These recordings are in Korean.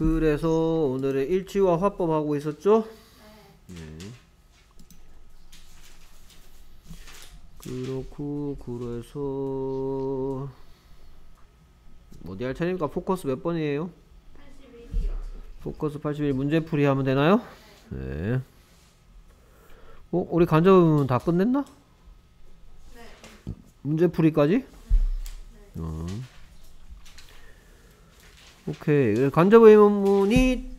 그래서 오늘의 일치와 화법 하고 있었죠? 네. 그렇고 그래서 어디 할 차례입니까? 포커스 몇 번이에요? 81이요. 포커스 81 문제풀이 하면 되나요? 네. 어, 우리 간접 부분 다 끝냈나? 네. 문제풀이까지? 어. 오케이. 간접 의문문이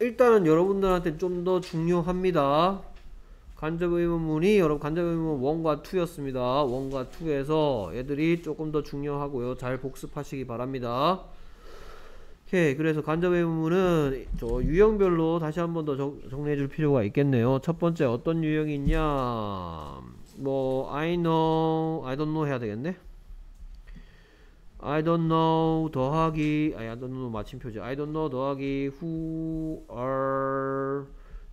일단은 여러분들한테 좀 더 중요합니다. 간접 의문문이 여러분 간접 의문문 1과 2였습니다. 1과 2에서 애들이 조금 더 중요하고요. 잘 복습하시기 바랍니다. 오케이. 그래서 간접 의문문은 저 유형별로 다시 한 번 더 정리해 줄 필요가 있겠네요. 첫 번째 어떤 유형이 있냐? 뭐 I know, I don't know 해야 되겠네. I don't know 더하기 아니, I don't know 마침표지 I don't know 더하기 who are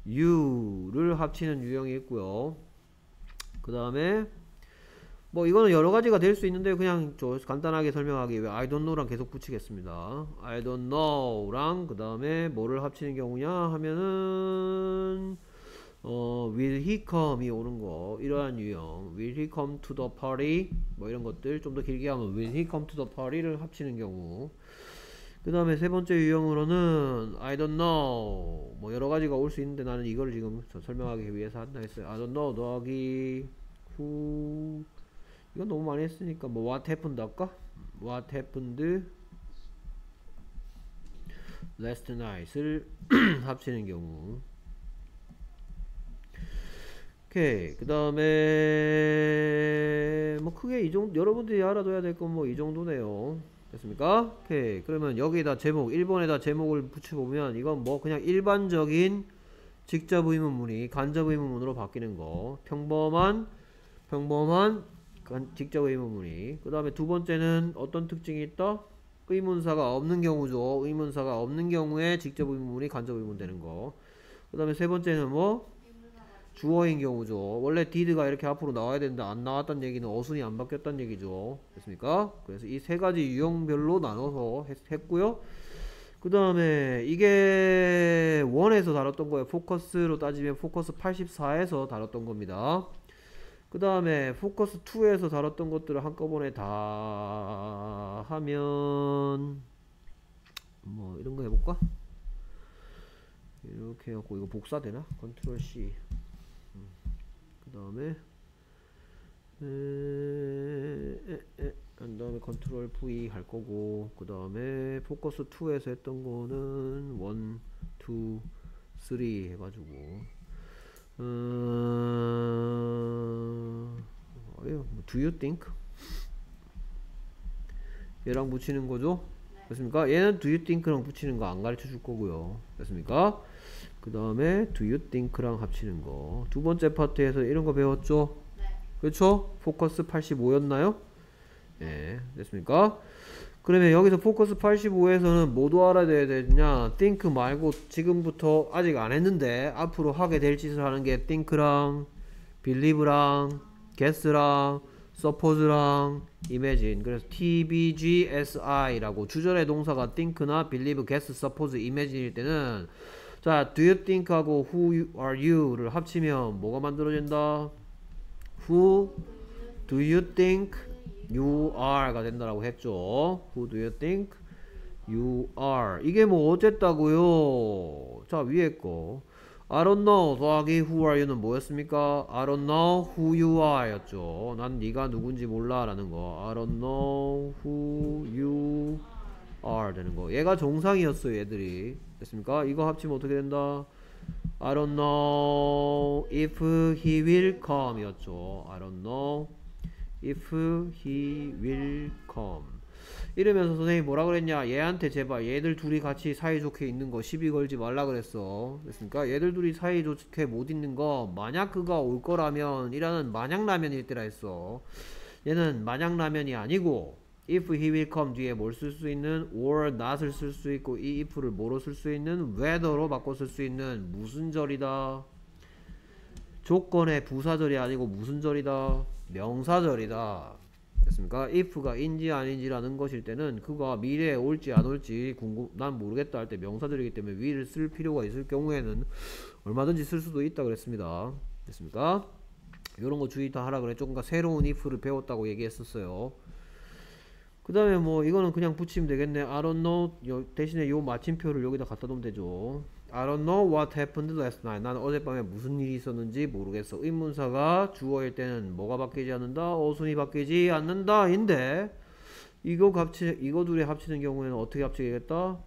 you를 합치는 유형이 있고요. 그 다음에 뭐 이거는 여러 가지가 될 수 있는데 그냥 저 간단하게 설명하기 위해 I don't know랑 계속 붙이겠습니다. I don't know랑 그 다음에 뭐를 합치는 경우냐 하면은 어, will he come이 오는 거 이러한 유형 will he come to the party 뭐 이런 것들 좀 더 길게 하면 will he come to the party를 합치는 경우 그 다음에 세 번째 유형으로는 I don't know 뭐 여러 가지가 올 수 있는데 나는 이걸 지금 설명하기 위해서 한다 했어요 I don't know 더하기 who 이건 너무 많이 했으니까 뭐 what happened 할까? what happened last night을 합치는 경우 오케이. 그 다음에 뭐 크게 이 정도 여러분들이 알아둬야 될 건 뭐 이 정도네요. 됐습니까? 오케이. 그러면 여기다 제목 1번에다 제목을 붙여보면 이건 뭐 그냥 일반적인 직접 의문문이 간접 의문문으로 바뀌는 거. 평범한 평범한 직접 의문문이. 그 다음에 두 번째는 어떤 특징이 있다? 의문사가 없는 경우죠. 의문사가 없는 경우에 직접 의문문이 간접 의문 되는 거그 다음에 세 번째는 뭐 주어인 경우죠. 원래 did가 이렇게 앞으로 나와야 되는데 안 나왔다는 얘기는 어순이 안 바뀌었다는 얘기죠. 됐습니까? 그래서 이 세 가지 유형별로 나눠서 했, 고요그 다음에 이게 원에서 다뤘던 거예요. 포커스로 따지면 포커스 84에서 다뤘던 겁니다. 그 다음에 포커스 2에서 다뤘던 것들을 한꺼번에 다 하면 뭐 이런 거 해볼까? 이렇게 해갖고 이거 복사되나? 컨트롤 C 그 다음에 그 다음에 컨트롤 V 할 거고 그 다음에 포커스 2에서 했던 거는 1, 2, 3 해가지고 어... 뭐, do you think? 얘랑 붙이는 거죠? 됐습니까? 얘는 do you think랑 붙이는 거 안 가르쳐 줄 거고요. 됐습니까? 그 다음에 do you think랑 합치는 거. 두 번째 파트에서 이런 거 배웠죠? 네. 그렇죠? 포커스 85였나요? 예, 됐습니까? 그러면 여기서 포커스 85에서는 뭐도 알아야 되냐? think 말고 지금부터 아직 안 했는데 앞으로 하게 될 짓을 하는 게 think랑 believe랑 guess랑 suppose랑 imagine 그래서 TBGSI라고 주절의 동사가 think나 believe, guess, suppose, imagine일 때는 자, do you think하고 who are you를 합치면 뭐가 만들어진다? Who do you think you are가 된다라고 했죠. Who do you think you are? 이게 뭐 어쨌다고요? 자, 위에 거. I don't know 더하기 who are you는 뭐였습니까? I don't know who you are 였죠. 난 네가 누군지 몰라 라는 거. I don't know who you are 되는 거. 얘가 정상이었어요, 얘들이. 됐습니까? 이거 합치면 어떻게 된다? I don't know if he will come 이었죠. I don't know if he will come. 이러면서 선생님이 뭐라 그랬냐? 얘한테 제발 얘들 둘이 같이 사이좋게 있는 거 시비 걸지 말라 그랬어. 됐습니까? 얘들 둘이 사이좋게 못 있는 거 만약 그가 올 거라면 이라는 만약 라면일 때라 했어. 얘는 만약 라면이 아니고 if he will come 뒤에 뭘 쓸 수 있는 or not을 쓸 수 있고 이 if를 뭐로 쓸 수 있는 whether로 바꿔 쓸 수 있는 무슨 절이다 조건의 부사절이 아니고 무슨 절이다 명사절이다 됐습니까? if가 인지 아닌지라는 것일 때는 그가 미래에 올지 안 올지 궁금 난 모르겠다 할 때 명사들이기 때문에 위를 쓸 필요가 있을 경우에는 얼마든지 쓸 수도 있다 그랬습니다. 됐습니까? 이런 거 주의 다 하라 그래. 조금가 새로운 if를 배웠다고 얘기했었어요. 그 다음에 뭐 이거는 그냥 붙이면 되겠네. I don't know. 요, 대신에 요 마침표를 여기다 갖다 놓으면 되죠. I don't know what happened last night. 나는 어젯밤에 무슨 일이 있었는지 모르겠어. 의문사가 주어일 때는 뭐가 바뀌지 않는다? 어순이 바뀌지 않는다. 인데 이거 합치 이거 둘이 합치는 경우에는 어떻게 합치겠다?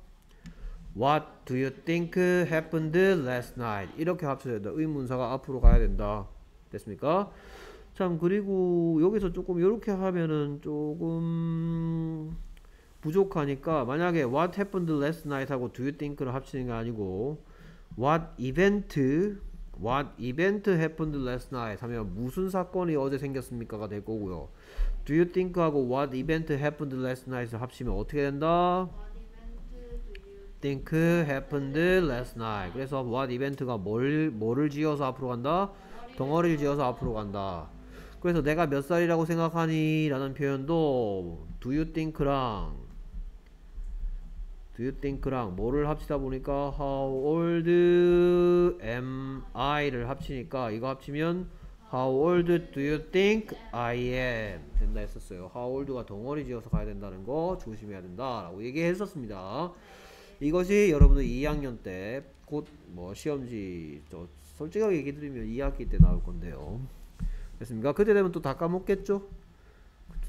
What do you think happened last night? 이렇게 합쳐야 된다. 의문사가 앞으로 가야 된다. 됐습니까? 참 그리고 여기서 조금 이렇게 하면은 조금 부족하니까 만약에 what happened last night 하고 do you think를 합치는 게 아니고 what event what event happened last night 하면 무슨 사건이 어제 생겼습니까가 될 거고요. do you think 하고 what event happened last night을 합치면 어떻게 된다? Think happened last night. 그래서 what event가 뭘 뭐를 지어서 앞으로 간다? 덩어리를 지어서 앞으로 간다. 그래서 내가 몇 살이라고 생각하니? 라는 표현도 do you think랑 do you think랑 뭐를 합치다 보니까 how old am I를 합치니까 이거 합치면 how old do you think I am 된다 했었어요. how old가 덩어리 지어서 가야 된다는 거 조심해야 된다 라고 얘기했었습니다. 이것이 여러분들 2학년 때 곧 뭐 시험지 저 솔직하게 얘기 드리면 2학기 때 나올 건데요. 됐습니까? 그때 되면 또 다 까먹겠죠?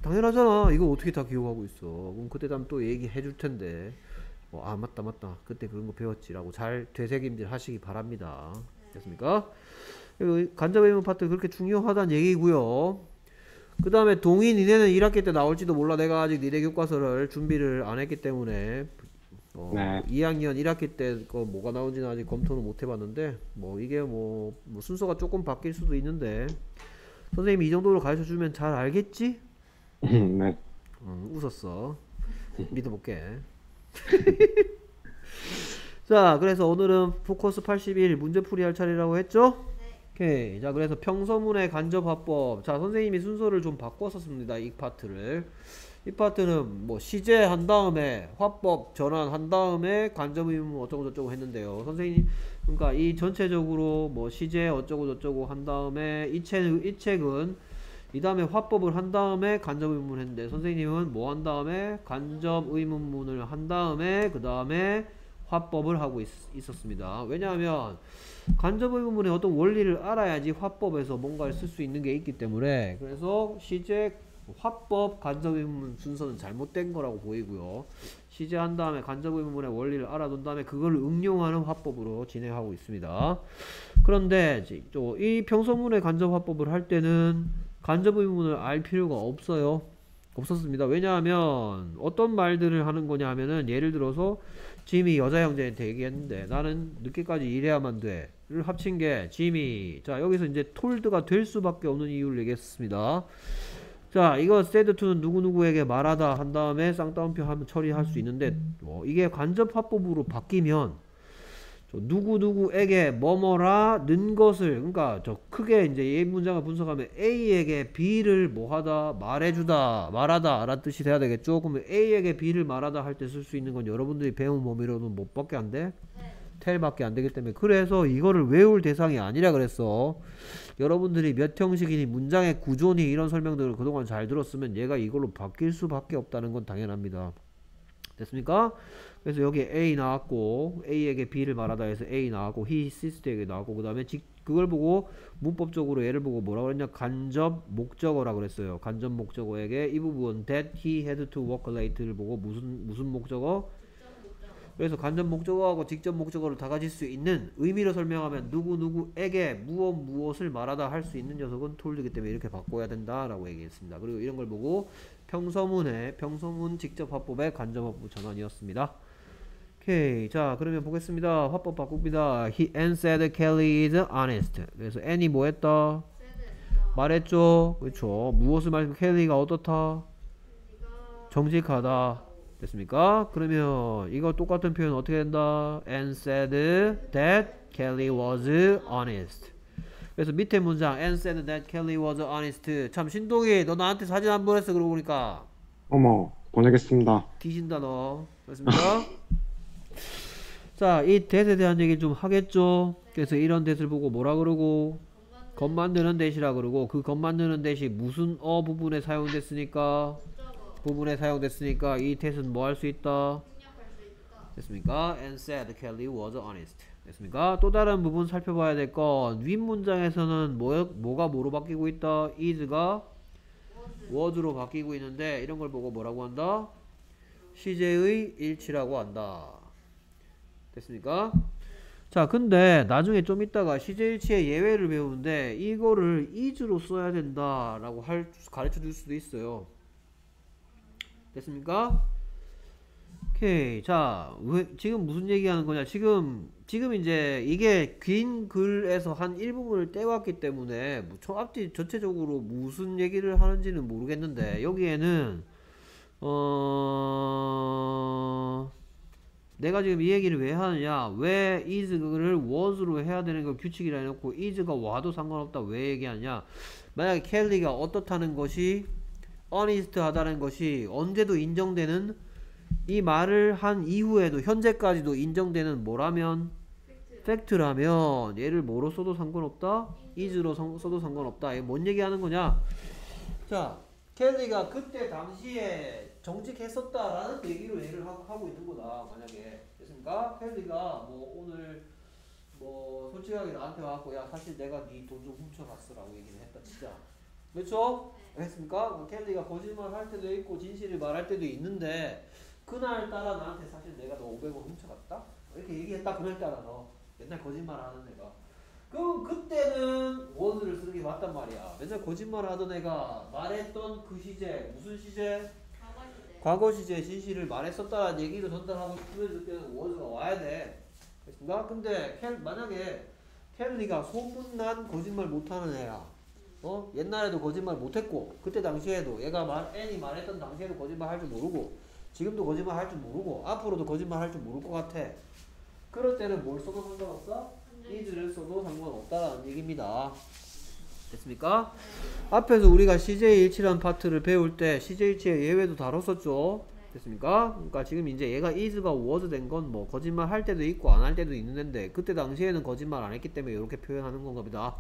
당연하잖아. 이거 어떻게 다 기억하고 있어. 그럼 그때 되면 또 얘기해 줄 텐데. 어, 아 맞다 맞다. 그때 그런 거 배웠지라고 잘 되새김질 하시기 바랍니다. 됐습니까? 간접 의문 파트 그렇게 중요하다는 얘기고요. 그 다음에 동의 니네는 1학기 때 나올지도 몰라. 내가 아직 니네 교과서를 준비를 안 했기 때문에 어, 네. 2학년 1학기 때그 뭐가 나온지는 아직 검토는 못 해봤는데 뭐 이게 뭐, 뭐 순서가 조금 바뀔 수도 있는데 선생님이 이 정도로 가르쳐 주면 잘 알겠지? 네. 응, 웃었어. 믿어볼게. 자, 그래서 오늘은 포커스 81 문제풀이 할 차례라고 했죠? 오케이. 자, 그래서 평서문의 간접화법. 자, 선생님이 순서를 좀 바꿨었습니다. 이 파트를. 이 파트는 뭐 시제 한 다음에 화법 전환한 다음에 간접 의문 어쩌고 저쩌고 했는데요. 선생님 그러니까 이 전체적으로 뭐 시제 어쩌고 저쩌고 한 다음에 이 책, 이 책은 이 다음에 화법을 한 다음에 간접 의문을 했는데 선생님은 뭐 한 다음에 간접 의문문을 한 다음에 그 다음에 화법을 하고 있, 었습니다 왜냐하면 간접 의문문의 어떤 원리를 알아야지 화법에서 뭔가를 쓸 수 있는 게 있기 때문에 그래서 시제 화법 간접 의문문 순서는 잘못된 거라고 보이고요. 시제 한 다음에 간접 의문문의 원리를 알아둔 다음에 그걸 응용하는 화법으로 진행하고 있습니다. 그런데 또 이 평서문의 간접 화법을 할 때는 간접 의문을 알 필요가 없어요. 없었습니다. 왜냐하면 어떤 말들을 하는 거냐 하면은 예를 들어서 짐이 여자 형제한테 얘기했는데 나는 늦게까지 일해야만 돼를 합친 게 짐이 자 여기서 이제 톨드가 될 수밖에 없는 이유를 얘기했습니다. 자 이거 said to는 누구누구에게 말하다 한 다음에 쌍따옴표 하면 처리할 수 있는데 어, 이게 간접 화법으로 바뀌면 저 누구누구에게 뭐뭐라 는 것을 그러니까 저 크게 이제 이 문장을 분석하면 A에게 B를 뭐하다 말해주다 말하다 라는 뜻이 돼야 되겠죠 그러면 A에게 B를 말하다 할 때 쓸 수 있는 건 여러분들이 배운 범위로는 뭐밖에 안 돼? 텔밖에 안 되기 때문에 그래서 이거를 외울 대상이 아니라 그랬어. 여러분들이 몇 형식이니 문장의 구조니 이런 설명들을 그동안 잘 들었으면 얘가 이걸로 바뀔 수밖에 없다는 건 당연합니다. 됐습니까? 그래서 여기 A 나왔고 A에게 B를 말하다 해서 A 나왔고 he sister에게 나왔고 그 다음에 그걸 보고 문법적으로 얘를 보고 뭐라고 그랬냐? 간접 목적어라 그랬어요. 간접 목적어에게 이 부분 that he had to work late를 보고 무슨 무슨 목적어 그래서 간접 목적어하고 직접 목적어를 다 가질 수 있는 의미로 설명하면 누구누구에게 무엇 무엇을 말하다 할 수 있는 녀석은 톨드기 때문에 이렇게 바꿔야 된다라고 얘기했습니다. 그리고 이런 걸 보고 평서문의 평서문 직접 화법의 간접 화법 전환이었습니다. 오케이 자 그러면 보겠습니다. 화법 바꿉니다. He and said Kelly is honest. 그래서 Annie 뭐 했다? 말했죠. 그렇죠. 무엇을 말했 켈리가 어떻다? 정직하다. 됐습니까? 그러면 이거 똑같은 표현 어떻게 된다? And said that Kelly was honest. 그래서 밑에 문장 and said that Kelly was honest. 참 신동이 너 나한테 사진 안 보냈어 그러고 보니까 어머, 보내겠습니다. 뒤진다 너. 그렇습니까? 자, 이 대에 대한 얘기 좀 하겠죠. 그래서 이런 대를 보고 뭐라 그러고 겉 만드는 대시라 그러고 그 겉 만드는 대시 무슨 어 부분에 사용됐으니까 부분에 사용됐으니까 이 대은 뭐할 수 있다. 됐습니까? And said Kelly was honest. 됐습니까? 또 다른 부분 살펴봐야 될 건 윗문장에서는 뭐, 뭐가 뭐로 바뀌고 있다? is가 was로 바뀌고 있는데 이런 걸 보고 뭐라고 한다? 시제의 일치라고 한다. 됐습니까? 자, 근데 나중에 좀 이따가 시제일치의 예외를 배우는데 이거를 is로 써야 된다 라고 할 가르쳐 줄 수도 있어요. 됐습니까? 오케이. 자, 왜 지금 무슨 얘기하는 거냐? 지금 지금 이제 이게 긴 글에서 한 일부분을 떼왔기 때문에 뭐저 앞뒤 전체적으로 무슨 얘기를 하는지는 모르겠는데 여기에는 어 내가 지금 이 얘기를 왜 하느냐? 왜 is를 was로 해야 되는 걸 규칙이라 해놓고 is가 와도 상관없다 왜 얘기하냐? 만약에 켈리가 어떻다는 것이 honest 하다는 것이 언제도 인정되는 이 말을 한 이후에도 현재까지도 인정되는 뭐라면? 팩트라면. 얘를 뭐로 써도 상관없다? 성- 써도 상관없다. 이게 뭔 얘기하는 거냐? 자 켈리가 그때 당시에 정직했었다라는 얘기로 얘를 하- 하고 있는 거다 만약에. 됐습니까? 켈리가 뭐 오늘 뭐 솔직하게 나한테 와갖고 야 사실 내가 네 돈 좀 훔쳐갔어라고 얘기를 했다 진짜. 그렇죠? 했습니까? 뭐 켈리가 거짓말 할 때도 있고 진실을 말할 때도 있는데 그날 따라 나한테 사실 내가 너 500원 훔쳐갔다? 이렇게 얘기했다 그날 따라 너 맨날 거짓말 하는 애가 그럼 그때는 원수를 쓰는 게 맞단 말이야 맨날 거짓말 하던 애가 말했던 그 시제 무슨 시제? 과거 시제 진실을 말했었다는 얘기를 전달하고 싶으면 그때는 원수가 와야 돼 됐습니까? 근데 켈, 만약에 켈리가 소문난 거짓말 못하는 애야 어? 옛날에도 거짓말 못했고 그때 당시에도 얘가 말 애니 말했던 당시에도 거짓말 할 줄 모르고 지금도 거짓말 할 줄 모르고 앞으로도 거짓말 할 줄 모를 것 같아 그럴 때는 뭘 써도 상관없어? 이즈를 써도 상관없다라는 얘기입니다 됐습니까? 앞에서 우리가 CJ17이라는 파트를 배울 때 CJ17의 예외도 다뤘었죠 됐습니까? 그러니까 지금 이제 얘가 is가 was 된 건 뭐 거짓말 할 때도 있고 안 할 때도 있는데 그때 당시에는 거짓말 안 했기 때문에 이렇게 표현하는 건가 보다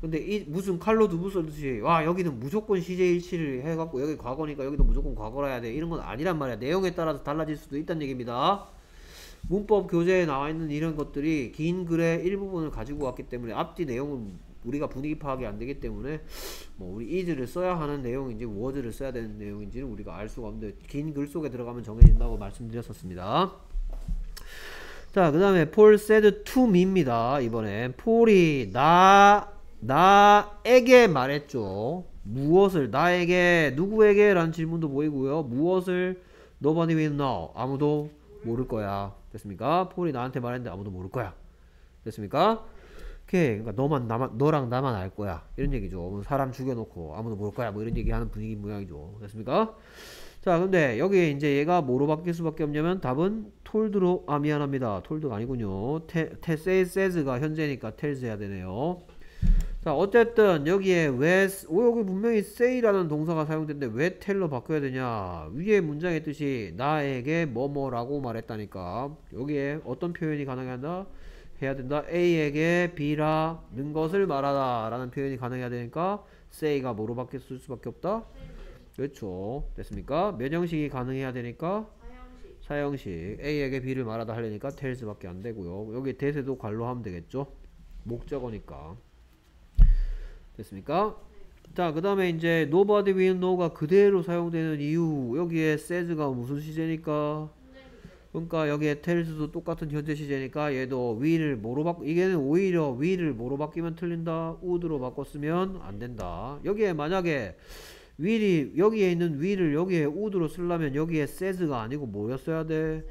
근데 이 무슨 칼로 두부 썰듯이 와 여기는 무조건 CJ17을 해갖고 여기 과거니까 여기도 무조건 과거라 해야 돼 이런 건 아니란 말이야 내용에 따라서 달라질 수도 있다는 얘기입니다 문법 교재에 나와 있는 이런 것들이 긴 글의 일부분을 가지고 왔기 때문에 앞뒤 내용은 우리가 분위기 파악이 안 되기 때문에 뭐 우리 is를 써야 하는 내용인지 was를 써야 되는 내용인지는 우리가 알 수가 없는데 긴 글 속에 들어가면 정해진다고 말씀드렸었습니다. 자, 그 다음에 Paul said to me입니다. 이번에 폴이 나 나에게 말했죠. 무엇을 나에게 누구에게 라는 질문도 보이고요. 무엇을 nobody will know 아무도 모를 거야. 됐습니까? 폴이 나한테 말했는데 아무도 모를 거야. 됐습니까? 오케이. 그러니까 너만 나만 너랑 나만 알 거야. 이런 얘기죠. 뭐 사람 죽여놓고 아무도 모를 거야. 뭐 이런 얘기하는 분위기 모양이죠. 됐습니까? 자, 근데 여기에 이제 얘가 뭐로 바뀔 수밖에 없냐면 답은 톨드로 아 미안합니다. 톨드가 아니군요. 테, 테 says가 현재니까 tells 해야 되네요. 자, 어쨌든 여기에 왜 오, 여기 분명히 say라는 동사가 사용됐는데 왜 tell로 바꿔야 되냐? 위에 문장의 뜻이 나에게 뭐뭐라고 말했다니까. 여기에 어떤 표현이 가능하다? 해야 된다. A에게 B라는 것을 말하다 라는 표현이 가능해야 되니까 say가 뭐로 바뀔 수밖에 없다? 그렇죠. 됐습니까? 몇 형식이 가능해야 되니까 사형식 A에게 B를 말하다 하려니까 tells 밖에 안 되고요. 여기 대세도 관로 하면 되겠죠. 목적어니까. 됐습니까? 자, 그 다음에 이제 nobody will know가 그대로 사용되는 이유. 여기에 says가 무슨 시제니까? 그러니까 여기에 tells도 똑같은 현재 시제니까 얘도 will을 뭐로 바꾸 이게는 오히려 will을 뭐로 바뀌면 틀린다? would로 바꿨으면 안 된다. 여기에 만약에 will이 여기에 있는 will을 여기에 would로 쓰려면 여기에 says가 아니고 뭐였어야 돼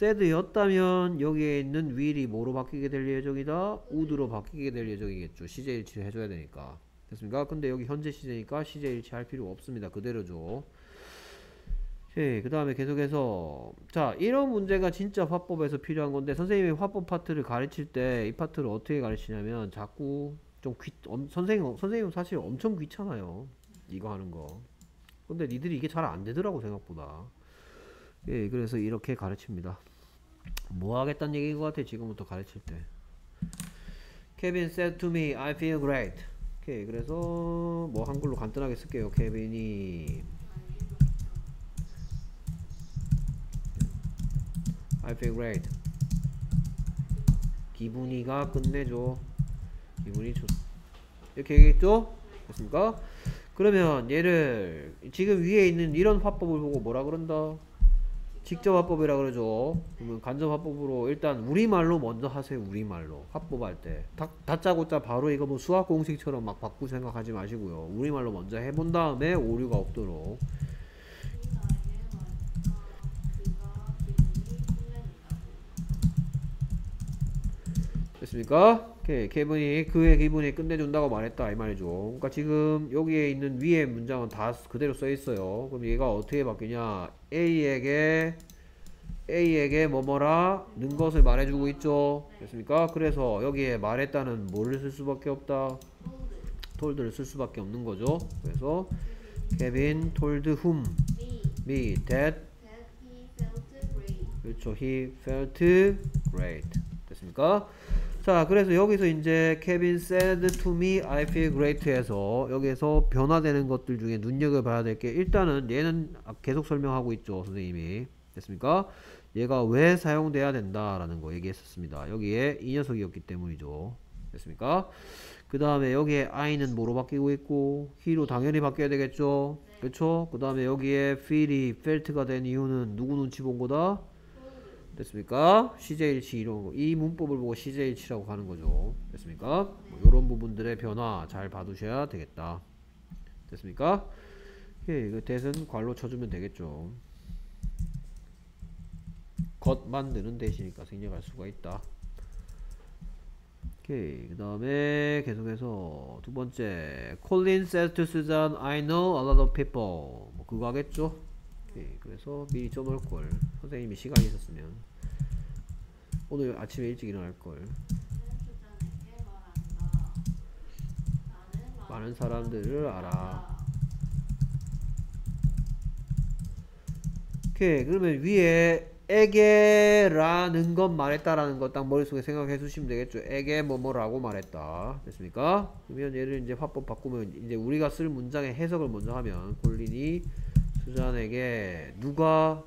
said였다면 여기에 있는 will이 뭐로 바뀌게 될 예정이다 would로 바뀌게 될 예정이겠죠 시제 일치를 해줘야 되니까 됐습니까 근데 여기 현재 시제니까 시제 일치 할 필요 없습니다 그대로죠 예, 그 다음에 계속해서 자 이런 문제가 진짜 화법에서 필요한 건데 선생님이 화법 파트를 가르칠 때 이 파트를 어떻게 가르치냐면 자꾸 좀 귀, 엄, 선생님 선생님 사실 엄청 귀찮아요. 이거 하는 거. 근데 니들이 이게 잘 안 되더라고 생각보다. 예, 그래서 이렇게 가르칩니다. 뭐 하겠다는 얘기인 것 같아 지금부터 가르칠 때. Kevin said to me, I feel great. 오케이, 그래서 뭐 한글로 간단하게 쓸게요. 케빈이 I feel great. 기분이가 끝내줘. 기분이 좋. 이렇게 얘기했죠? 됐습니까? 그러면 얘를 지금 위에 있는 이런 화법을 보고 뭐라 그런다? 직접 화법이라 그러죠. 그러면 간접 화법으로 일단 우리말로 먼저 하세요. 우리말로 화법할 때 다, 다짜고짜 바로 이거 뭐 수학 공식처럼 막 바꾸 생각하지 마시고요. 우리말로 먼저 해본 다음에 오류가 없도록. 됐습니까? 오케이. 케빈이 그의 기분이 끝내준다고 말했다 이 말이죠. 그러니까 지금 여기에 있는 위에 문장은 다 그대로 써 있어요. 그럼 얘가 어떻게 바뀌냐? A에게 A에게 뭐뭐라 는 것을 말해주고 있죠. 됐습니까? 그래서 여기에 말했다는 뭐를 쓸 수밖에 없다. 톨드를 쓸 수밖에 없는 거죠. 그래서 Kevin told whom me that 그렇죠. He felt great. 됐습니까? 자, 그래서 여기서 이제 Kevin said to me, I feel great에서 여기에서 변화되는 것들 중에 눈여겨봐야 될 게 일단은 얘는 계속 설명하고 있죠, 선생님이. 됐습니까? 얘가 왜 사용돼야 된다라는 거 얘기했었습니다. 여기에 이 녀석이었기 때문이죠. 됐습니까? 그 다음에 여기에 I는 뭐로 바뀌고 있고 he로 당연히 바뀌어야 되겠죠. 그렇죠? 그 다음에 여기에 feel이 felt가 된 이유는 누구 눈치 본 거다? 됐습니까? CJ1치 이런 거. 이 문법을 보고 CJ1치라고 하는 거죠. 됐습니까? 뭐 이런 부분들의 변화 잘 봐두셔야 되겠다. 됐습니까? 예, 이거 대신 괄로 쳐주면 되겠죠. 겉 만드는 대시니까 생략할 수가 있다. 오케이. 그 다음에 계속해서 두 번째. Colin says to Susan, I know a lot of people. 뭐 그거 하겠죠? 오케이. 그래서 미리 써놓을 걸. 선생님이 시간이 있었으면. 오늘 아침에 일찍 일어날 걸. 많은 사람들을 알아. 오케이. 그러면 위에 에게라는 것 말했다라는 것 딱 머릿속에 생각해 주시면 되겠죠. 에게 뭐뭐라고 말했다. 됐습니까? 그러면 얘를 이제 화법 바꾸면 이제 우리가 쓸 문장의 해석을 먼저 하면 콜린이 수잔에게 누가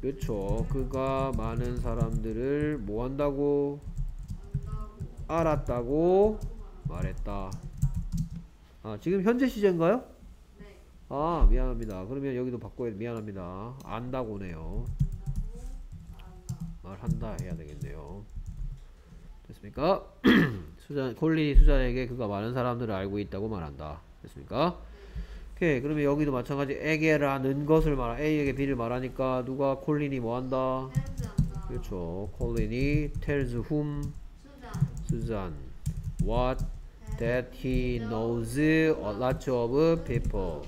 그렇죠. 그가 많은 사람들을 뭐 한다고 알았다고 말했다. 아, 지금 현재 시제인가요? 아, 미안합니다. 그러면 여기도 바꿔야 미안합니다. 안다고네요. 말한다 해야 되겠네요. 됐습니까? 수잔 콜린이 수잔에게 그가 많은 사람들을 알고 있다고 말한다. 됐습니까? 오케이. 그러면 여기도 마찬가지 에게라는 것을 말 A에게 B를 말하니까 누가 콜린이 뭐 한다? 그렇죠. 콜린이 tells whom 수잔 what that he knows a lot of people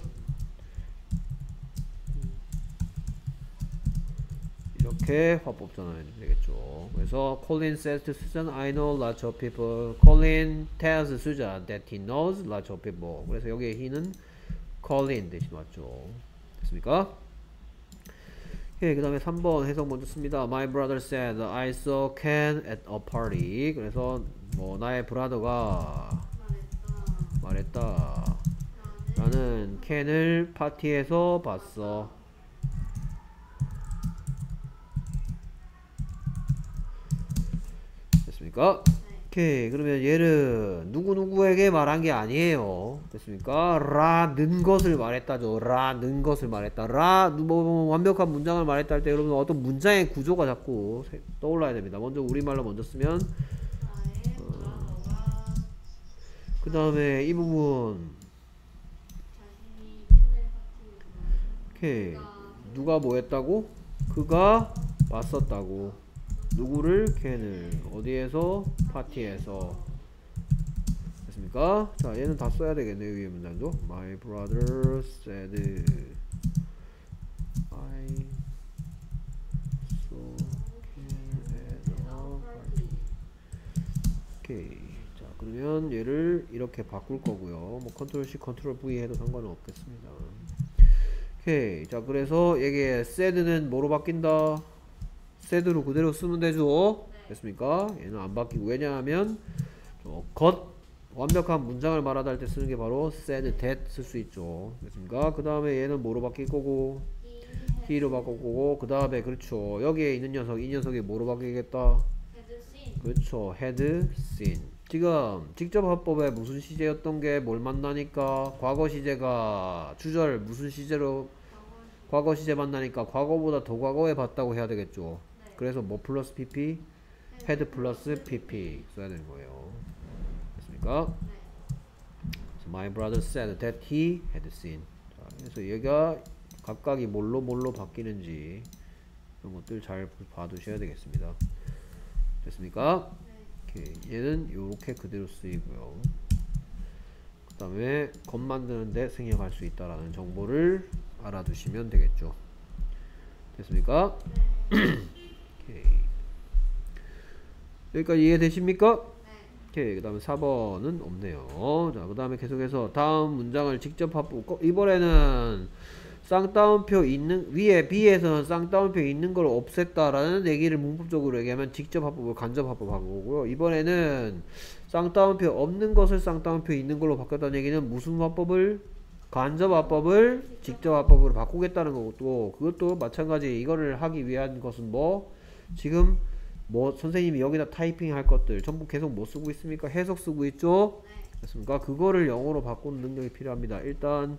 이렇게 화법 전환해도 되겠죠. 그래서 Colin says to Susan, I know lots of people. Colin tells Susan that he knows lots of people. 그래서 여기에 he는 Colin 대신 왔죠. 됐습니까? 예, 그 다음에 3번 해석 먼저 씁니다. My brother said I saw Ken at a party. 그래서 뭐 나의 브라더가 말했다. 나는 켄을 파티에서 봤어. 됐습니까? 오케이. 그러면 얘를 누구누구에게 말한 게 아니에요. 됐습니까? 라는 것을 말했다죠. 라는 것을 말했다. 라 뭐, 뭐, 완벽한 문장을 말했다 할 때 여러분 어떤 문장의 구조가 자꾸 세- 떠올라야 됩니다. 먼저 우리말로 먼저 쓰면 그 다음에 이 부분. 오케이. 누가 뭐 했다고? 그가 봤었다고 누구를 캔을 어디에서 파티에서 됐습니까? 자 얘는 다 써야 되겠네요 위에 문장도 My brother said I saw Ken at a party 그러면 얘를 이렇게 바꿀 거고요. 뭐 컨트롤 C, 컨트롤 V 해도 상관은 없겠습니다. 오케이. 자, 그래서 이게 said는 뭐로 바뀐다? Said로 그대로 쓰면 되죠. 됐습니까? 얘는 안 바뀌고 왜냐하면 저건 완벽한 문장을 말하다 할 때 쓰는 게 바로 said that 쓸 수 있죠. 됐습니까? 그 다음에 얘는 뭐로 바뀔 거고 he he로 바꿀 거고 그 다음에 그렇죠. 여기에 있는 녀석 이 녀석이 뭐로 바뀌겠다? 그렇죠. had seen. 지금 직접 화법에 무슨 시제였던 게 뭘 만나니까 과거 시제가 주절 무슨 시제로 과거 시제 만나니까 과거보다 더 과거에 봤다고 해야 되겠죠. 그래서 뭐 플러스 pp had 플러스 pp 써야 되는 거예요. 됐습니까? So my brother said that he had seen. 자, 그래서 얘가 각각이 뭘로 뭘로 바뀌는지 이런 것들 잘 봐두셔야 되겠습니다. 됐습니까? 오케이. 얘는 이렇게 그대로 쓰이고요. 그 다음에 겉 만드는데 생략할 수 있다라는 정보를 알아두시면 되겠죠. 됐습니까? 오케이. 여기까지 이해되십니까? 오케이. 그 다음에 4번은 없네요. 자, 그 다음에 계속해서 다음 문장을 직접 합보 이번에는 쌍따옴표 있는 위에 B에서는 쌍따옴표 있는 걸 없앴다라는 얘기를 문법적으로 얘기하면 직접 합법을 간접 합법 하고요. 이번에는 쌍따옴표 없는 것을 쌍따옴표 있는 걸로 바꿨다는 얘기는 무슨 화법을 간접 화법을 직접 화법으로 바꾸겠다는 거고 그것도 마찬가지 이거를 하기 위한 것은 뭐 지금 뭐 선생님이 여기다 타이핑 할 것들 전부 계속 뭐 쓰고 있습니까? 해석 쓰고 있죠? 됐습니까? 그거를 영어로 바꾸는 능력이 필요합니다. 일단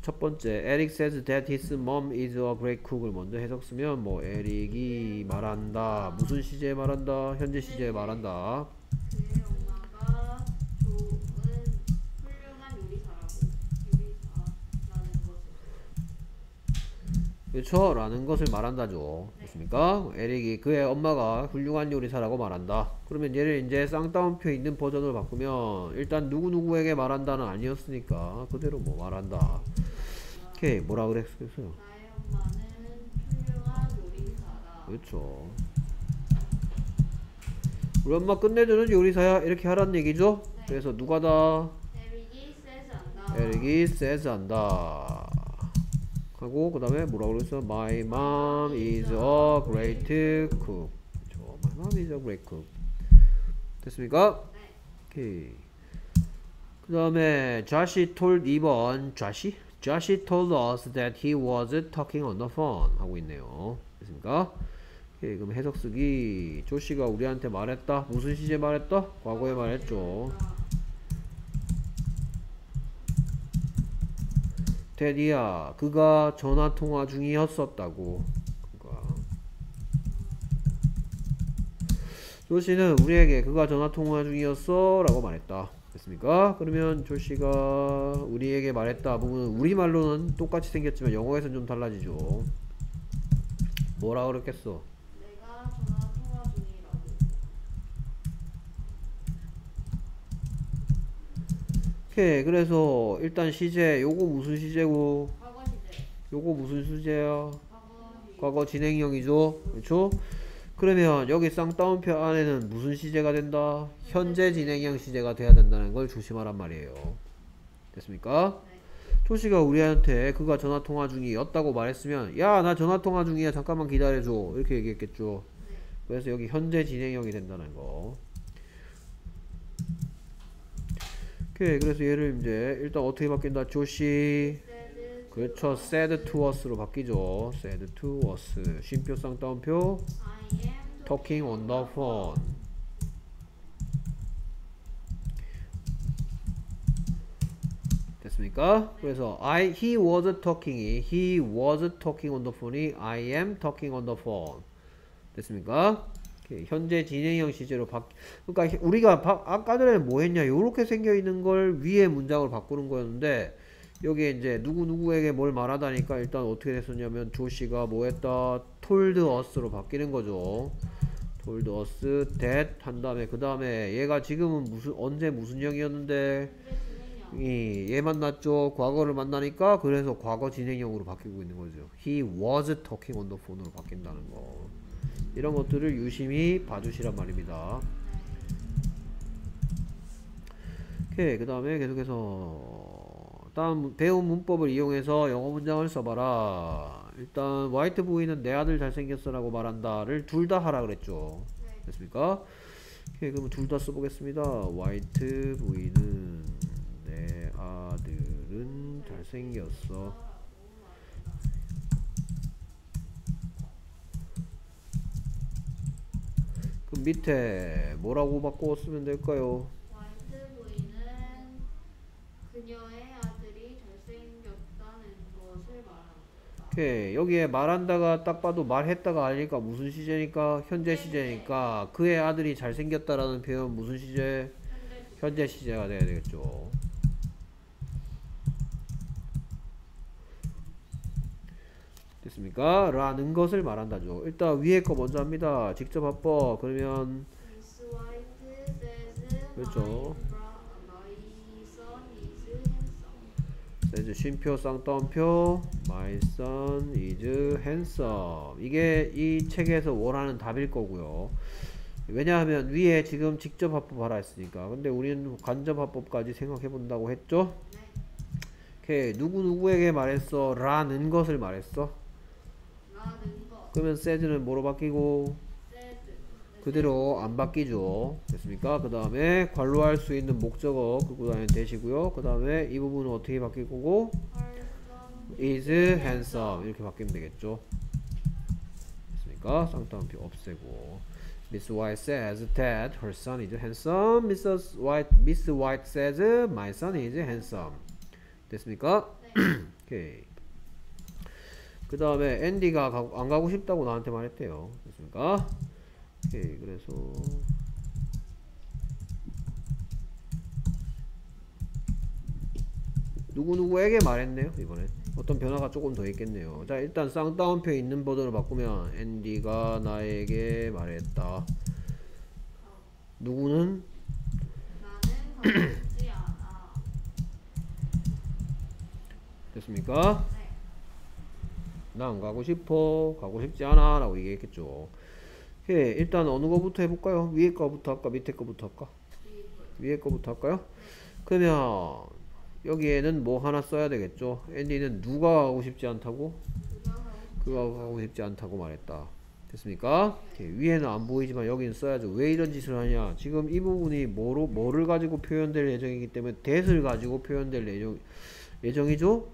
첫 번째, Eric says that his mom is a great cook을 먼저 해석 쓰면 뭐 에릭이 말한다. 무슨 시제에 말한다? 현재 시제에 말한다. 그의 엄마가 좋은 훌륭한 요리사라고 요리사라는 것을 그렇죠? 라는 것을 말한다죠. 됐습니까? 에릭이 그의 엄마가 훌륭한 요리사라고 말한다. 그러면 얘를 이제 쌍따옴표 있는 버전으로 바꾸면 일단 누구누구에게 말한다는 아니었으니까 그대로 뭐 말한다. 오케이. 뭐라 그랬어요? 그렇죠. 우리 엄마 끝내주는 요리사야 이렇게 하라는 얘기죠. 그래서 누가 다 에릭이 세스 안다. 에릭이 says 한다. 하고 그 다음에 뭐라고 그랬어? My mom is a great cook. 그렇죠. My mom is a great cook. 됐습니까? 오케이. 그 다음에 Josh told 2번 Josh? Josh told us that he was talking on the phone 하고 있네요. 됐습니까? 오케이, 그럼 해석 쓰기 조씨가 우리한테 말했다. 무슨 시제 말했다? 과거에 말했죠. 테디야, 그가 전화 통화 중이었었다고. 그가. 조씨는 우리에게 그가 전화 통화 중이었어 라고 말했다. 됐습니까? 그러면 조씨가 우리에게 말했다 부분은 우리말로는 똑같이 생겼지만 영어에서는 좀 달라지죠. 뭐라 그랬겠어? 내가 전화 통화 중이라고. 오케이, 그래서 일단 시제, 요거 무슨 시제고, 과거 시제. 요거 무슨 시제야? 과거 시- 과거 진행형이죠. 그렇죠? 그러면 여기 쌍따옴표 안에는 무슨 시제가 된다? 현재 진행형 시제가 돼야 된다는 걸 조심하란 말이에요. 됐습니까? 조씨가 우리한테 그가 전화 통화 중이었다고 말했으면 야 나 전화 통화 중이야 잠깐만 기다려줘 이렇게 얘기했겠죠. 그래서 여기 현재 진행형이 된다는 거. 오케이 그래서 얘를 이제 일단 어떻게 바뀐다? said 그렇죠. said to us로 바뀌죠. said to us. 쉼표 쌍따옴표 talking on the phone. 됐습니까? 그래서 I he was talking이 he was talking on the phone이 I am talking on the phone. 됐습니까? 현재 진행형 시제로 바 그러니까 우리가 바, 아까 전에 뭐 했냐? 요렇게 생겨 있는 걸 위에 문장으로 바꾸는 거였는데 여기에 이제 누구 누구에게 뭘 말하다니까 일단 어떻게 됐었냐면 조 씨가 뭐 했다 told us로 바뀌는 거죠. told us that 한 다음에 그 다음에 얘가 지금은 무슨 언제 무슨 형이었는데 이, 얘 만났죠. 과거를 만나니까 그래서 과거 진행형으로 바뀌고 있는 거죠. He was talking on the phone으로 바뀐다는 거. 이런 것들을 유심히 봐주시란 말입니다. 오케이 그 다음에 계속해서 다음 배운 문법을 이용해서 영어 문장을 써봐라 일단 화이트 부인은 내 아들 잘생겼어 라고 말한다를 둘 다 하라 그랬죠 네. 됐습니까? 오케이 그럼 둘 다 써보겠습니다 화이트 부인은 내 아들은 잘생겼어 그럼 밑에 뭐라고 바꿔 쓰면 될까요? 화이트 부인은 그녀의 아들이 잘생겼다는 것을 말합니다. 오케이 여기에 말한다가 딱 봐도 말했다가 아니니까 무슨 시제니까 현재 시제니까 그의 아들이 잘생겼다라는 표현 무슨 시제? 현재 시제가 돼야 되겠죠. 됐습니까? 라는 것을 말한다죠. 일단 위에 거 먼저 합니다. 직접 합법. 그러면 그렇죠. 세즈 쉼표 쌍따옴표 My son is handsome 이게 이 책에서 원하는 답일 거고요 왜냐하면 위에 지금 직접 합법 하라 했으니까 근데 우리는 간접 합법까지 생각해 본다고 했죠 네. 오케이 누구누구에게 말했어 라는 것을 말했어. 그러면 says는 뭐로 바뀌고. 그대로 안 바뀌죠 됐습니까 그 다음에 관로할 수 있는 목적어 끄고 다니는 대시고요 그 다음에 이 부분은 어떻게 바뀔 거고 is handsome 이렇게 바뀌면 되겠죠. 됐습니까? 쌍따옴표 없애고 Miss White says that her son is handsome. Mrs. White, Miss White says my son is handsome. 됐습니까? 오케이. 그 다음에 앤디가 가- 안 가고 싶다고 나한테 말했대요. 됐습니까? 오케이. 그래서 누구누구에게 말했네요 이번에 어떤 변화가 조금 더 있겠네요 자 일단 쌍따옴표 있는 버전을 바꾸면 앤디가 나에게 말했다 누구는 가고. 됐습니까? 네. 나안 가고 싶어 가고 싶지 않아 라고 얘기했겠죠 오케이 일단 어느 거부터 해볼까요? 위에 거부터 할까 밑에 거부터 할까? 위에 거부터 할까요? 그러면 여기에는 뭐 하나 써야 되겠죠 앤디는 누가 가고 싶지 않다고? 그가 가고 싶지 않다고 말했다. 됐습니까? 오케이, 위에는 안 보이지만 여기는 써야죠. 왜 이런 짓을 하냐? 지금 이 부분이 뭐로 뭐를 가지고 표현될 예정이기 때문에 that을 가지고 표현될 예정 예정이죠.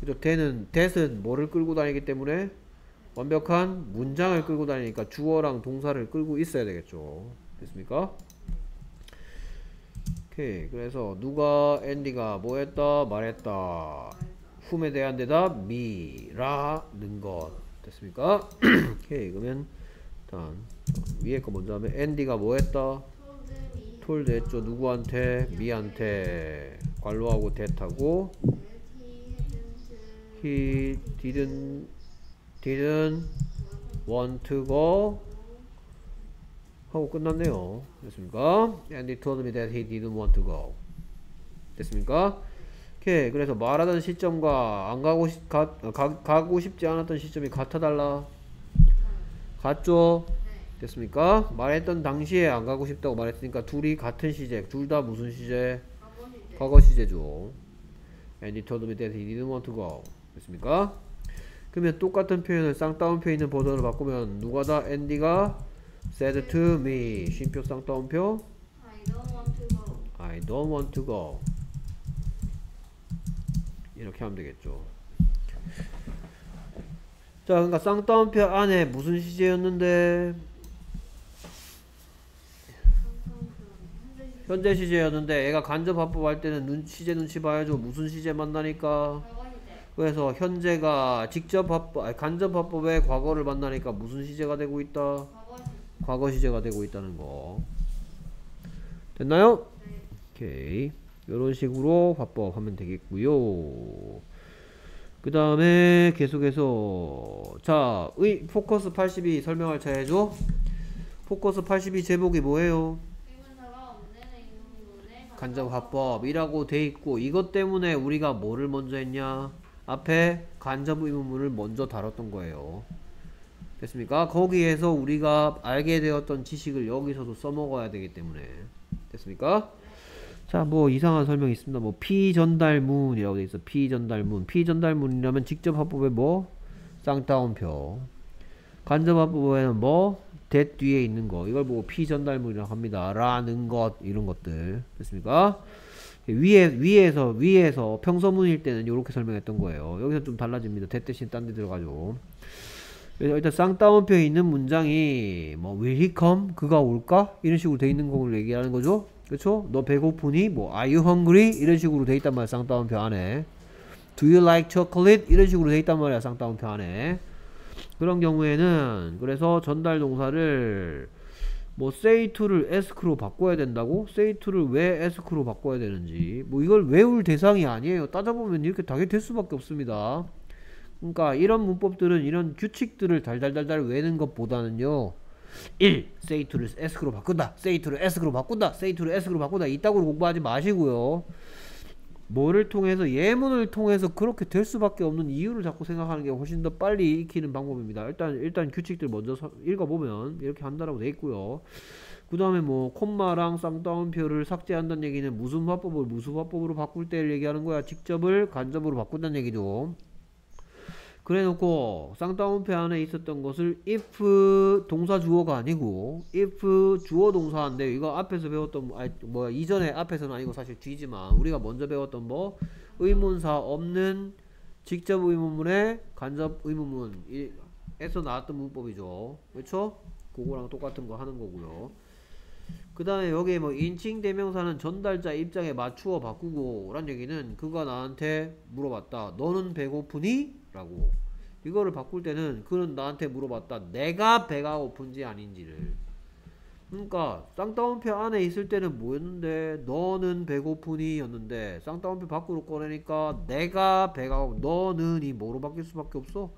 그죠? that은 that은 뭐를 끌고 다니기 때문에 완벽한 문장을 끌고 다니니까 주어랑 동사를 끌고 있어야 되겠죠. 됐습니까? 오케이. 그래서 누가 앤디가 뭐 했다 말했다. whom에 대한 대답 me라는 것 됐습니까? 오케이 그러면 일단 위에 거 먼저 하면 앤디가 뭐 했다? 톨드 했죠 누구한테? 미한테 관로하고 대타고 he he didn't didn't want to go 하고 끝났네요 됐습니까? Andy told me that he didn't want to go 됐습니까? 오케이 그래서 말하던 시점과 안 가고 싶 가, 가, 가고 싶지 않았던 시점이 같아 달라 같죠? 됐습니까? 말했던 당시에 안 가고 싶다고 말했으니까 둘이 같은 시제 둘 다 무슨 시제. 과거 시제죠. And he told me that he didn't want to go. 됐습니까? 그러면 똑같은 표현을 쌍따옴표 있는 버전으로 바꾸면 누가 다 앤디가 said to me 쉼표 쌍따옴표 I don't want to go. I don't want to go 이렇게 하면 되겠죠. 자, 그러니까 쌍따옴표 안에 무슨 시제였는데 현재 시제였는데 얘가 간접 합법할 때는 눈, 시제 눈치 봐야죠. 무슨 시제 만나니까. 그래서 현재가 직접 아니, 간접 합법의 과거를 만나니까 무슨 시제가 되고 있다? 과거 시제. 과거 시제가 되고 있다는 거. 됐나요? 네. 오케이. 이런 식으로 화법 하면 되겠고요. 그 다음에 계속해서 자, 의 포커스 82 설명할 차례죠. 포커스 82 제목이 뭐예요? 간접 화법이라고 돼 있고 이것 때문에 우리가 뭐를 먼저 했냐? 앞에 간접 의문문을 먼저 다뤘던 거예요. 됐습니까? 거기에서 우리가 알게 되었던 지식을 여기서도 써먹어야 되기 때문에 됐습니까? 자, 뭐 이상한 설명이 있습니다. 뭐 피전달문이라고 돼 있어. 피전달문. 피전달문이라면 직접 화법에 뭐 쌍따옴표. 간접 화법에는 뭐 that 뒤에 있는 거. 이걸 보고 피전달문이라고 합니다. 라는 것 이런 것들. 됐습니까? 위에 위에서 위에서 평서문일 때는 이렇게 설명했던 거예요. 여기서 좀 달라집니다. that 대신 딴 데 들어가죠. 그래서 일단 쌍따옴표에 있는 문장이 뭐 will he come? 그가 올까? 이런 식으로 돼 있는 걸 얘기하는 거죠. 그렇죠? 너 배고프니? 뭐 are you hungry? 이런 식으로 돼 있단 말이야. 쌍따옴표 안에. do you like chocolate? 이런 식으로 돼 있단 말이야. 쌍따옴표 안에. 그런 경우에는 그래서 전달 동사를 뭐 to를 ask로 바꿔야 된다고? to를 왜 ask로 바꿔야 되는지 뭐 이걸 외울 대상이 아니에요. 따져보면 이렇게 당연히 될 수밖에 없습니다. 그러니까 이런 문법들은 이런 규칙들을 달달달달 외는 것보다는요 1. say to를 ask로 바꾼다 to를 ask로 바꾼다 to를 ask로 바꾼다 이따구로 공부하지 마시고요 뭐를 통해서 예문을 통해서 그렇게 될 수밖에 없는 이유를 자꾸 생각하는 게 훨씬 더 빨리 익히는 방법입니다. 일단 일단 규칙들 먼저 서- 읽어보면 이렇게 한다라고 돼 있고요. 그 다음에 뭐 콤마랑 쌍따옴표를 삭제한다는 얘기는 무슨 화법을 무슨 화법으로 바꿀 때를 얘기하는 거야? 직접을 간접으로 바꾼다는 얘기죠 그래 놓고 쌍따옴표 안에 있었던 것을 if 동사 주어가 아니고 if 주어 동사인데 이거 앞에서 배웠던 뭐, 아니, 뭐야 이전에 앞에서는 아니고 사실 뒤지만 우리가 먼저 배웠던 뭐 의문사 없는 직접 의문문에 간접 의문문에서 나왔던 문법이죠 그렇죠? 그거랑 똑같은 거 하는 거고요 그 다음에 여기 뭐 인칭 대명사는 전달자 입장에 맞추어 바꾸고 란 얘기는 그가 나한테 물어봤다 너는 배고프니? 라고. 이거를 바꿀 때는 그는 나한테 물어봤다. 내가 배가 고픈지 아닌지를. 그러니까 쌍따옴표 안에 있을 때는 뭐였는데? 너는 배고프니? 였는데 쌍따옴표 밖으로 꺼내니까 내가 배가 고 너는 이 뭐로 바뀔 수밖에 없어?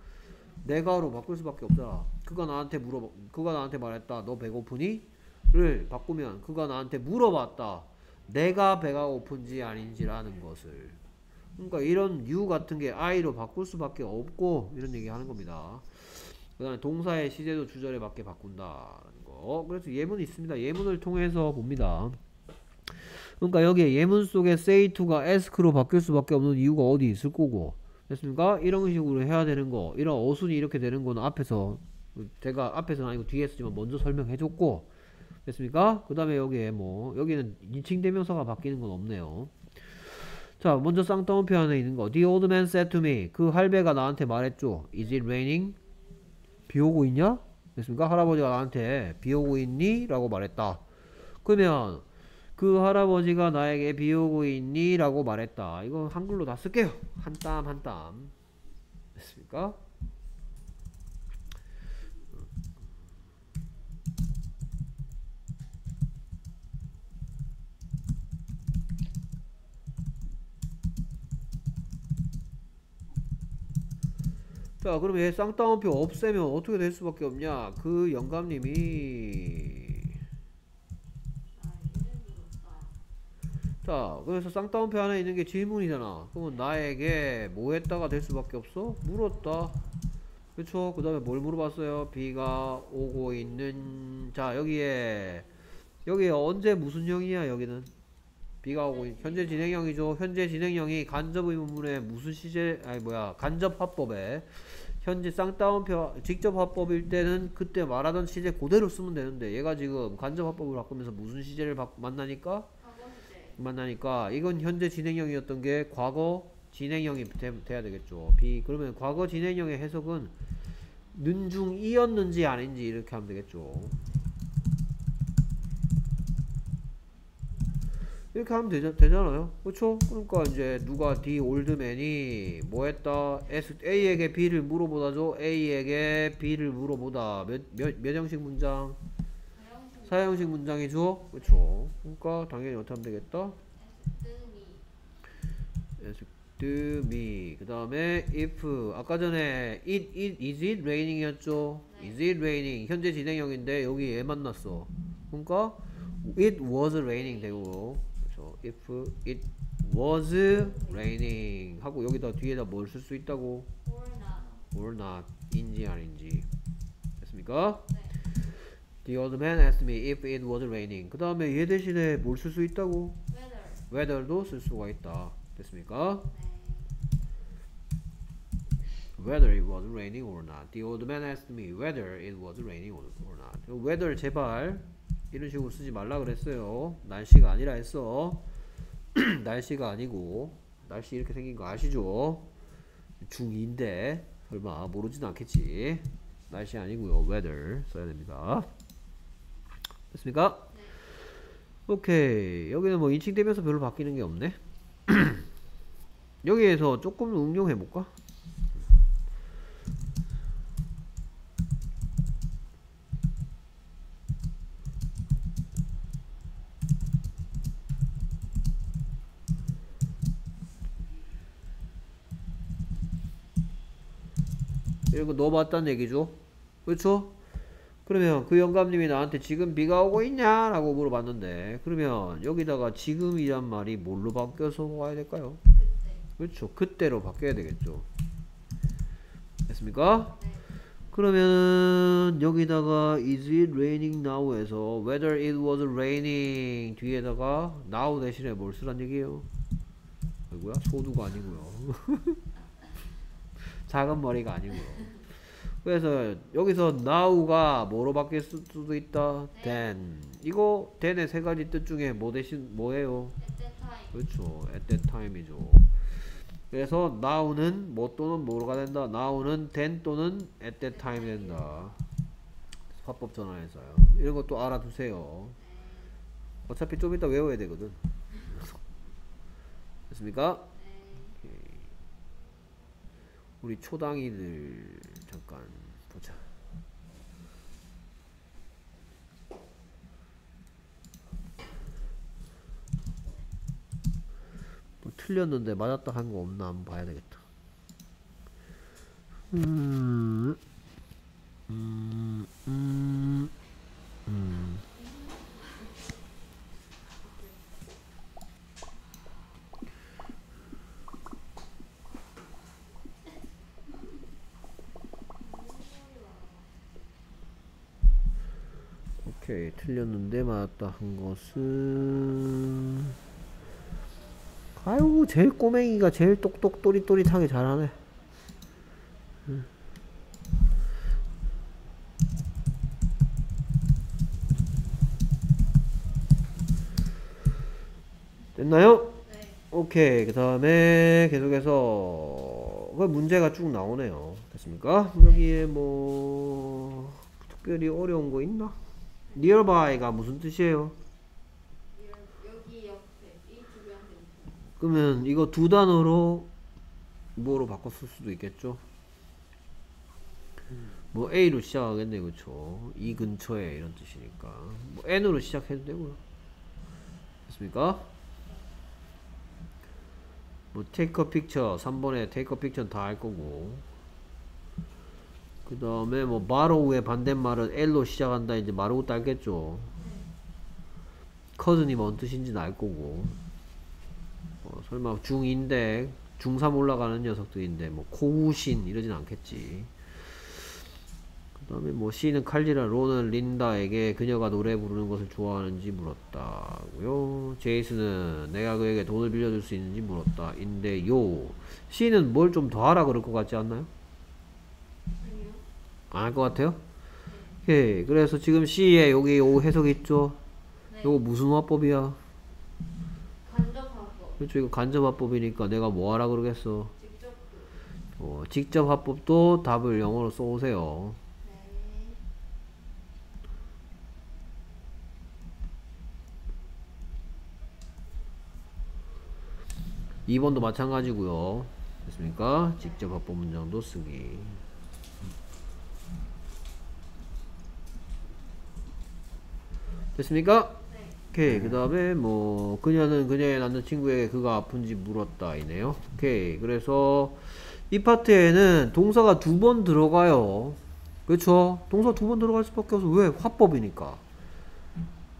내가로 바꿀 수밖에 없잖아. 그가 나한테 물어 그가 나한테 말했다. 너 배고프니? 를 바꾸면 그가 나한테 물어봤다. 내가 배가 고픈지 아닌지라는 것을 그러니까 이런 유 같은 게 I로 바꿀 수밖에 없고 이런 얘기 하는 겁니다. 그 다음에 동사의 시제도 주절에 맞게 바꾼다는 거. 그래서 예문이 있습니다. 예문을 통해서 봅니다. 그러니까 여기에 예문 속에 say to가 ask로 바뀔 수밖에 없는 이유가 어디 있을 거고 됐습니까? 이런 식으로 해야 되는 거 이런 어순이 이렇게 되는 거는 앞에서 제가 앞에서는 아니고 뒤에 했지만 먼저 설명해 줬고 됐습니까? 그 다음에 여기에 뭐 여기는 인칭 대명사가 바뀌는 건 없네요. 자, 먼저 쌍따옴표 안에 있는 거. The old man said to me. 그 할배가 나한테 말했죠. Is it raining? 비 오고 있냐? 됐습니까? 할아버지가 나한테 비 오고 있니? 라고 말했다. 그러면 그 할아버지가 나에게 비 오고 있니? 라고 말했다. 이거 한글로 다 쓸게요. 한 땀 한 땀. 됐습니까? 자, 그럼 얘 쌍따옴표 없애면 어떻게 될 수밖에 없냐? 그 영감님이 자, 그래서 쌍따옴표 안에 있는 게 질문이잖아. 그러면 나에게 뭐 했다가 될 수밖에 없어? 물었다. 그쵸? 그 다음에 뭘 물어봤어요? 비가 오고 있는, 자, 여기에, 여기에 언제 무슨 형이야, 여기는? 비가 오고 있, 현재 진행형이죠. 현재 진행형이 간접 의문문에 무슨 시제, 아니, 뭐야, 간접 화법에 현재 쌍따옴표 직접 화법일 때는 그때 말하던 시제 그대로 쓰면 되는데 얘가 지금 간접 화법을 바꾸면서 무슨 시제를 바, 만나니까 만나니까 이건 현재 진행형이었던 게 과거 진행형이 돼, 돼야 되겠죠. 비 그러면 과거 진행형의 해석은 는중 이었는지 아닌지 이렇게 하면 되겠죠. 이렇게 하면 되자, 되잖아요. 그렇죠? 그러니까 이제 누가 D 올드맨이 뭐 했다? S, A에게 B를 물어보다죠. A에게 B를 물어보다. 몇, 몇, 몇 형식 문장? 사형식 문장이죠. 그렇죠? 그러니까 당연히 어떻게 하면 되겠다? ask me 그 다음에 if 아까 전에 it, it, is it raining이었죠 is it raining 현재 진행형인데 여기 얘 만났어 그러니까 it was raining 되고 if it was raining 하고 여기다 뒤에다 뭘 쓸 수 있다고 or not 인지 아닌지 됐습니까? The old man asked me if it was raining 그 다음에 얘 대신에 뭘 쓸 수 있다고 whether도 쓸 수가 있다. 됐습니까? 네. Whether it was raining or not. The old man asked me whether it was raining or or not. whether 제발 이런 식으로 쓰지 말라 그랬어요. 날씨가 아니라 했어. 날씨가 아니고 날씨 이렇게 생긴 거 아시죠? 중2인데 설마 모르진 않겠지. 날씨 아니고요. weather 써야 됩니다. 됐습니까? 오케이. 여기는 뭐 인칭되면서 별로 바뀌는 게 없네. 여기에서 조금 응용해 볼까? 이런 거 넣어봤다는 얘기죠. 그렇죠? 그러면 그 영감님이 나한테 지금 비가 오고 있냐? 라고 물어봤는데 그러면 여기다가 지금이란 말이 뭘로 바뀌어서 와야 될까요? 그렇죠. 그때로 바뀌어야 되겠죠. 됐습니까? 네. 그러면 여기다가 is it raining now에서 whether it was raining 뒤에다가 now 대신에 뭘 쓰란 얘기예요? 아이고야 소두가 아니고요. 작은 머리가 아니고요. 그래서 여기서 now가 뭐로 바뀔 수도 있다. then 이거 then의 세 가지 뜻 중에 뭐 대신 뭐예요? 그렇죠. at that time이죠. 그래서 now는 뭐 또는 뭐가 된다. now는 then 또는 at that time 된다. 화법 전환해서요. 이런 것도 알아두세요. 어차피 좀 이따 외워야 되거든. 됐습니까? 네. 우리 초당이들 잠깐 보자. 뭐 틀렸는데 맞았다 한 거 없나 한번 봐야 되겠다. 음, 음, 음, 음. 오케이 틀렸는데 맞았다 한 것은 아유 제일 꼬맹이가 제일 똑똑 또릿또릿하게 잘하네 응. 됐나요? 네. 오케이 그 다음에 계속해서 그 문제가 쭉 나오네요 됐습니까? 여기에 뭐 특별히 어려운 거 있나? Nearby가 무슨 뜻이에요? 그러면 이거 두 단어로 뭐로 바꿨을 수도 있겠죠? 뭐 A로 시작하겠네 그쵸? 이 근처에 이런 뜻이니까 뭐 N으로 시작해도 되고요 됐습니까? 뭐 take a picture 3번에 take a picture는 다 할 거고 그 다음에 뭐 borrow의 반대말은 L로 시작한다 이제 마르고 딸겠죠. cousin이 뭔 뜻인지는 알 거고. 어, 설마 중2인데 중3 올라가는 녀석들인데 뭐 코우신 이러진 않겠지. 그 다음에 뭐 C는 칼리라 로는 린다에게 그녀가 노래 부르는 것을 좋아하는지 물었다고요. 제이스는 내가 그에게 돈을 빌려줄 수 있는지 물었다. 인데요. C는 뭘 좀 더 하라 그럴 것 같지 않나요? 안 할 것 같아요? 오케이 그래서 지금 C에 여기 요 해석 있죠? 네. 요거 무슨 화법이야? 간접하고 그렇죠 이거 간접화법이니까 내가 뭐 하라 그러겠어 직접 그. 어, 직접 화법도 답을 영어로 써오세요 네. 2번도 마찬가지고요 됐습니까? 직접 화법 문장도 쓰기 됐습니까? 네. 오케이 그 다음에 뭐 그녀는 그녀의 남자친구에게 그가 아픈지 물었다 이네요 오케이 그래서 이 파트에는 동사가 두 번 들어가요 그렇죠 동사 두 번 들어갈 수밖에 없어 왜 화법이니까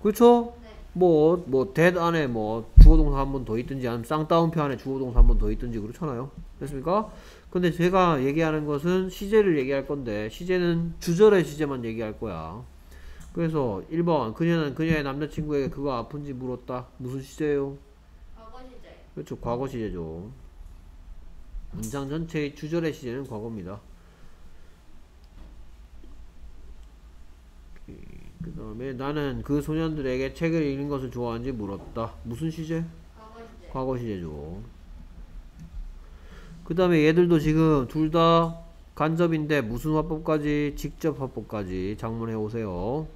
그렇죠 네. 뭐, 뭐, that 안에 뭐, 주어동사 한 번 더 있든지, 아니면 쌍따옴표 안에 주어동사 한 번 더 있든지, 그렇잖아요. 됐습니까? 근데 제가 얘기하는 것은 시제를 얘기할 건데, 시제는 주절의 시제만 얘기할 거야. 그래서 1번, 그녀는 그녀의 남자친구에게 그가 아픈지 물었다. 무슨 시제예요? 아픈 그렇죠. 과거 시제죠. 문장 전체의 주절의 시제는 과거입니다. 그 다음에 나는 그 소년들에게 책을 읽는 것을 좋아하는지 물었다. 무슨 시제? 과거 시제. 과거 시제죠. 그 다음에 얘들도 지금 둘 다 간접인데 무슨 화법까지 직접 화법까지 작문해 오세요.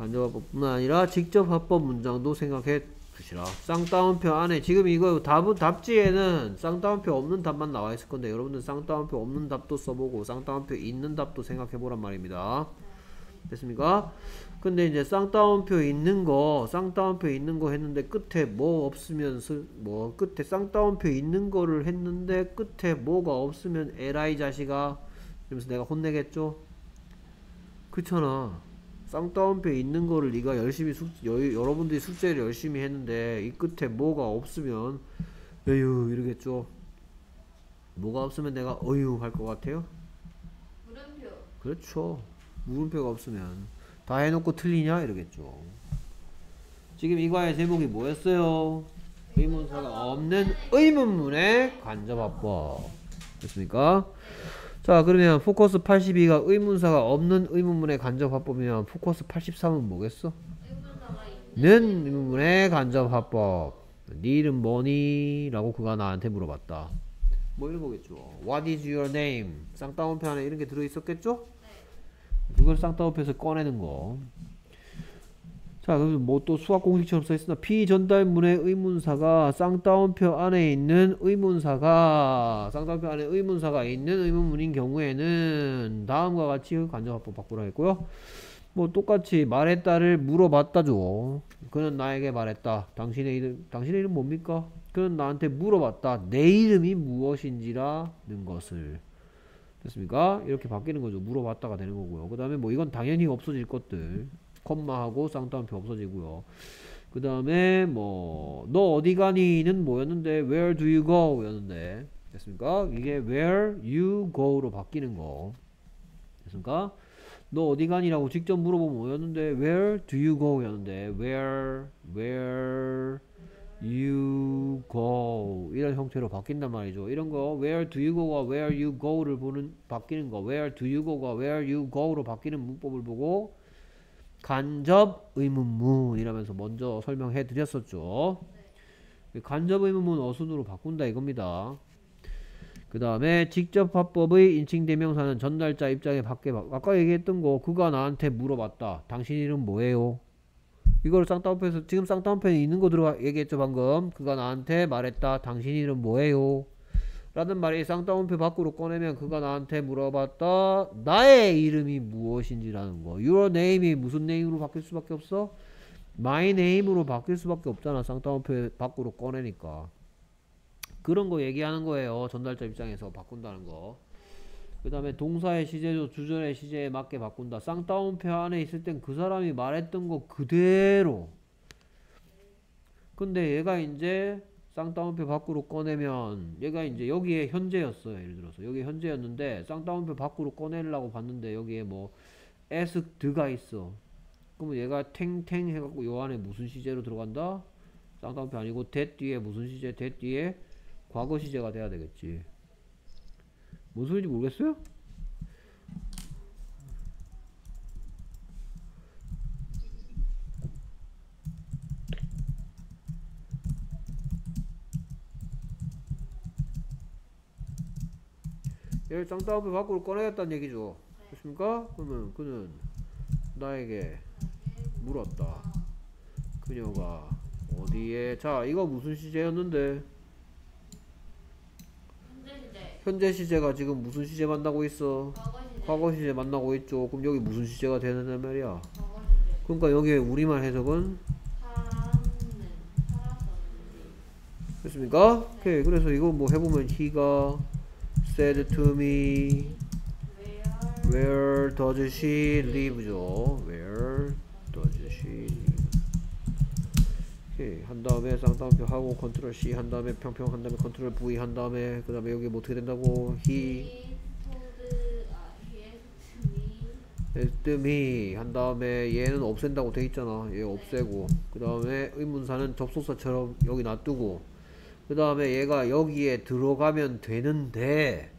간접 화법뿐만 아니라 직접 화법 문장도 생각해 두시라. 쌍따옴표 안에 지금 이거 답은 답지에는 쌍따옴표 없는 답만 나와 있을 건데 여러분들 쌍따옴표 없는 답도 써보고 쌍따옴표 있는 답도 생각해 보란 말입니다. 됐습니까? 근데 이제 쌍따옴표 있는 거, 쌍따옴표 있는 거 했는데 끝에 뭐 없으면 쓰- 뭐 끝에 쌍따옴표 있는 거를 했는데 끝에 뭐가 없으면 에라이 자식아 이러면서 내가 혼내겠죠? 그렇잖아. 쌍따옴표 있는 거를 네가 열심히 숙 여, 여러분들이 숙제를 열심히 했는데 이 끝에 뭐가 없으면 에휴 이러겠죠. 뭐가 없으면 내가 어휴 할 것 같아요? 물음표. 그렇죠. 물음표가 없으면 다 해놓고 틀리냐 이러겠죠. 지금 이 과의 제목이 뭐였어요? 의문사가 없는 의문문의 간접화법 됐습니까? 자 그러면 포커스 82가 의문사가 없는 의문문의 간접화법이면 포커스 83은 뭐겠어? 는 의문문의 간접화법 네 이름 뭐니? 라고 그가 나한테 물어봤다 뭐 이런 거겠죠 What is your name? 쌍따옴표 안에 이런 게 들어있었겠죠? 그걸 쌍따옴표에서 꺼내는 거. 자, 그럼 뭐 또 수학 공식처럼 써 있으나 피전달문의 의문사가 쌍따옴표 안에 있는 의문사가 쌍따옴표 안에 의문사가 있는 의문문인 경우에는 다음과 같이 간접화법 바꾸라 했고요. 뭐 똑같이 말했다를 물어봤다죠. 그는 나에게 말했다. 당신의 이름 당신의 이름 뭡니까? 그는 나한테 물어봤다. 내 이름이 무엇인지라는 것을 됐습니까? 이렇게 바뀌는 거죠. 물어봤다가 되는 거고요. 그 다음에 뭐 이건 당연히 없어질 것들. 콤마하고 쌍따옴표 없어지고요. 그 다음에 뭐 너 어디 가니는 뭐였는데 where do you go 였는데 됐습니까? 이게 where you go로 바뀌는 거 됐습니까? 너 어디 가니라고 직접 물어보면 뭐였는데 where do you go 였는데 where where you go 이런 형태로 바뀐단 말이죠. 이런 거 where do you go가 where you go를 보는 바뀌는 거 where do you go가 where you go로 바뀌는 문법을 보고 간접 의문문 이라면서 먼저 설명해 드렸었죠. 간접 의문문 어순으로 바꾼다 이겁니다. 그 다음에 직접 화법의 인칭 대명사는 전달자 입장에 밖에 바- 아까 얘기했던 거 그가 나한테 물어봤다. 당신 이름 뭐예요? 이걸 쌍따옴표에서 지금 쌍따옴표에 있는 거 들어가 얘기했죠 방금 그가 나한테 말했다. 당신 이름 뭐예요? 라는 말이 쌍따옴표 밖으로 꺼내면 그가 나한테 물어봤다. 나의 이름이 무엇인지라는 거. Your name이 무슨 name으로 바뀔 수밖에 없어? My name으로 바뀔 수밖에 없잖아. 쌍따옴표 밖으로 꺼내니까. 그런 거 얘기하는 거예요. 전달자 입장에서 바꾼다는 거. 그 다음에 동사의 시제도 주절의 시제에 맞게 바꾼다. 쌍따옴표 안에 있을 땐 그 사람이 말했던 거 그대로. 근데 얘가 이제 쌍따옴표 밖으로 꺼내면 얘가 이제 여기에 현재였어요. 예를 들어서 여기 현재였는데 쌍따옴표 밖으로 꺼내려고 봤는데 여기에 뭐 에스드가 있어. 그러면 얘가 탱탱 해갖고 요 안에 무슨 시제로 들어간다? 쌍따옴표 아니고 대 뒤에 무슨 시제? 대 뒤에 과거 시제가 돼야 되겠지. 무슨 소리인지 모르겠어요? 얘를 쌍따옴표 밖으로 꺼내겠다는 얘기죠. 그렇습니까? 그러면 그는 나에게 물었다. 그녀가 어디에 자 이거 무슨 시제였는데 현재 시제. 현재 시제가 지금 무슨 시제 만나고 있어? 과거 시제. 과거 시제 만나고 있죠. 그럼 여기 무슨 시제가 되는 말이야? 그러니까 여기에 우리말 해석은. 살았었는지. 됐습니까? 오케이. 그래서 이거 뭐 해보면 he가 said to me Where does she live죠. where does she live? 오케이. 한 다음에 쌍따옴표 하고 컨트롤 C 한 다음에 평평 한 다음에 컨트롤 V 한 다음에 그 다음에 여기 뭐 어떻게 된다고 he asked me 한 다음에 얘는 없앤다고 돼 있잖아 얘 없애고 그 다음에 의문사는 접속사처럼 여기 놔두고 그 다음에 얘가 여기에 들어가면 되는데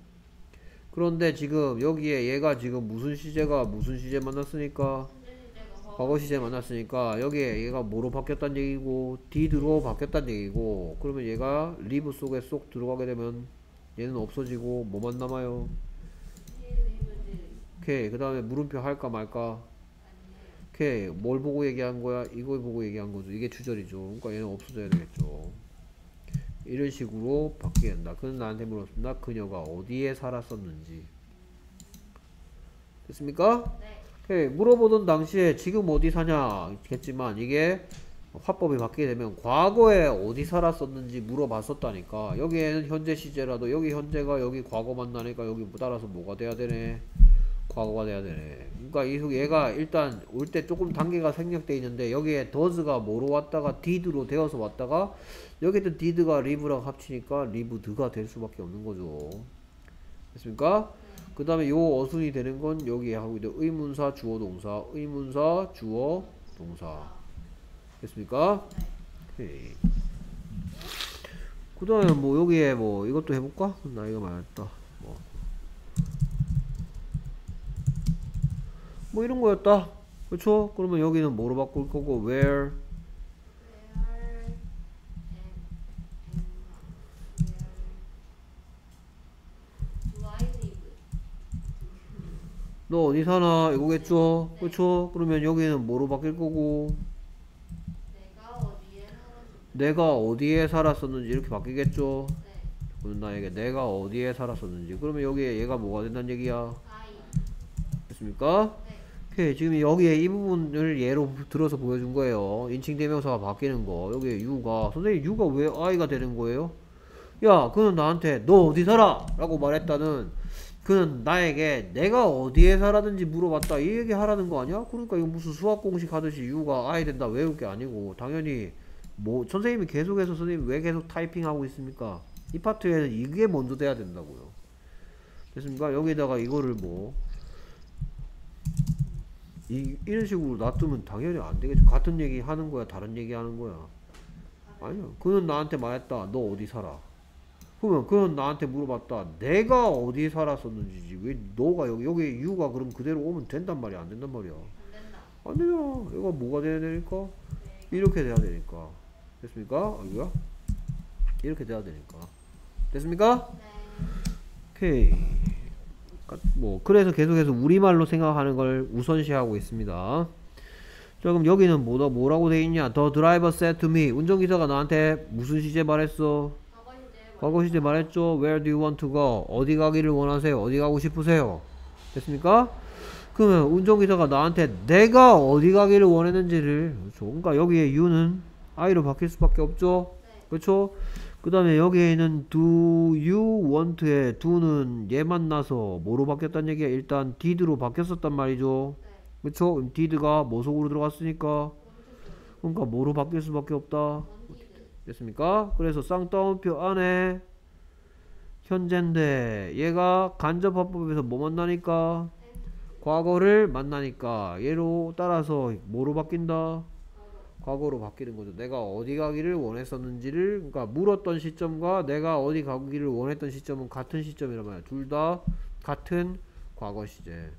그런데 지금 여기에 얘가 지금 무슨 시제가 무슨 시제 만났으니까? 과거 시제 만났으니까 여기에 얘가 뭐로 바뀌었단 얘기고 did로 바뀌었단 얘기고 그러면 얘가 live 속에 쏙 들어가게 되면 얘는 없어지고 뭐만 남아요? 오케이 그 다음에 물음표 할까 말까? 오케이 뭘 보고 얘기한 거야? 이걸 보고 얘기한 거죠. 이게 주절이죠. 그러니까 얘는 없어져야 되겠죠 이런 식으로 바뀌게 된다. 그는 나한테 물었습니다. 그녀가 어디에 살았었는지. 됐습니까? 네. 오케이 물어보던 당시에 지금 어디 사냐 겠지만 이게 화법이 바뀌게 되면 과거에 어디 살았었는지 물어봤었다니까. 여기에는 현재 시제라도 여기 현재가 여기 과거 만나니까 여기 따라서 뭐가 돼야 되네 과거가 돼야 되네 그러니까 이 속- 얘가 일단 올 때 조금 단계가 생략돼 있는데 여기에 does가 뭐로 왔다가 did로 되어서 왔다가 여기도 did가 live랑 합치니까 lived가 될 수밖에 없는 거죠 됐습니까? 그 다음에 요 어순이 되는 건 여기에 하고 있는 의문사 주어 동사 의문사 주어 동사 됐습니까? 오케이 그 다음에 뭐 여기에 뭐 이것도 해볼까? 나 이거 말했다 뭐. 뭐 이런 거였다 그렇죠? 그러면 여기는 뭐로 바꿀 거고 where? 너 어디 사나 이거겠죠? 그렇죠? 그러면 여기는 뭐로 바뀔 거고 내가 어디에. 내가 어디에 살았었는지 이렇게 바뀌겠죠? 네. 그럼 나에게 내가 어디에 살았었는지 그러면 여기에 얘가 뭐가 된다는 얘기야. 됐습니까? 네. 오케이 지금 여기에 이 부분을 예로 들어서 보여준 거예요 인칭 대명사가 바뀌는 거 여기에 유가 선생님 유가 왜 I가 되는 거예요? 야 그는 나한테 너 어디 살아? 라고 말했다는 그는 나에게 내가 어디에 살았는지 물어봤다 이 얘기 하라는 거 아니야? 그러니까 이거 무슨 수학 공식 하듯이 유가 I 된다 외울 게 아니고 당연히 뭐 선생님이 계속해서 선생님 왜 계속 타이핑하고 있습니까? 이 파트에는 이게 먼저 돼야 된다고요 됐습니까? 여기다가 이거를 뭐 이, 이런 식으로 놔두면 당연히 안 되겠죠. 같은 얘기 하는 거야, 다른 얘기 하는 거야. 아니요. 그는 나한테 말했다. 너 어디 살아? 그러면 그는 나한테 물어봤다. 내가 어디 살았었는지. 왜 너가 여기, 여기 유가 그럼 그대로 오면 된단 말이야? 안 된단 말이야? 안 되잖아. 이거 뭐가 돼야 되니까? 네. 이렇게 돼야 되니까. 됐습니까? 여기가? 이렇게 돼야 되니까. 됐습니까? 네. 오케이. 까- 뭐 그래서 계속해서 우리말로 생각하는 걸 우선시하고 있습니다. 자 그럼 여기는 뭐다 뭐라고 돼 있냐? The driver said to me. 운전기사가 나한테 무슨 시제 말했어? 과거 시제. 과거 시제 말했죠. Where do you want to go? 어디 가기를 원하세요? 어디 가고 싶으세요? 됐습니까? 그러면 운전기사가 나한테 내가 어디 가기를 원했는지를 그렇죠. 그러니까 여기에 you는 I로 바뀔 수밖에 없죠. 네. 그렇죠? 그 다음에 여기에 있는 do you want의 do는 얘 만나서 뭐로 바뀌었단 얘기야? 일단 did로 바뀌었었단 말이죠. 네. 그쵸? 그럼 did가 뭐 속으로 들어갔으니까 그러니까 뭐로 바뀔 수밖에 없다. 됐습니까? 그래서 쌍따옴표 안에 현재인데 얘가 간접화법에서 뭐 만나니까 과거를 만나니까 얘로 따라서 뭐로 바뀐다? 과거로 바뀌는 거죠. 내가 어디 가기를 원했었는지를 그러니까 물었던 시점과 내가 어디 가기를 원했던 시점은 같은 시점이란 말이야. 둘 다 같은 과거 시제.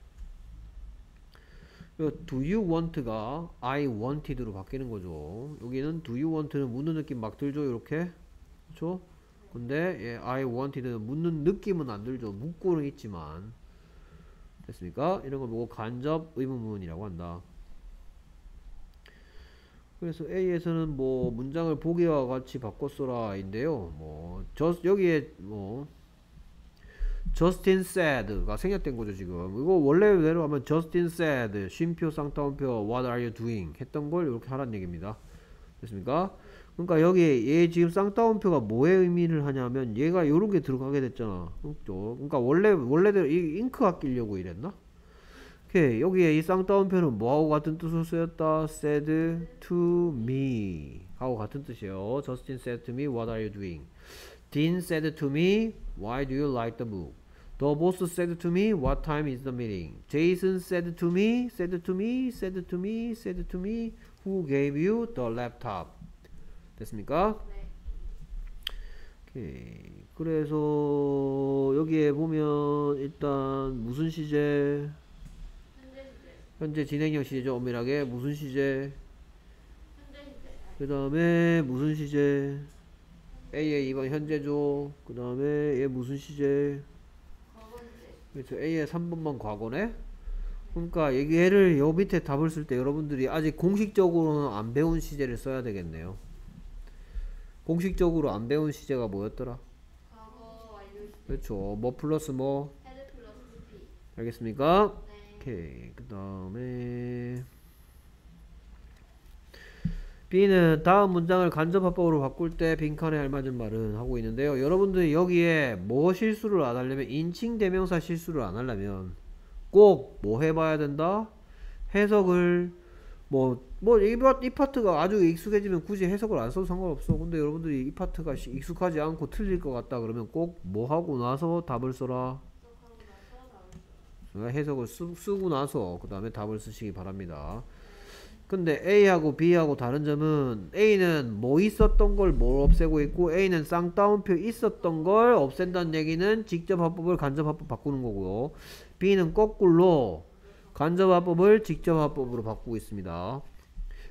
요 do you want가 I wanted로 바뀌는 거죠. 여기는 do you want는 묻는 느낌 막 들죠, 이렇게. 그렇죠? 근데 예, I wanted는 묻는 느낌은 안 들죠. 묻고는 있지만. 됐습니까? 이런 걸 보고 간접 의문문이라고 한다. 그래서 A에서는 뭐 문장을 보기와 같이 바꿨어라인데요. 뭐 just 여기에 뭐 Justin said가 생략된 거죠 지금. 이거 원래대로 하면 Justin said 쉼표 쌍따옴표 What are you doing 했던 걸 이렇게 하란 얘기입니다. 됐습니까? 그러니까 여기에 얘 지금 쌍따옴표가 뭐의 의미를 하냐면 얘가 요런 게 들어가게 됐잖아. 그죠? 그러니까 원래 원래대로 이 잉크가 끼려고 이랬나? 오케이 여기에 이 쌍따옴표는 뭐하고 같은 뜻으로 쓰였다? said to me 하고 같은 뜻이에요. Justin said to me, what are you doing? Dean said to me, why do you like the book? The boss said to me, "What time is the meeting?" Jason said to me, said to me, said to me, said to me, "Who gave you the laptop?" 됐습니까? 네. 오케이. 그래서 여기에 보면 일단 무슨 시제? 현재 진행형 시제죠. 엄밀하게 무슨 시제? 그 다음에 무슨 시제? A의 2번 현재죠. 그 다음에 얘 무슨 시제? 그렇죠. A의 3번만 과거네. 그러니까 얘를 요 밑에 답을 쓸 때 여러분들이 아직 공식적으로는 안 배운 시제를 써야 되겠네요. 공식적으로 안 배운 시제가 뭐였더라? 과거 완료 시제. 그렇죠. 뭐 플러스 뭐. 알겠습니까? 네. 오케이. 그 다음에 B는 다음 문장을 간접합법으로 바꿀 때 빈칸에 알맞은 말은 하고 있는데요. 여러분들이 여기에 뭐 실수를 안 하려면 인칭 대명사 실수를 안 하려면 꼭 뭐 해봐야 된다? 해석을 뭐 뭐 이 이 파트가 아주 익숙해지면 굳이 해석을 안 써도 상관없어. 근데 여러분들이 이 파트가 시- 익숙하지 않고 틀릴 것 같다 그러면 꼭 뭐 하고 나서 답을 써라. 해석하고 나서 답을 써. 제가 해석을 쓰, 쓰고 나서 그 다음에 답을 쓰시기 바랍니다. 근데 A하고 B하고 다른 점은 A는 뭐 있었던 걸 뭘 없애고 있고 A는 쌍따옴표 있었던 걸 없앤다는 얘기는 직접 합법을 간접 합법 바꾸는 거고요. B는 거꾸로 간접 합법을 직접 합법으로 바꾸고 있습니다.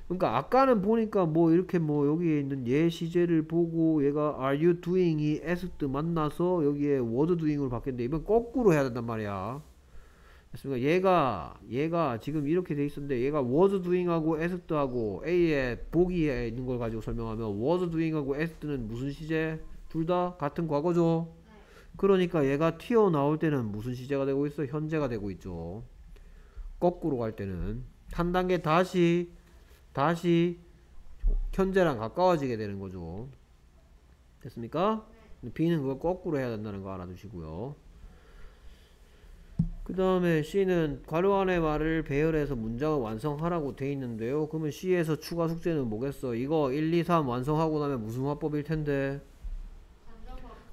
그러니까 아까는 보니까 뭐 이렇게 뭐 여기에 있는 얘 시제를 보고 얘가 are you doing이 asked 만나서 여기에 was doing으로 바뀌었는데 이번 거꾸로 해야 된단 말이야. 됐습니까? 얘가 얘가 지금 이렇게 돼 있었는데 얘가 was doing하고 asked하고 A의 보기에 있는 걸 가지고 설명하면 was doing하고 asked는 무슨 시제? 둘 다 같은 과거죠. 네. 그러니까 얘가 튀어나올 때는 무슨 시제가 되고 있어? 현재가 되고 있죠. 거꾸로 갈 때는 한 단계 다시 다시 현재랑 가까워지게 되는 거죠. 됐습니까? B는 그걸 거꾸로 해야 된다는 거 알아두시고요. 그 다음에 C는 괄호 안의 말을 배열해서 문장을 완성하라고 돼 있는데요. 그러면 C에서 추가 숙제는 뭐겠어? 이거 1, 2, 3 완성하고 나면 무슨 화법일 텐데?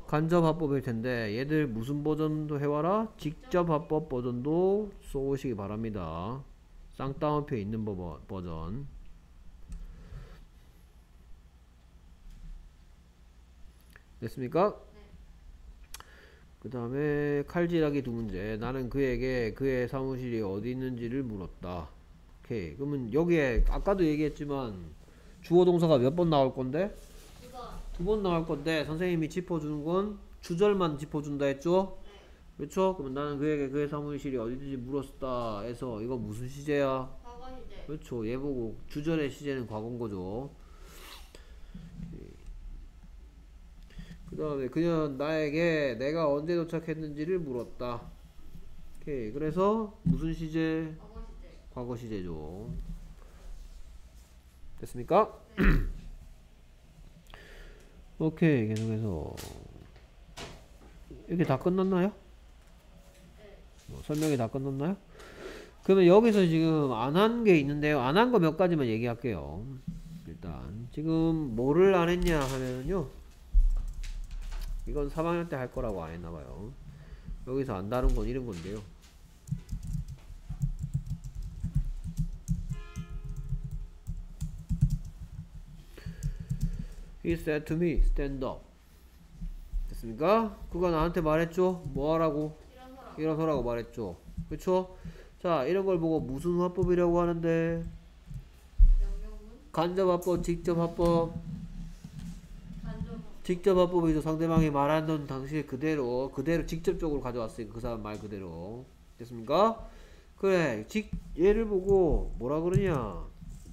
간접 화법일 텐데 얘들 무슨 버전도 해와라? 직접 화법 버전도 써오시기 바랍니다. 쌍따옴표 있는 버, 버전. 됐습니까? 그 다음에 칼질하기 두 문제. 나는 그에게 그의 사무실이 어디 있는지를 물었다. 오케이. 그러면 여기에 아까도 얘기했지만 주어 동사가 몇 번 나올 건데? 두 번. 나올 건데 선생님이 짚어주는 건 주절만 짚어준다 했죠? 네. 그렇죠? 그러면 나는 그에게 그의 사무실이 어디든지 물었다 해서 이거 무슨 시제야? 과거 시제. 그렇죠. 얘 보고 주절의 시제는 과거인 거죠. 그 다음에 그녀는 나에게 내가 언제 도착했는지를 물었다. 오케이. 그래서 무슨 시제? 과거 시제. 과거 시제죠. 됐습니까? 오케이. 계속해서 이렇게 다 끝났나요? 뭐 설명이 다 끝났나요? 그러면 여기서 지금 안 한 게 있는데요. 안 한 거 몇 가지만 얘기할게요. 일단 지금 뭐를 안 했냐 하면요. 이건 3학년 때 할 거라고 안 했나 봐요. 여기서 안 다룬 건 이런 건데요. He said to me, stand up. 됐습니까? 그가 나한테 말했죠? 뭐 하라고? 일어서라. 일어서라고 말했죠. 그쵸? 자, 이런 걸 보고 무슨 화법이라고 하는데? 간접 화법, 직접 화법. 간접합법. 직접 화법이죠. 상대방이 말하는 당시에 그대로, 그대로 직접적으로 가져왔으니까 그 사람 말 그대로. 됐습니까? 그래, 직, 얘를 보고 뭐라 그러냐.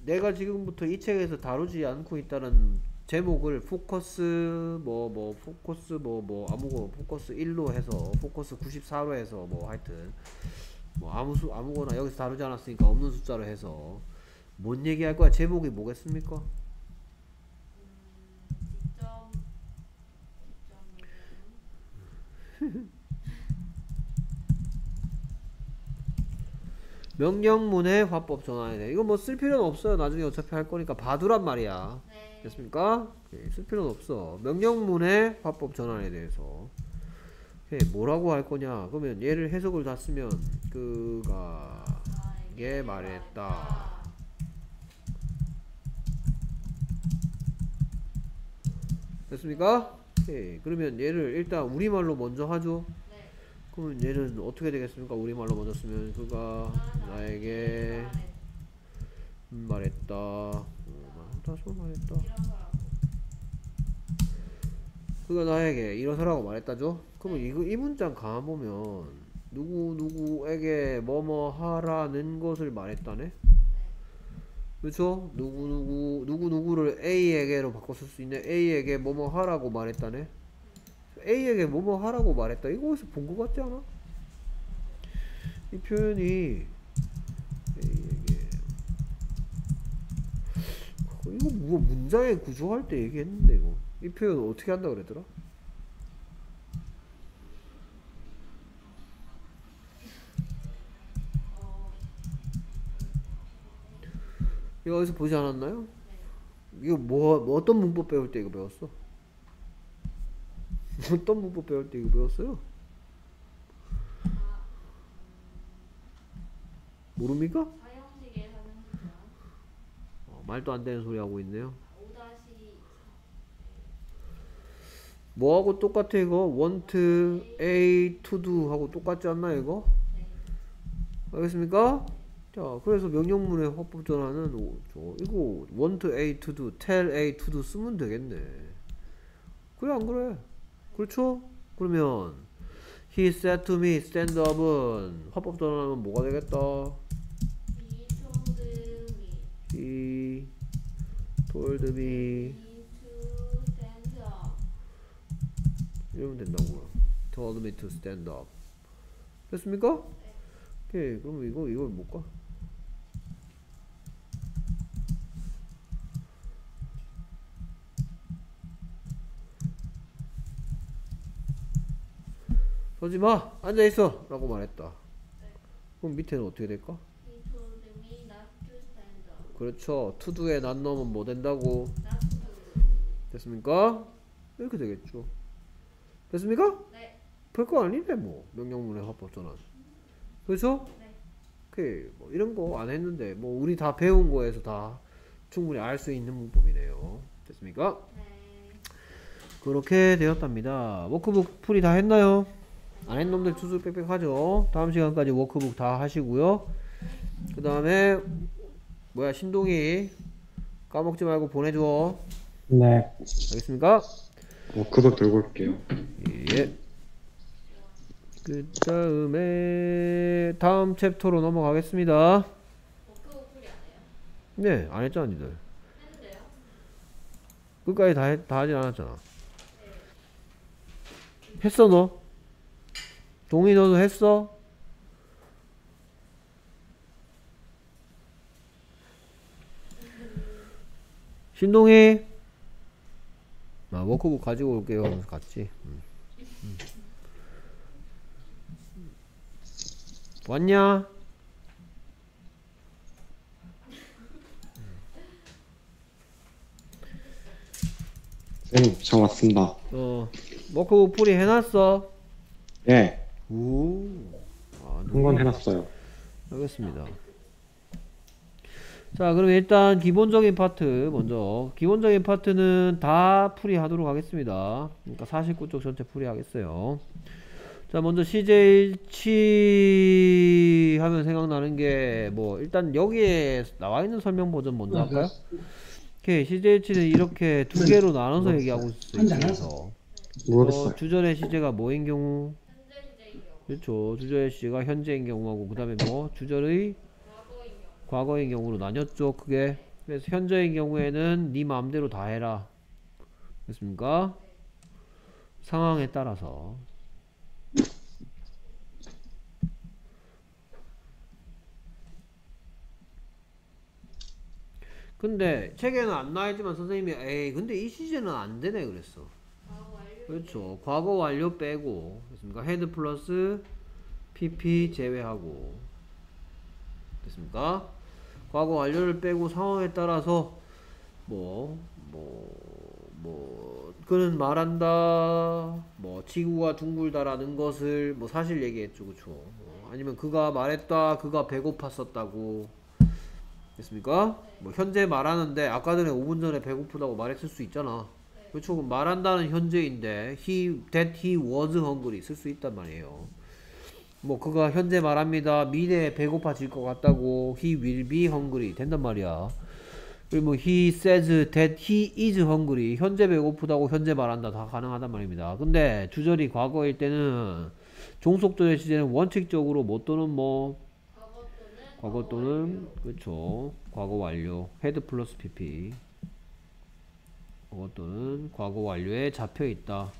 내가 지금부터 이 책에서 다루지 않고 있다는 제목을 포커스 뭐뭐 포커스 뭐뭐 아무거 포커스 1로 해서 포커스 94로 해서 뭐 하여튼 뭐 아무 수 아무거나 여기서 다루지 않았으니까 없는 숫자로 해서 뭔 얘기할 거야 제목이 뭐겠습니까? 직접. 직접. 명령문의 화법 전환에 대해 이거 뭐 쓸 필요는 없어요 나중에 어차피 할 거니까 봐두란 말이야 네. 됐습니까? 오케이, 쓸 필요는 없어 명령문의 화법 전환에 대해서 오케이, 뭐라고 할 거냐? 그러면 얘를 해석을 다 쓰면 그가 얘 말했다. 됐습니까? 오케이. 그러면 얘를 일단 우리말로 먼저 하죠. 네. 그러면 얘는 어떻게 되겠습니까? 우리말로 먼저 쓰면 그가 나에게 음, 말했다. 어, 다시 말했다. 그가 나에게 일어서라고 말했다죠. 그러면 이거 이 문장 가만 보면 누구 누구에게 뭐뭐 하라는 것을 말했다네. 그렇죠? 누구 누구 누구 누구를 A에게로 쓸수 있는 A에게 뭐뭐 하라고 말했다네. A에게 뭐뭐 하라고 말했다. 이거 어디서 본 것 같지 않아? 이 표현이 A에게 어, 이거 뭐 문장의 구조할 때 얘기했는데 이거 이 표현 어떻게 한다 그랬더라? 이거 어디서 보지 않았나요? 이거 뭐, 뭐 어떤 문법 배울 때 이거 배웠어? 어떤 문법 배울 때 이거 배웠어요? 모릅니까? 어, 말도 안 되는 소리 하고 있네요. 5 뭐하고 똑같아 이거? want A to do 하고 똑같지 않나 이거? 알겠습니까? 자 그래서 명령문의 화법 전환은 오, 저, 이거 want A to do, tell A to do 쓰면 되겠네. 그래 안 그래? 그렇죠? 그러면 he said to me stand up은 화법 전환하면 뭐가 되겠다? he told me. 이러면 된다고요. told me to stand up. 됐습니까? 오케이. 그럼 이거 이거 뭘까? 서지 마. 앉아 있어 라고 말했다. 그럼 밑에는 어떻게 될까? 그렇죠. 투두에 난 넣으면 뭐 된다고? 됐습니까? 이렇게 되겠죠. 됐습니까? 네. 별거 아니네 뭐 명령문의 화법 전환 그렇죠? 네. 오케이 뭐 이런 거 안 했는데 뭐 우리 다 배운 거에서 다 충분히 알 수 있는 문법이네요 됐습니까? 네. 그렇게 되었답니다 워크북 풀이 다 했나요? 안 했는 놈들 투수 빽빽 하죠 다음 시간까지 워크북 다 하시고요 그 다음에 뭐야 신동이 까먹지 말고 보내줘 네. 알겠습니까? 워크북 들고 올게요. 예. 그 다음에 다음 챕터로 넘어가겠습니다. 워크북 풀이 안 해요? 네, 안 했잖아, 니들. 했는데요? 끝까지 다, 했, 다 하진 않았잖아. 했어, 너? 동희 너도 했어? 신동희? 아, 워크북 가지고 올게요. 하면서 같이. 음. 음. 왔냐? 쌤, 저 왔습니다. 어, 워크북 풀이 해놨어. 예, 오. 아, 한건 해놨어요. 알겠습니다. 자, 그럼 일단 기본적인 파트 먼저 기본적인 파트는 다 풀이하도록 하겠습니다. 그러니까 49쪽 전체 풀이하겠어요. 자, 먼저 CJ치 하면 생각나는 게 뭐 일단 여기에 나와 있는 설명 버전 먼저 할까요? 오케이, CJ치는 이렇게 두 개로 나눠서 얘기하고 있어요. 그래서. 어, 주절의 시제가 뭐인 경우? 그렇죠. 주절의 시제가 현재인 경우하고 그 다음에 뭐 주절의 과거인 경우. 과거인 경우로 나뉘었죠. 그게 그래서 현재인 경우에는 네 마음대로 다 해라. 됐습니까? 상황에 따라서 근데 책에는 안 나와있지만 선생님이 에이 근데 이 시제는 안 되네 그랬어. 그렇죠. 과거 완료 빼고 됐습니까? had 플러스 PP 제외하고 됐습니까? 과거 완료를 빼고 상황에 따라서 뭐 뭐 뭐 그는 말한다 뭐 지구가 둥글다라는 것을 뭐 사실 얘기했죠 그쵸 어, 아니면 그가 말했다 그가 배고팠었다고 됐습니까 뭐 현재 말하는데 아까 전에 5분 전에 배고프다고 말했을 수 있잖아 그렇죠 말한다는 현재인데 he that he was hungry 쓸 수 있단 말이에요. 뭐 그가 현재 말합니다. 미래에 배고파질 것 같다고 he will be hungry 된단 말이야. 그리고 뭐 he says that he is hungry 현재 배고프다고 현재 말한다 다 가능하단 말입니다. 근데 주절이 과거일 때는 종속절의 시제는 원칙적으로 뭐 또는 뭐 과거 또는 과거 또는 그렇죠 과거 완료. had 플러스 pp 또는 과거 완료에 잡혀 있다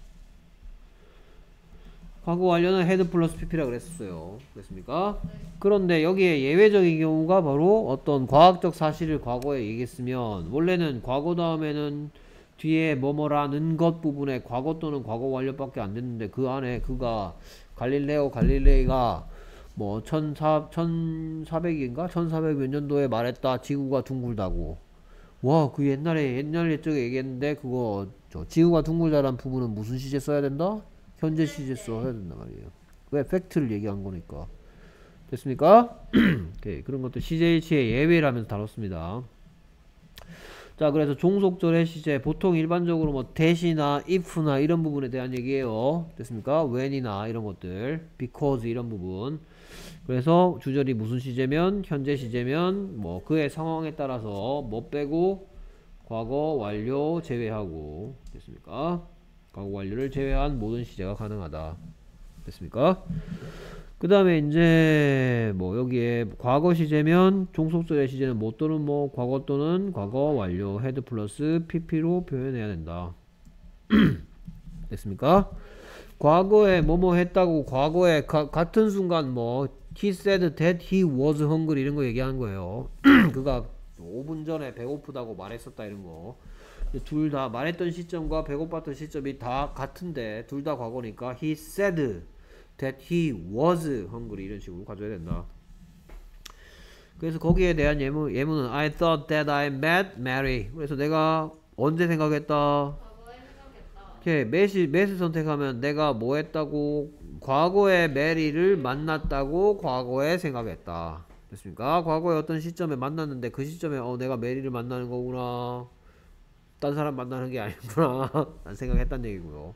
과거 완료는 had 플러스 pp라 그랬었어요 그랬습니까 그런데 여기에 예외적인 경우가 바로 어떤 과학적 사실을 과거에 얘기했으면 원래는 과거 다음에는 뒤에 뭐뭐라는 것 부분에 과거 또는 과거 완료밖에 안 됐는데 그 안에 그가 갈릴레오 갈릴레이가 뭐 1400, 1400인가? 1400몇 년도에 말했다. 지구가 둥글다고. 와, 그 옛날에 옛날 옛적에 얘기했는데 그거 저 지구가 둥글다란 부분은 무슨 시제 써야 된다? 현재 시제 써야 된단 말이에요. 왜 팩트를 얘기한 거니까. 됐습니까? 오케이. 그런 것도 시제일치의 예외라면서 다뤘습니다. 자, 그래서 종속절의 시제 보통 일반적으로 뭐 대시나 if나 이런 부분에 대한 얘기예요. 됐습니까? when이나 이런 것들, because 이런 부분. 그래서 주절이 무슨 시제면 현재 시제면 뭐 그의 상황에 따라서 뭐 빼고 과거 완료 제외하고 됐습니까? 과거 완료를 제외한 모든 시제가 가능하다. 됐습니까? 그 다음에 이제 뭐 여기에 과거 시제면 종속절의 시제는 뭐 또는 뭐 과거 또는 과거 완료 had 플러스 pp로 표현해야 된다. 됐습니까? 과거에 뭐뭐 했다고 과거에 가- 같은 순간 뭐 he said that he was hungry 이런 거 얘기하는 거예요. 그가 5분 전에 배고프다고 말했었다 이런 거. 둘 다 말했던 시점과 배고팠던 시점이 다 같은데 둘 다 과거니까 he said that he was hungry 이런 식으로 가져야 된다. 그래서 거기에 대한 예문, 예문은 I thought that I met Mary. 그래서 내가 언제 생각했다? 이렇게 매시 매스 선택하면 내가 뭐 했다고 과거에 메리를 만났다고 과거에 생각했다. 됐습니까? 과거에 어떤 시점에 만났는데 그 시점에 어 내가 메리를 만나는 거구나. 딴 사람 만나는 게 아니구나. 난 생각했단 얘기고요.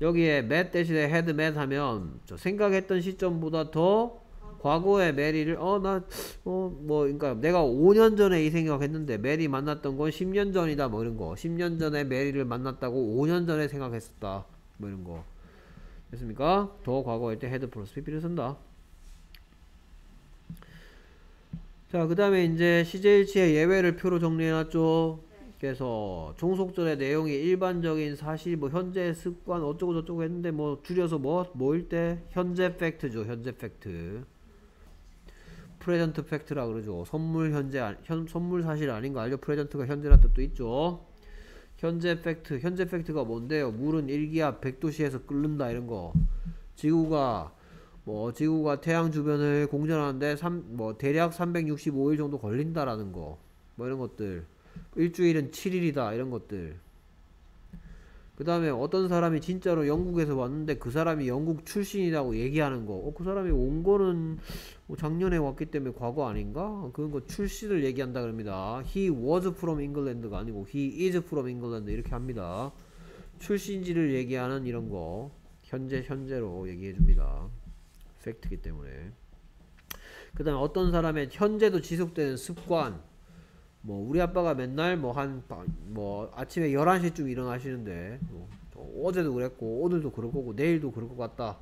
여기에 met 대신에 had met 하면 저 생각했던 시점보다 더 과거에 메리를 어 나 어 뭐 그러니까 내가 5년 전에 이 생각했는데 메리 만났던 건 10년 전이다 뭐 이런 거. 10년 전에 메리를 만났다고 5년 전에 생각했었다 뭐 이런 거. 됐습니까? 더 과거일 때 had 플러스 pp를 쓴다. 자 그 다음에 이제 시제 일치의 예외를 표로 정리해놨죠 그래서 종속절의 내용이 일반적인 사실 뭐 현재 습관 어쩌고 저쩌고 했는데 뭐 줄여서 뭐 뭐일 때? 현재 fact죠 현재 fact. present fact라 그러죠. 선물 현재 아- 현, 선물 사실 아닌 거 알죠? present가 현재란 뜻도 있죠. 현재 팩트 현재 fact가 뭔데요? 물은 일기압 100도씨에서 끓는다 이런 거. 지구가 뭐 지구가 태양 주변을 공전하는데 삼, 뭐 대략 365일 정도 걸린다라는 거. 뭐 이런 것들 일주일은 7일이다 이런 것들 그 다음에 어떤 사람이 진짜로 영국에서 왔는데 그 사람이 영국 출신이라고 얘기하는 거. 어, 그 사람이 온 거는 뭐 작년에 왔기 때문에 과거 아닌가? 그런 거 출신을 얘기한다 그럽니다. He was from England가 아니고 he is from England 이렇게 합니다. 출신지를 얘기하는 이런 거 현재 현재로 얘기해 줍니다. 팩트기 때문에. 그 다음에 어떤 사람의 현재도 지속되는 습관 뭐 우리 아빠가 맨날 뭐한뭐 아침에 11시쯤 일어나시는데 뭐 어제도 그랬고 오늘도 그럴 거고 내일도 그럴 것 같다.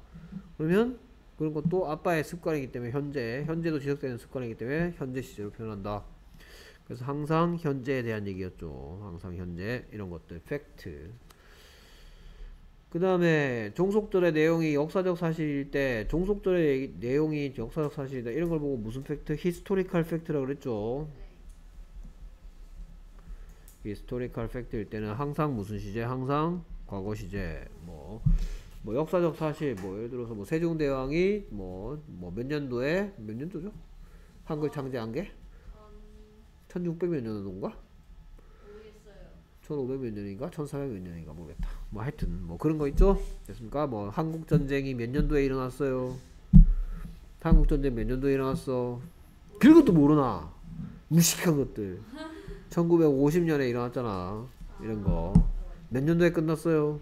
그러면 그런 것도 아빠의 습관이기 때문에 현재 현재도 지속되는 습관이기 때문에 현재 시제로 표현한다. 그래서 항상 현재에 대한 얘기였죠. 항상 현재 이런 것들 팩트. 그 다음에 종속절의 내용이 역사적 사실일 때 종속절의 내용이 역사적 사실이다 이런 걸 보고 무슨 fact? historical fact라고 그랬죠. historical fact일 때는 항상 무슨 시제? 항상 과거 시제. 뭐, 뭐 역사적 사실, 뭐 예를 들어서 뭐 세종대왕이 뭐 뭐 몇 년도에 몇 년도죠? 한글 창제한 게? 음, 1600 몇 년도인가? 모르겠어요. 1500 몇 년인가 1400 몇 년인가 모르겠다 뭐 하여튼 뭐 그런 거 있죠 됐습니까 뭐 한국 전쟁이 몇 년도에 일어났어요 한국 전쟁 몇 년도에 일어났어 그런 것도 모르나 무식한 것들 1950년에 일어났잖아. 이런 거 몇 년도에 끝났어요?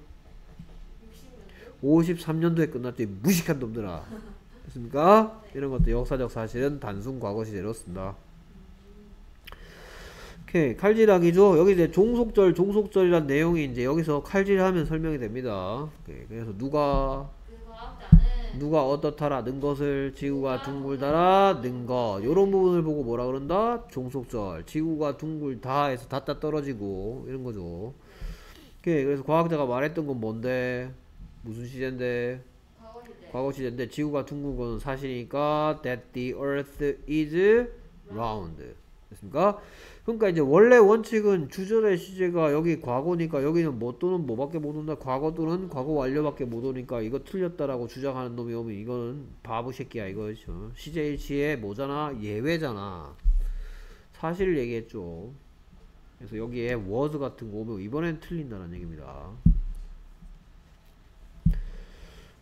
53년도에 끝났지. 무식한 놈들아. 됐습니까? 이런 것도 역사적 사실은 단순 과거 시제로 쓴다. 오케이. 칼질하기죠. 여기 이제 종속절 종속절이란 내용이 이제 여기서 칼질하면 설명이 됩니다. 오케이, 그래서 누가 누가 어떻다라는 것을 지구가 둥글다라 는 것 요런 부분을 보고 뭐라 그런다? 종속절. 지구가 둥글다 해서 닿다 떨어지고 이런 거죠. 오케이 그래서 과학자가 말했던 건 뭔데? 무슨 시제인데? 과거 시대. 과거 시제인데 지구가 둥근 건 사실이니까 that the earth is round 됐습니까? 그러니까 이제 원래 원칙은 주절의 시제가 여기 과거니까 여기는 뭐 또는 뭐밖에 못 온다. 과거 또는 과거 완료밖에 못 오니까 이거 틀렸다라고 주장하는 놈이 오면 이거는 바보 새끼야 이거. 저 시제 일치의 뭐잖아 예외잖아. 사실을 얘기했죠. 그래서 여기에 was 같은 거 오면 이번엔 틀린다는 얘기입니다.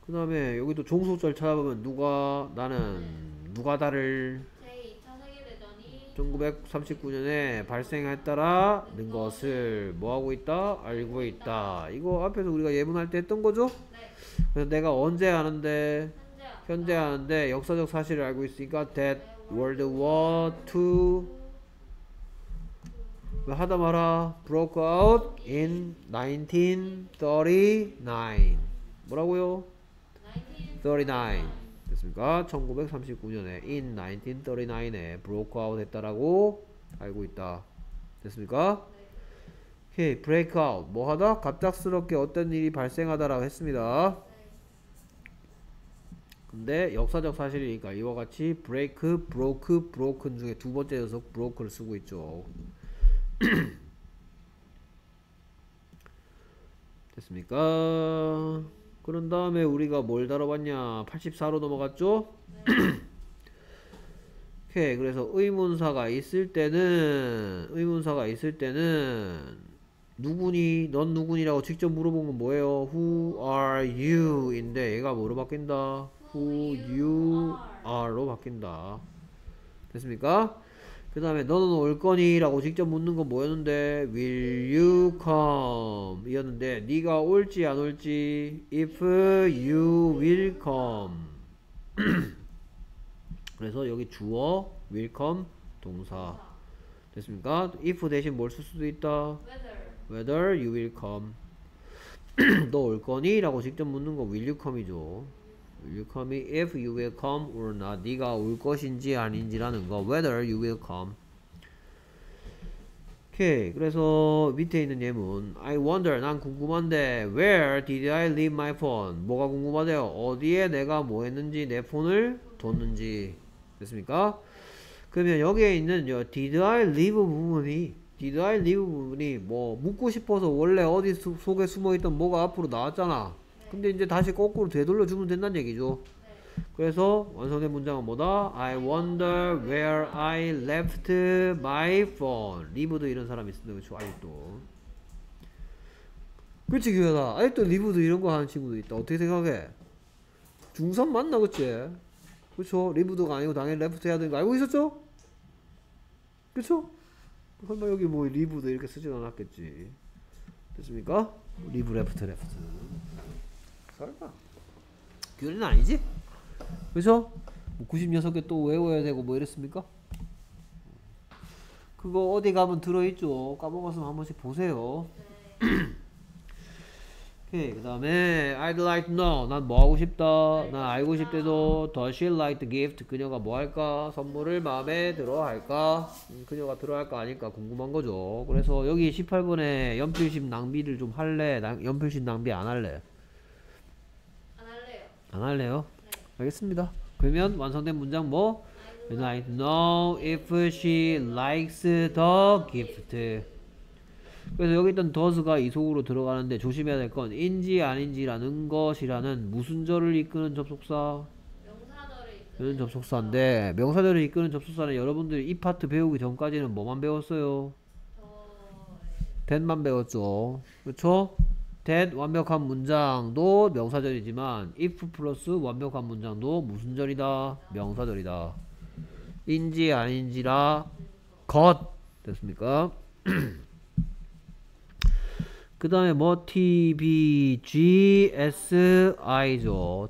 그 다음에 여기도 종속절 찾아보면 누가 나는 누가 다를 제2차 세계대전이 1939년에 발생했다라는 것을 뭐하고 있다? 알고 있다 이거 앞에서 우리가 예문할 때 했던 거죠? 네. 그래서 내가 언제 하는데 현재 하는데 역사적 사실을 알고 있으니까 that World War II 왜 하다 말아 broke out in 1939 뭐라고요? 19 39 됐습니까? 1939년에 in 1939에 broke out 했다라고 알고 있다. 됐습니까? 오케이, break out 뭐 하다? 갑작스럽게 어떤 일이 발생하다라고 했습니다. 근데 역사적 사실이니까 이와 같이 break, broke, broken 중에 두 번째 녀석 broke를 쓰고 있죠. 됐습니까? 그런 다음에 우리가 뭘 다뤄봤냐? 84로 넘어갔죠? 오케이. 그래서 의문사가 있을 때는 의문사가 있을 때는 누구니? 넌 누구니라고 직접 물어본 건 뭐예요? Who are you? 인데 얘가 뭐로 바뀐다? Who you are로 바뀐다. 됐습니까? 그 다음에 너는 올 거니? 라고 직접 묻는 건 뭐였는데 Will you come? 이었는데 네가 올지 안 올지 If you will come 그래서 여기 주어 will come 동사 됐습니까? If 대신 뭘 쓸 수도 있다 weather Whether you will come 너 올 거니? 라고 직접 묻는 거 will you come이죠 you come이 if you will come or not. 네가 올 것인지 아닌지라는 거. Whether you will come. 오케이 그래서 밑에 있는 예문. I wonder 난 궁금한데 where did I leave my phone? 뭐가 궁금하대요? 어디에 내가 뭐 했는지 내 폰을 뒀는지. 됐습니까? 그러면 여기에 있는 요 did I leave 부분이 did I leave 부분이 뭐 묻고 싶어서 원래 어디 수- 속에 숨어있던 뭐가 앞으로 나왔잖아 근데 이제 다시 거꾸로 되돌려 주면 된다는 얘기죠 그래서 완성된 문장은 뭐다? I wonder where I left my phone. 리브도 이런 사람이 있습니다. 그렇죠? 아직도. 그치 기회다. 아직도 리브도 이런 거 하는 친구도 있다. 어떻게 생각해? 중3 맞나 그치? 그쵸? leave도가 아니고 당연히 left 해야 되는 거 알고 있었죠? 그쵸? 설마 여기 뭐 leave도 이렇게 쓰진 않았겠지. 됐습니까? leave left left. 설마. 교리는 아니지? 뭐 96개 또 외워야 되고 뭐 이랬습니까? 그거 어디 가면 들어있죠. 까먹었으면 한 번씩 보세요. 오케이. 그 다음에 I'd like to know. 난 뭐 하고 싶다. 난 알고 싶대도 Does she like the gift? 그녀가 뭐 할까? 선물을 마음에 들어 할까? 음, 그녀가 들어 할까 아닐까 궁금한 거죠. 그래서 여기 18번에 연필심 낭비를 좀 할래? 낭- 연필심 낭비 안 할래? 안 할래요? 알겠습니다. 그러면 완성된 문장 뭐? I'd like to know if she likes the gift. 그래서 여기 있던 does가 이 속으로 들어가는데 조심해야 될 건 인지 아닌지라는 것이라는 무슨 절을 이끄는 접속사? 이런 접속사인데 명사절을 이끄는 접속사는 여러분들이 이 파트 배우기 전까지는 뭐만 배웠어요? 저 that만 배웠죠. 그렇죠? That 완벽한 문장도 명사절이지만 if 플러스 완벽한 문장도 무슨 절이다? 명사절이다. 인지 아닌지라 것 됐습니까? 그 다음에 뭐 TBGSI죠.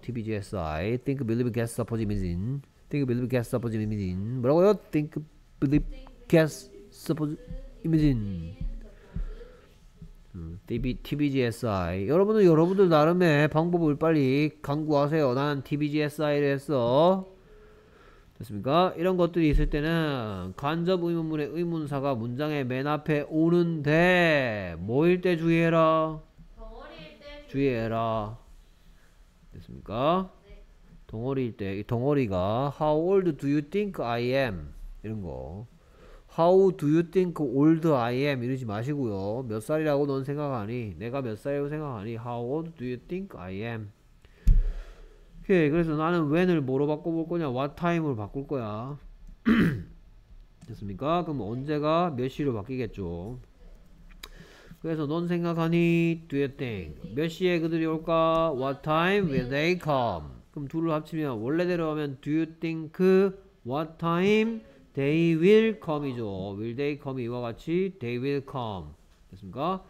TBGSI Think, Believe, Guess, Suppose, Imagine Think, Believe, Guess, Suppose, Imagine 뭐라고요? Think, Believe, Guess, Suppose, Imagine 음, TBGSI 여러분은 여러분들 나름의 방법을 빨리 강구하세요. 나는 TBGSI를 했어. 됐습니까? 이런 것들이 있을 때는 간접 의문문의 의문사가 문장의 맨 앞에 오는데 뭐일 때 주의해라. 덩어리일 때 주의해라. 됐습니까? 덩어리일 때 이 덩어리가 How old do you think I am? 이런 거. How do you think old I am? 이러지 마시고요. 몇 살이라고 넌 생각하니? 내가 몇 살이라고 생각하니? How old do you think I am? 오케이. 그래서 나는 when을 뭐로 바꿔볼 거냐? what time으로 바꿀 거야. 됐습니까? 그럼 언제가 몇 시로 바뀌겠죠? 그래서 넌 생각하니? Do you think? 몇 시에 그들이 올까? What time will they come? 그럼 둘을 합치면 원래대로 하면 Do you think what time they will come이죠. Will they come 이와 같이 they will come. 됐습니까?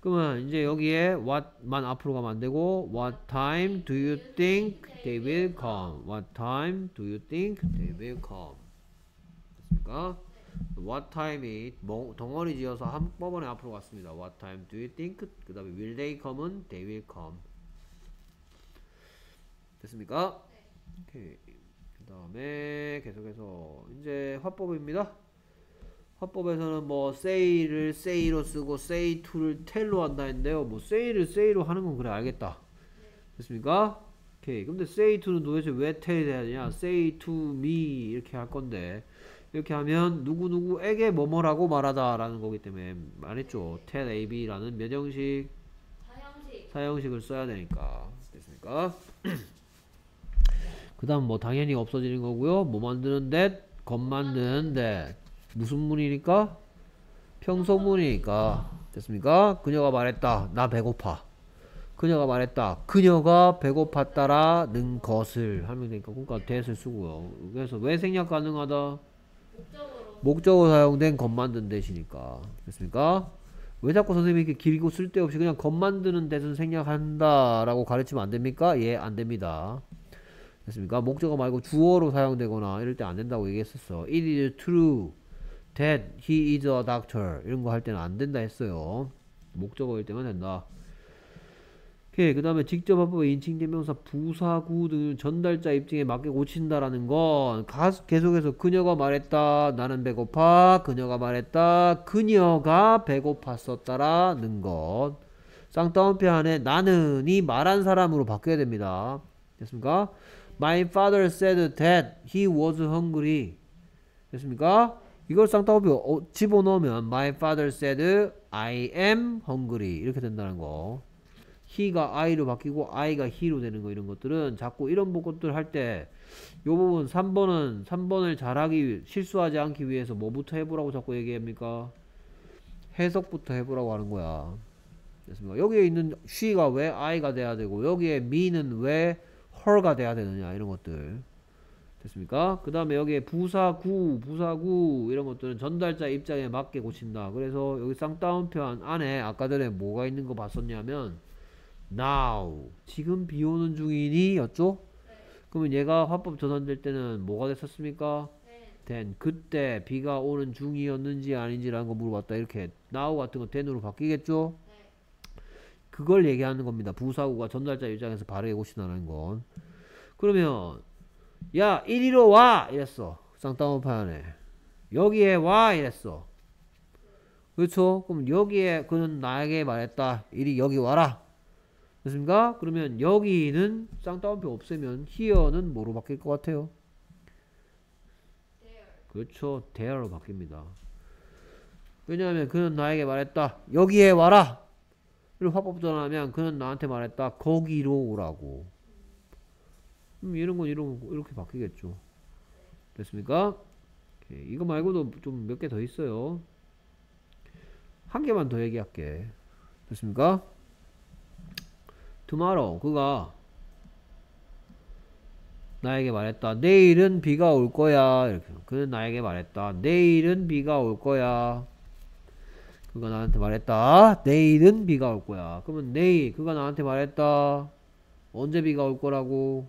그러면 이제 여기에 what만 앞으로 가면 안 되고 What time do you think they will come? What time do you think they will come? 됐습니까? What time이 뭐- 덩어리 지어서 한꺼번에 앞으로 갔습니다. What time do you think? 그 다음에 will they come은 they will come. 됐습니까? 오케이. 그 다음에 계속해서 이제 화법입니다. 화법에서는 뭐 say를 say로 쓰고 say to를 tell로 한다 했는데요. 뭐 say를 say로 하는 건 그래 알겠다. 됐습니까? 오케이. 근데 say to는 도대체 왜 tell이 되냐? say to me 이렇게 할 건데 이렇게 하면 누구누구에게 뭐뭐라고 말하다라는 거기 때문에 말했죠. tell ab라는 몇 형식 사형식 사형식을 써야 되니까 됐습니까? 그 다음 뭐 당연히 없어지는 거고요 뭐 만드는 that 것 만드는 that 무슨 문이니까? 평소문이니까 됐습니까? 그녀가 말했다 나 배고파 그녀가 말했다 그녀가 배고팠다라는 것을 하면 되니까 그러니까 that을 쓰고요 그래서 왜 생략 가능하다? 목적으로 사용된 것 만든 대시니까 됐습니까? 왜 자꾸 선생님이 이렇게 길고 쓸데없이 그냥 것 만드는 대신 생략한다 라고 가르치면 안 됩니까? 예, 안 됩니다. 됐습니까? 목적어 말고 주어로 사용되거나 이럴 때 안 된다고 얘기했었어. It is true that he is a doctor. 이런 거 할 때는 안 된다 했어요. 목적어일 때만 된다. 오케이. 그 다음에 직접 합법의 인칭 대명사 부사구 등 전달자 입증에 맞게 고친다라는 건 가, 계속해서 그녀가 말했다. 나는 배고파. 그녀가 말했다. 그녀가 배고팠었다라는 것. 쌍따옴표 안에 나는이 말한 사람으로 바뀌어야 됩니다. 됐습니까? My father said that he was hungry. 됐습니까? 이걸 쌍따옴표 어, 집어넣으면 My father said I am hungry 이렇게 된다는 거. he가 I로 바뀌고 I가 he로 되는 거 이런 것들은 자꾸 이런 것들 할 때 요 부분 3번은 3번을 잘하기 위- 실수하지 않기 위해서 뭐부터 해보라고 자꾸 얘기합니까? 해석부터 해보라고 하는 거야. 됐습니까? 여기에 있는 she가 왜 I가 돼야 되고 여기에 me는 왜 her가 돼야 되느냐 이런 것들 됐습니까? 그 다음에 여기에 부사구 부사구 이런 것들은 전달자 입장에 맞게 고친다. 그래서 여기 쌍따옴표 안에 아까 전에 뭐가 있는 거 봤었냐면 now 지금 비 오는 중이니 였죠? 그러면 얘가 화법 전환될 때는 뭐가 됐었습니까? 네 then 그때 비가 오는 중이었는지 아닌지라는 거 물어봤다 이렇게 now 같은 거 then으로 바뀌겠죠? 그걸 얘기하는 겁니다. 부사구가 전달자 입장에서 바르게 고친다는 건 그러면 야 이리로 와 이랬어 쌍따옴표 안에 여기에 와 이랬어 그렇죠? 그럼 여기에 그는 나에게 말했다 이리 여기 와라 됐습니까? 그러면 여기는 쌍따옴표 없애면 here는 뭐로 바뀔 것 같아요? 그렇죠. there로 바뀝니다. 왜냐하면 그는 나에게 말했다. 여기에 와라. 이를 화법 전하면 그는 나한테 말했다. 거기로 오라고. 음, 이런 건 이런 거 이렇게 바뀌겠죠. 됐습니까? 오케이. 이거 말고도 좀 몇 개 더 있어요. 한 개만 더 얘기할게. 됐습니까? tomorrow 그가 나에게 말했다. 내일은 비가 올 거야. 이렇게. 그는 나에게 말했다. 내일은 비가 올 거야. 그가 나한테 말했다. 내일은 비가 올 거야. 그러면 내일 그가 나한테 말했다. 언제 비가 올 거라고?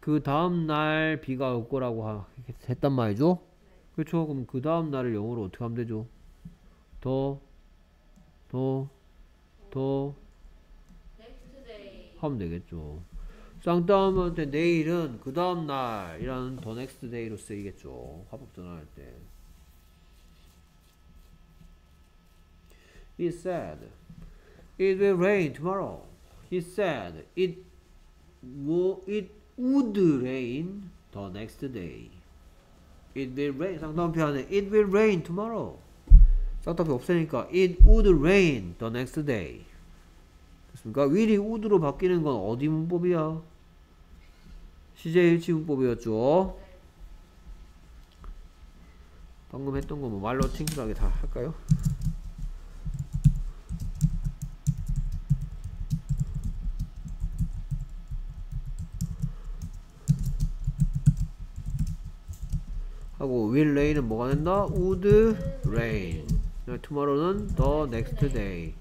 그 다음 날 비가 올 거라고 하- 했단 말이죠. 그렇죠? 그럼 그 다음 날을 영어로 어떻게 하면 되죠? the, the, the. 하면 되겠죠. 쌍따옴표 안에 내일은 그 다음 날이라는 the next day로 쓰이겠죠. 화법 전환할 때. He said, it will rain tomorrow. He said, it wo, it would rain the next day. It will rain. 안에 it will rain tomorrow. 쌍따옴표 없으니까 it would rain the next day. 됐습니까? will이 would로 바뀌는 건 어디 문법이야? CJ 일치 문법이었죠. 방금 했던 거 뭐 말로 팅킬하게 다 할까요? 하고 will rain은 뭐가 된다? would rain. tomorrow는 the next day.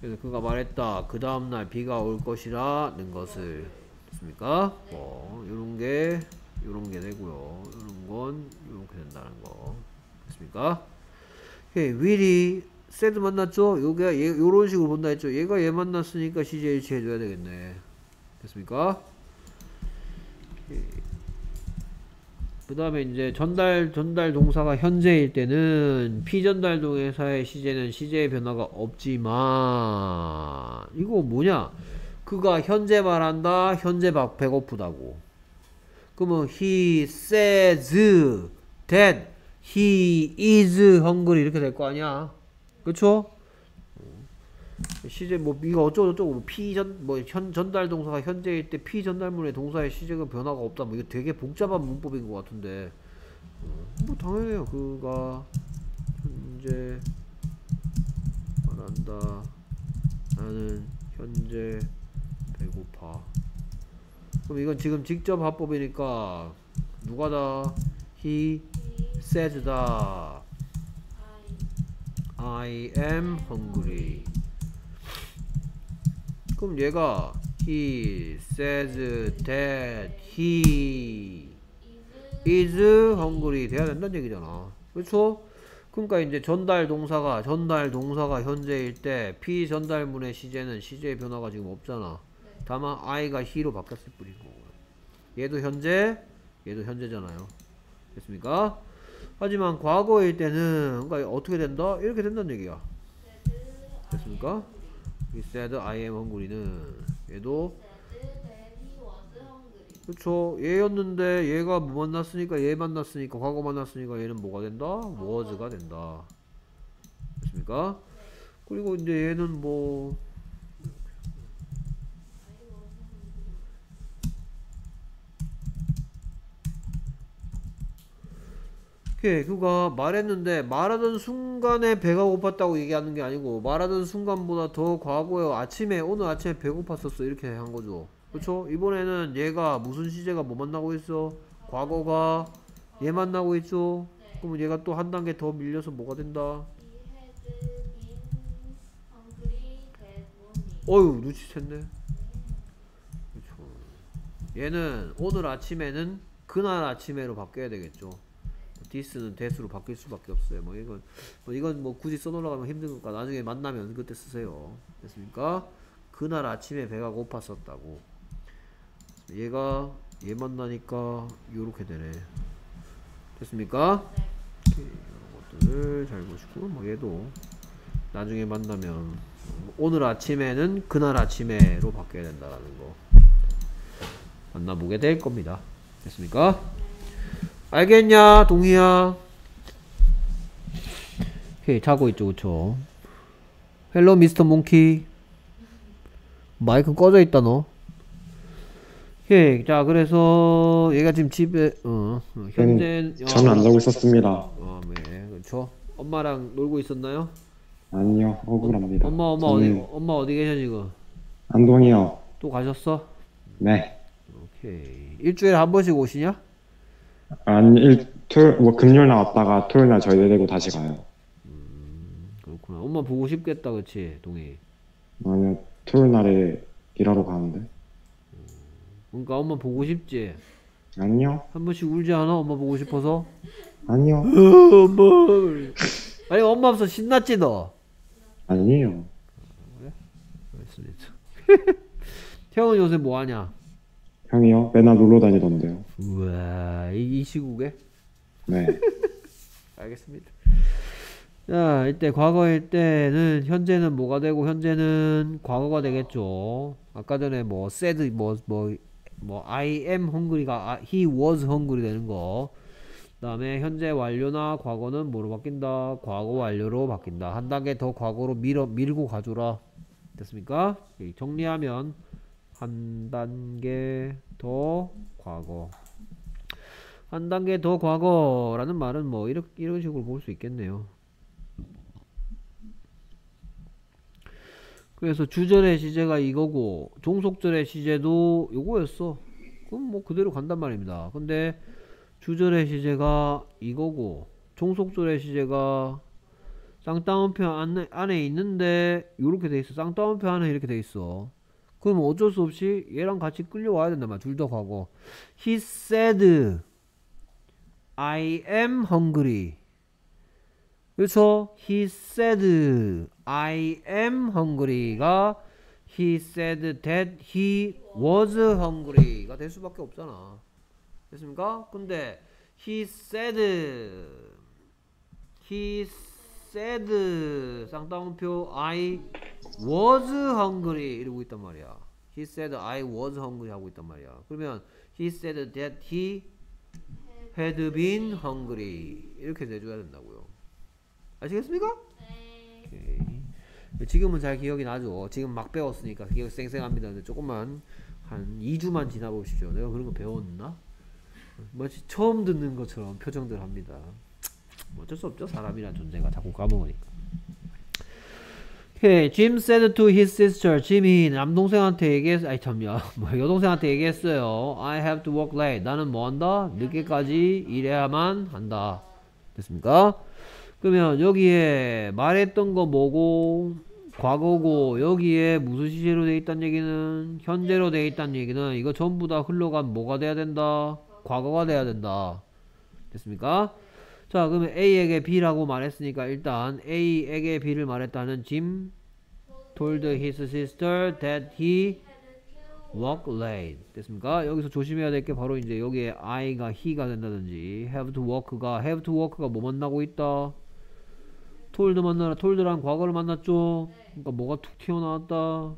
그래서 그가 말했다. 그 다음날 비가 올 것이라는 것을. 됐습니까? 뭐, 요런 게, 요런 게 되고요. 요런 건, 요렇게 된다는 거. 됐습니까? 오케이, will이 said 만났죠? 요게, 얘, 요런 식으로 본다 했죠? 얘가 얘 만났으니까 CJH 해줘야 되겠네. 됐습니까? 그 다음에 이제 전달 전달 동사가 현재일 때는 피전달 동사의 시제는 시제의 변화가 없지만 이거 뭐냐? 그가 현재 말한다 현재 막 배고프다고. 그러면 he says that he is hungry 이렇게 될 거 아니야. 그쵸? 시제 뭐 이거 어쩌고 저쩌고 뭐 피전 뭐 현 전달 동사가 현재일 때 피전달문의 동사의 시제가 변화가 없다. 뭐 이거 되게 복잡한 문법인 것 같은데. 어, 뭐 당연해요. 그가 현재 말한다. 나는 현재 배고파. 그럼 이건 지금 직접 합법이니까 누가다? He said다 I am hungry. 그럼 얘가 he says that he is, hungry 돼야 된다는 얘기잖아. 그렇죠? 그러니까 이제 전달 동사가 전달 동사가 현재일 때 피전달문의 시제는 시제의 변화가 지금 없잖아. 네. 다만 I가 he로 바뀌었을 뿐인 거고요. 얘도 현재, 얘도 현재잖아요. 됐습니까? 하지만 과거일 때는 그러니까 어떻게 된다? 이렇게 된다는 얘기야. 됐습니까? 이 said I am hungry는 얘도 he. 그쵸 얘였는데 얘가 뭐 만났으니까 얘 만났으니까 과거 만났으니까 얘는 뭐가 된다? was가 된다. 됐습니까? 그리고 이제 얘는 뭐 I was hungry. 오케이 그가 말했는데 말하던 순간에 배가 고팠다고 얘기하는 게 아니고 말하던 순간보다 더 과거에 아침에 오늘 아침에 배고팠었어. 이렇게 한 거죠. 그쵸? 이번에는 얘가 무슨 시제가 뭐 만나고 있어? 과거가 얘 만나고 있죠 그러면 얘가 또 한 단계 더 밀려서 뭐가 된다. 어휴 눈치챘네. 그쵸. 얘는 오늘 아침에는 그날 아침에로 바뀌어야 되겠죠 디스는 대수로 바뀔 수밖에 없어요. 뭐 이건 뭐 이건 뭐 굳이 써놓으려면 힘든 거니까 나중에 만나면 그때 쓰세요. 됐습니까? 그날 아침에 배가 고팠었다고. 얘가 얘 만나니까 요렇게 되네. 됐습니까? 오케이, 이런 것들을 잘 보시고 뭐 얘도 나중에 만나면 오늘 아침에는 그날 아침에로 바뀌어야 된다라는 거 만나보게 될 겁니다. 됐습니까? 알겠냐, 동희야? 오케이, 자고 있죠, 그쵸? Hello, Mister Monkey. 마이크 꺼져 있다, 너. 오케이, 자, 그래서 얘가 지금 집에, 어, 어, 현재. 저는 안 자고 있었습니다. 아, 네. 그렇죠. 엄마랑 놀고 있었나요? 아니요, 억울합니다. 엄마 엄마 어디 저는 엄마 어디 계셔 지금? 안동이요. 또 가셨어? 네. 오케이. 일주일에 한 번씩 오시냐? 아니, 일, 토요일, 뭐, 금요일 날 왔다가 토요일 날 저희 데리고 다시 가요. 그렇구나. 엄마 보고 싶겠다, 그치, 동희. 아니요, 토요일 날에 일하러 가는데. 그러니까 엄마 보고 싶지. 아니요, 한 번씩 울지 않아? 엄마 보고 싶어서? 아니요, 엄마. 아니 엄마 없어 신났지 너. 아니에요. 알겠습니다. 형은 요새 뭐 하냐? 형이요? 맨날 놀러 다니던데요. 우와 이, 이 시국에? 네. 알겠습니다. 자, 이때 과거일 때는 현재는 뭐가 되고 현재는 과거가 되겠죠. 아까 전에 뭐 said 뭐뭐뭐 I am hungry가 아, he was hungry 되는 거. 그다음에 현재 완료나 과거는 뭐로 바뀐다? 과거 완료로 바뀐다. 한 단계 더 과거로 밀어 밀고 가줘라. 됐습니까? 이 정리하면 한 단계 더 과거. 한 단계 더 과거라는 말은 뭐 이런 이런 식으로 볼 수 있겠네요. 그래서 주절의 시제가 이거고 종속절의 시제도 요거였어. 그럼 뭐 그대로 간단 말입니다. 근데 주절의 시제가 이거고 종속절의 시제가 쌍따옴표 안에, 안에 있는데 요렇게 돼 있어. 쌍따옴표 안에 이렇게 돼 있어. 그럼 어쩔 수 없이 얘랑 같이 끌려와야 된단 말이야. 둘다 과거. He said I am hungry. 그래서 he said I am hungry가 he said that he was hungry가 될 수밖에 없잖아. 됐습니까? 근데 he said he said 쌍따옴표 I was hungry 이러고 있단 말이야. he said I was hungry 하고 있단 말이야. 그러면 he said that he had been hungry 이렇게 내줘야 된다고요. 아시겠습니까? 오케이. 지금은 잘 기억이 나죠. 지금 막 배웠으니까 기억 쌩쌩합니다. 근데 조금만 한 2주만 지나 보십시오. 내가 그런 거 배웠나? 마치 처음 듣는 것처럼 표정들 합니다. 뭐 어쩔 수 없죠. 사람이란 존재가 자꾸 까먹으니까. 오케이. Jim said to his sister. 짐이 남동생한테 얘기했, 아니 참요. 뭐 여동생한테 얘기했어요. I have to work late. 나는 뭐 한다? 늦게까지 일해야만 한다. 됐습니까? 그러면 여기에 말했던 거 뭐고 과거고 여기에 무슨 시제로 돼 있다는 얘기는 현재로 돼 있다는 얘기는 이거 전부 다 흘러간 뭐가 돼야 된다? 과거가 돼야 된다. 됐습니까? 자 그러면 A에게 B라고 말했으니까 일단 A에게 B를 말했다는 Jim told his sister that he work late 됐습니까? 여기서 조심해야 될 게 바로 이제 여기에 I가 he가 된다든지 have to work가 have to work가 뭐 만나고 있다? told 만나라 told랑 과거를 만났죠? 그러니까 뭐가 툭 튀어나왔다?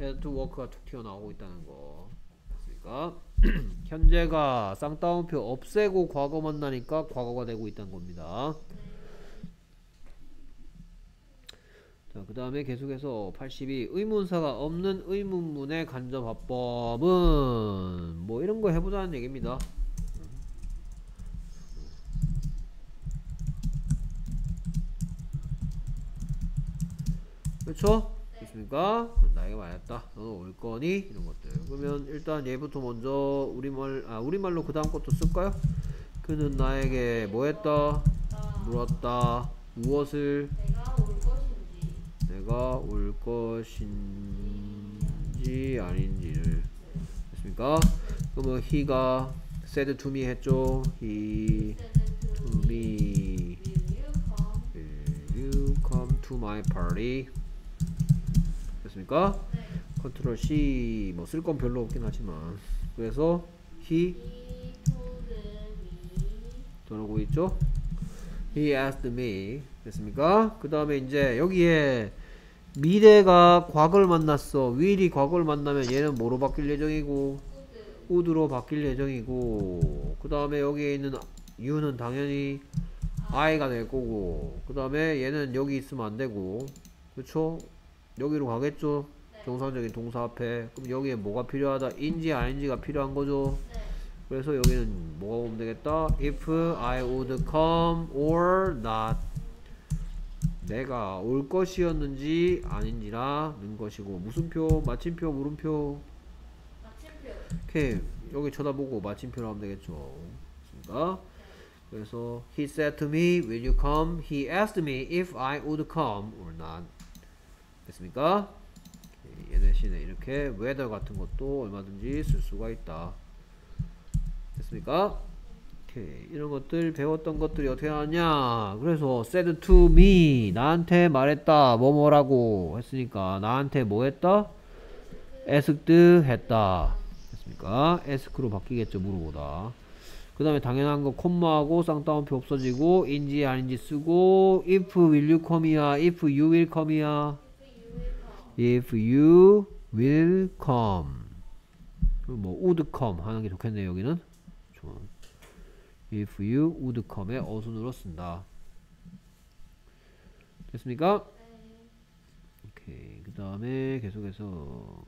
had to work가 툭 튀어나오고 있다는 거 됐습니까? 현재가 쌍따옴표 없애고 과거 만나니까 과거가 되고 있다는 겁니다. 자, 그 다음에 계속해서 82 의문사가 없는 의문문의 간접화법은 뭐 이런 거 해보자는 얘기입니다. 그렇죠? 됐습니까? 나에게 말했다. 너는 올 거니? 이런 것들. 그러면 일단 얘부터 먼저 우리말 아 우리말로 그 다음 것도 쓸까요? 그는 나에게 뭐 했다? 물었다. 무엇을 내가 올 것인지 아닌지를 됐습니까? 그러면 he가 said to me 했죠. he to me will you come to my party? 됐습니까? 컨트롤 C 뭐 쓸 건 별로 없긴 하지만 그래서 he 저러고 있죠? He asked me 됐습니까? 그 다음에 이제 여기에 미래가 과거를 만났어 will이 과거를 만나면 얘는 뭐로 바뀔 예정이고 would로 바뀔 예정이고 그 다음에 여기에 있는 you는 당연히 I가 될 거고 그 다음에 얘는 여기 있으면 안 되고 그쵸? 여기로 가겠죠? 정상적인 동사 앞에. 그럼 여기에 뭐가 필요하다? 인지 아닌지가 필요한 거죠? 그래서 여기는 뭐가 오면 되겠다? if I would come or not. 내가 올 것이었는지 아닌지라는 것이고 무슨 표? 마침표 물음표? 마침표. 오케이. 여기 쳐다보고 마침표로 하면 되겠죠. 됐습니까? 그래서 he said to me will you come? He asked me if I would come or not 됐습니까? 오케이, 얘 대신에 이렇게 weather 같은 것도 얼마든지 쓸 수가 있다 됐습니까? 오케이 이런 것들 배웠던 것들이 어떻게 나왔냐 그래서 said to me 나한테 말했다 뭐뭐라고 했으니까 나한테 뭐 했다? asked 했다 됐습니까? ask로 바뀌겠죠 물어보다 그 다음에 당연한 거 콤마하고 쌍따옴표 없어지고 인지 아닌지 쓰고 if will you come이야 if you will come이야 if you will come. 뭐 would come 하는 게 좋겠네요 여기는. if you would come의 어순으로 쓴다. 됐습니까? 오케이. 그 다음에 계속해서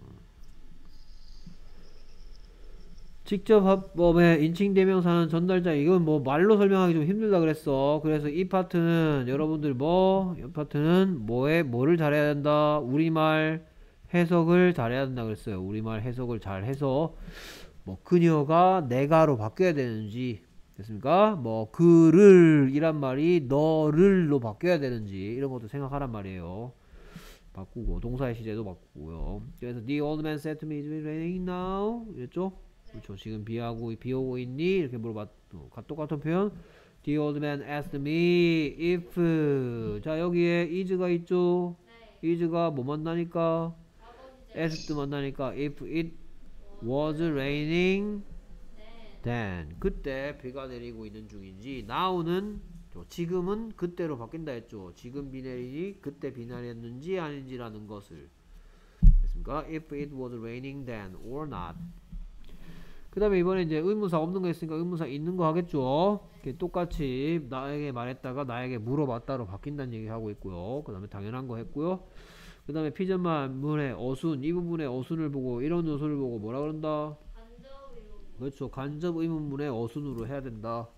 직접 합법의 인칭 대명사는 전달자. 이건 뭐 말로 설명하기 좀 힘들다 그랬어. 그래서 이 파트는 여러분들 뭐 이 파트는 뭐에 뭐를 잘해야 된다. 우리말 해석을 잘해야 된다 그랬어요. 우리말 해석을 잘 해서 뭐 그녀가 내가로 바뀌어야 되는지 됐습니까? 뭐 그를 이란 말이 너를로 바뀌어야 되는지 이런 것도 생각하란 말이에요. 바꾸고 동사의 시제도 바꾸고요. 그래서 the old man said to me is it raining now 이랬죠 그렇죠. 지금 비하고 비 오고 있니? 이렇게 물어봤. 또 똑같은 표현. The old man asked me if. 자 여기에 is가 있죠. is가 뭐 만나니까 asked 만나니까 if it was raining then 그때 비가 내리고 있는 중인지 now는 저 지금은 그때로 바뀐다 했죠. 지금 비 내리니 그때 비 내렸는지 아닌지라는 것을 됐습니까? If it was raining then or not. 그 다음에 이번에 이제 의문사 없는 거 있으니까 의문사 있는 거 하겠죠. 똑같이 나에게 말했다가 나에게 물어봤다로 바뀐다는 얘기 하고 있고요. 그 다음에 당연한 거 했고요. 그 다음에 피전만문의 어순 이 부분의 어순을 보고 이런 요소를 보고 뭐라 그런다? 간접 의문. 그렇죠. 간접 의문문의 어순으로 해야 된다.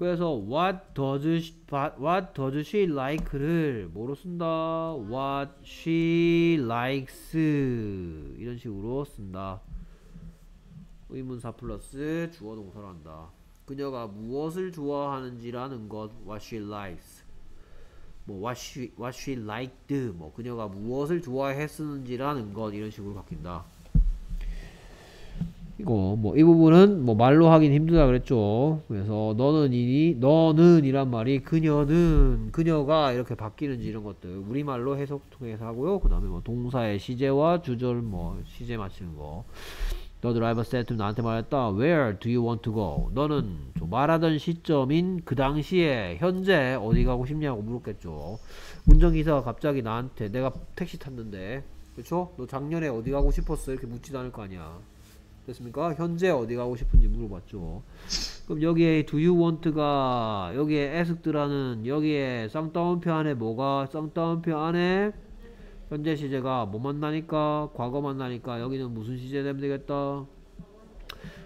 그래서 what does she, what does she like를 뭐로 쓴다? what she likes 이런 식으로 쓴다. 의문사 플러스 주어 동사로 한다. 그녀가 무엇을 좋아하는지라는 것 what she likes 뭐 what she, what she liked 뭐 그녀가 무엇을 좋아했었는지라는 것 이런 식으로 바뀐다. 이거 뭐 이 부분은 뭐 말로 하긴 힘들다 그랬죠. 그래서 너는 이니 너는 이란 말이 그녀는 그녀가 이렇게 바뀌는지 이런 것들 우리말로 해석 통해서 하고요. 그다음에 뭐 동사의 시제와 주절 뭐 시제 맞추는 거. 너 드라이버 세트 나한테 말했다. Where do you want to go? 너는 저 말하던 시점인 그 당시에 현재 어디 가고 싶냐고 물었겠죠. 운전기사가 갑자기 나한테 내가 택시 탔는데 그렇죠? 너 작년에 어디 가고 싶었어? 이렇게 묻지도 않을 거 아니야. 됐습니까? 현재 어디 가고 싶은지 물어봤죠. 그럼 여기에 do you want가 여기에 asked라는 여기에 쌍따옴표 안에 뭐가 쌍따옴표 안에 현재 시제가 뭐 만나니까 과거 만나니까 여기는 무슨 시제 되면 되겠다.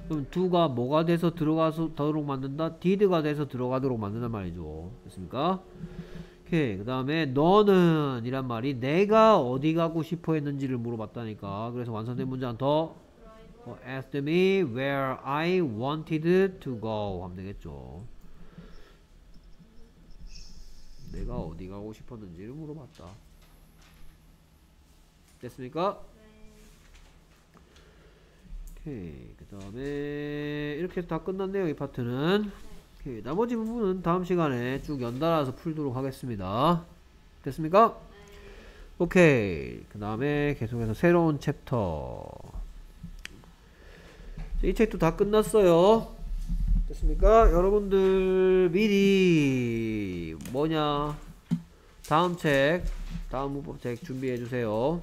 그럼 do가 뭐가 돼서 들어가서 더도록 만든다? did가 돼서 들어가도록 만든단 말이죠. 됐습니까? 오케이. 그 다음에 너는 이란 말이 내가 어디 가고 싶어 했는지를 물어봤다니까. 그래서 완성된 문장 더 어, asked me where I wanted to go 하면 되겠죠. 내가 어디 가고 싶었는지를 물어봤다. 됐습니까? 오케이. 그 다음에 이렇게 해서 다 끝났네요. 이 파트는. 오케이. 나머지 부분은 다음 시간에 쭉 연달아서 풀도록 하겠습니다. 됐습니까? 오케이. 그 다음에 계속해서 새로운 챕터. 이 책도 다 끝났어요. 됐습니까? 여러분들 미리 뭐냐 다음 책 다음 문법 책 준비해 주세요.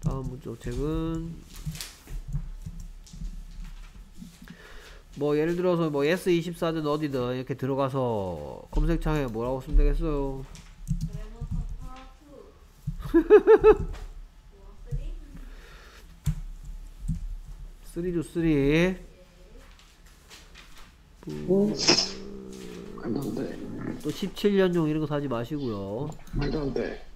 다음 문법 책은 뭐 예를 들어서 뭐 YES24든 어디든 이렇게 들어가서 검색창에 뭐라고 쓰면 되겠어요? 레몬사 파트. 뭐 three? 3도 3. 말도 안 돼. 또 17년용 이런 거 사지 마시고요. 말도 안 돼.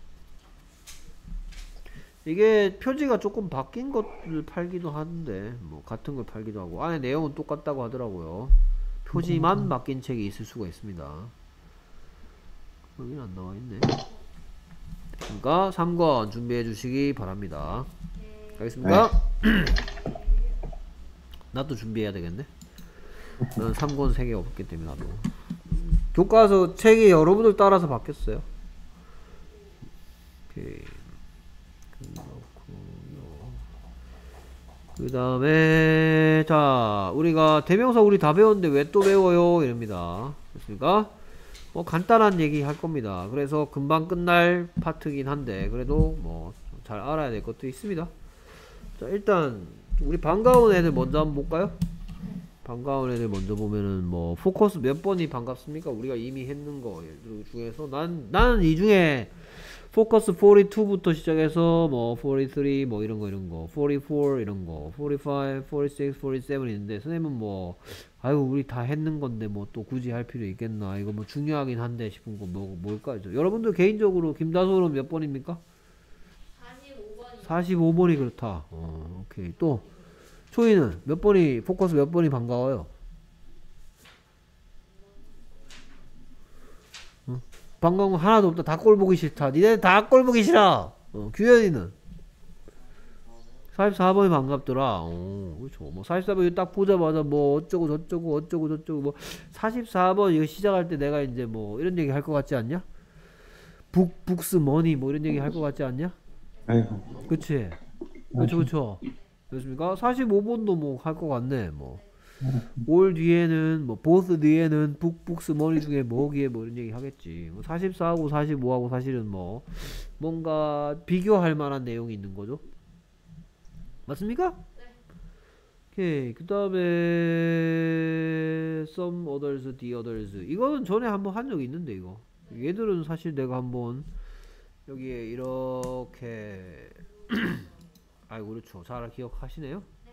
이게 표지가 조금 바뀐 것을 팔기도 하는데 뭐 같은 걸 팔기도 하고 안에 내용은 똑같다고 하더라고요. 표지만 바뀐 책이 있을 수가 있습니다. 여기는 안 나와 있네. 그러니까 3권 준비해 주시기 바랍니다. 알겠습니까? 나도 준비해야 되겠네. 난 3권 3개 없기 때문에 나도. 교과서 책이 여러분들 따라서 바뀌었어요. 그 다음에 자 우리가 대명사 우리 다 배웠는데 왜 또 배워요? 이럽니다. 됐습니까? 뭐 간단한 얘기 할 겁니다. 그래서 금방 끝날 파트긴 한데 그래도 뭐 잘 알아야 될 것도 있습니다. 자 일단 우리 반가운 애들 먼저 한번 볼까요 반가운 애들 먼저 보면은 뭐 포커스 몇 번이 반갑습니까 우리가 이미 했는 거 중에서 난 나는 이 중에 포커스 42부터 시작해서 뭐 43, 뭐 이런 거 이런 거, 44 이런 거, 45, 46, 47 있는데 선생님은 뭐 아이고 우리 다 했는 건데 뭐 또 굳이 할 필요 있겠나 이거 뭐 중요하긴 한데 싶은 거 뭐 뭘까요? 여러분들 개인적으로 김다솔은 몇 번입니까? 45번이 45번이 그렇다. 어, 오케이 또 초이는 몇 번이 포커스 몇 번이 반가워요? 어? 반가운 거 하나도 없다. 다 꼴 보기 싫다. 니네 다 꼴 보기 싫어. 어, 규현이는 44번이 반갑더라. 어, 그렇죠. 뭐 44번 이거 딱 보자마자 뭐 어쩌고 저쩌고 어쩌고 저쩌고 뭐 44번 이거 시작할 때 내가 이제 뭐 이런 얘기 할 것 같지 않냐? 북 북스 머니 뭐 이런 얘기 할 것 같지 않냐? 아이고. 그치? 그쵸, 그쵸. 그렇습니까? 45번도 뭐 할 것 같네, 뭐. 올 뒤에는, 뭐, 보스 뒤에는 북북스 머리 중에 뭐기에 뭐 이런 얘기 하겠지. 뭐 44하고 45하고 사실은 뭐, 뭔가 비교할 만한 내용이 있는 거죠. 맞습니까? 오케이. 그 다음에, some others, the others. 이거는 전에 한번 한적 있는데, 이거. 얘들은 사실 내가 한번 여기에 이렇게 아이고 그렇죠. 잘 기억하시네요? 예.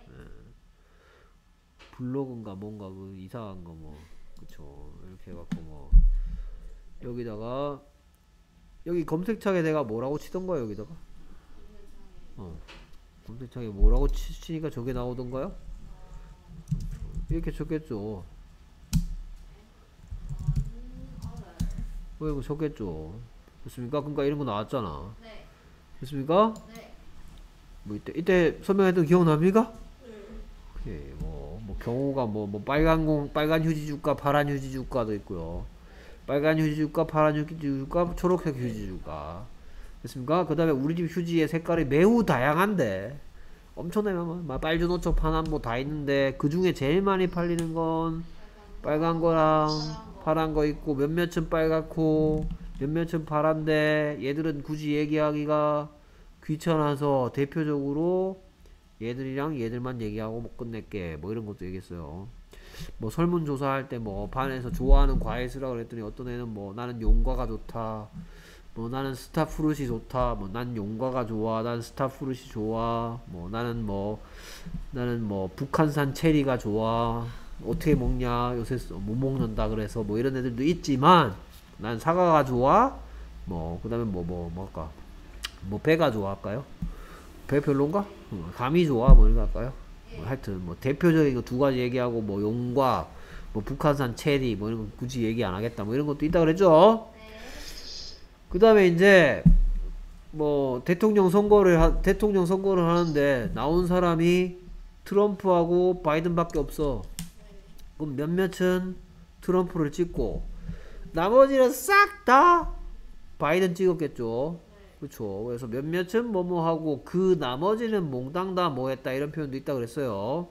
블로그인가 뭔가 그 이상한 거 뭐. 그쵸. 이렇게 해갖고 뭐. 여기다가 여기 검색창에 내가 뭐라고 치던 거야 여기다가? 어. 검색창에 뭐라고 치, 치니까 저게 나오던가요? 이렇게 쳤겠죠. 왜 이거 쳤겠죠 됐습니까 그러니까 이런 거 나왔잖아 네. 됐습니까 네. 뭐 이때 이때 설명했던 기억납니까? 오케이 뭐, 뭐 경우가 뭐, 뭐 빨간 공 빨간 휴지 줄까 파란 휴지 줄까도 있고요. 빨간 휴지 줄까 파란 휴지 줄까 초록색 휴지 줄까 됐습니까? 그 다음에 우리 집 휴지의 색깔이 매우 다양한데 엄청나면 뭐 빨주 노초 파란 뭐다 있는데 그 중에 제일 많이 팔리는 건 빨간 거랑 파란 거 있고 몇몇은 빨갛고 몇몇은 파란데 얘들은 굳이 얘기하기가 귀찮아서 대표적으로 얘들이랑 얘들만 얘기하고 뭐 끝낼게 뭐 이런 것도 얘기했어요. 뭐 설문조사 할 때 뭐 반에서 좋아하는 과일 쓰라 그랬더니 어떤 애는 뭐 나는 용과가 좋다. 뭐 나는 스타프루시 좋다. 뭐 난 용과가 좋아. 난 스타프루시 좋아. 뭐 나는 뭐 나는 뭐 북한산 체리가 좋아. 어떻게 먹냐? 요새 못 먹는다 그래서 뭐 이런 애들도 있지만 난 사과가 좋아. 뭐 그다음에 뭐뭐 뭐, 할까? 뭐 배가 좋아 할까요? 배 별론가? 어, 감이 좋아 뭐 이런 거 할까요? 뭐 하여튼 뭐 대표적인 거 두 가지 얘기하고 뭐 용과 뭐 북한산 체리 뭐 이런 거 굳이 얘기 안 하겠다 뭐 이런 것도 있다 그랬죠? 그 다음에 이제 뭐 대통령 선거를 하, 대통령 선거를 하는데 나온 사람이 트럼프하고 바이든밖에 없어. 그럼 몇몇은 트럼프를 찍고 나머지는 싹 다 바이든 찍었겠죠. 그렇죠. 그래서 몇몇은 뭐뭐 하고 그 나머지는 몽땅 다 뭐 했다 이런 표현도 있다 그랬어요.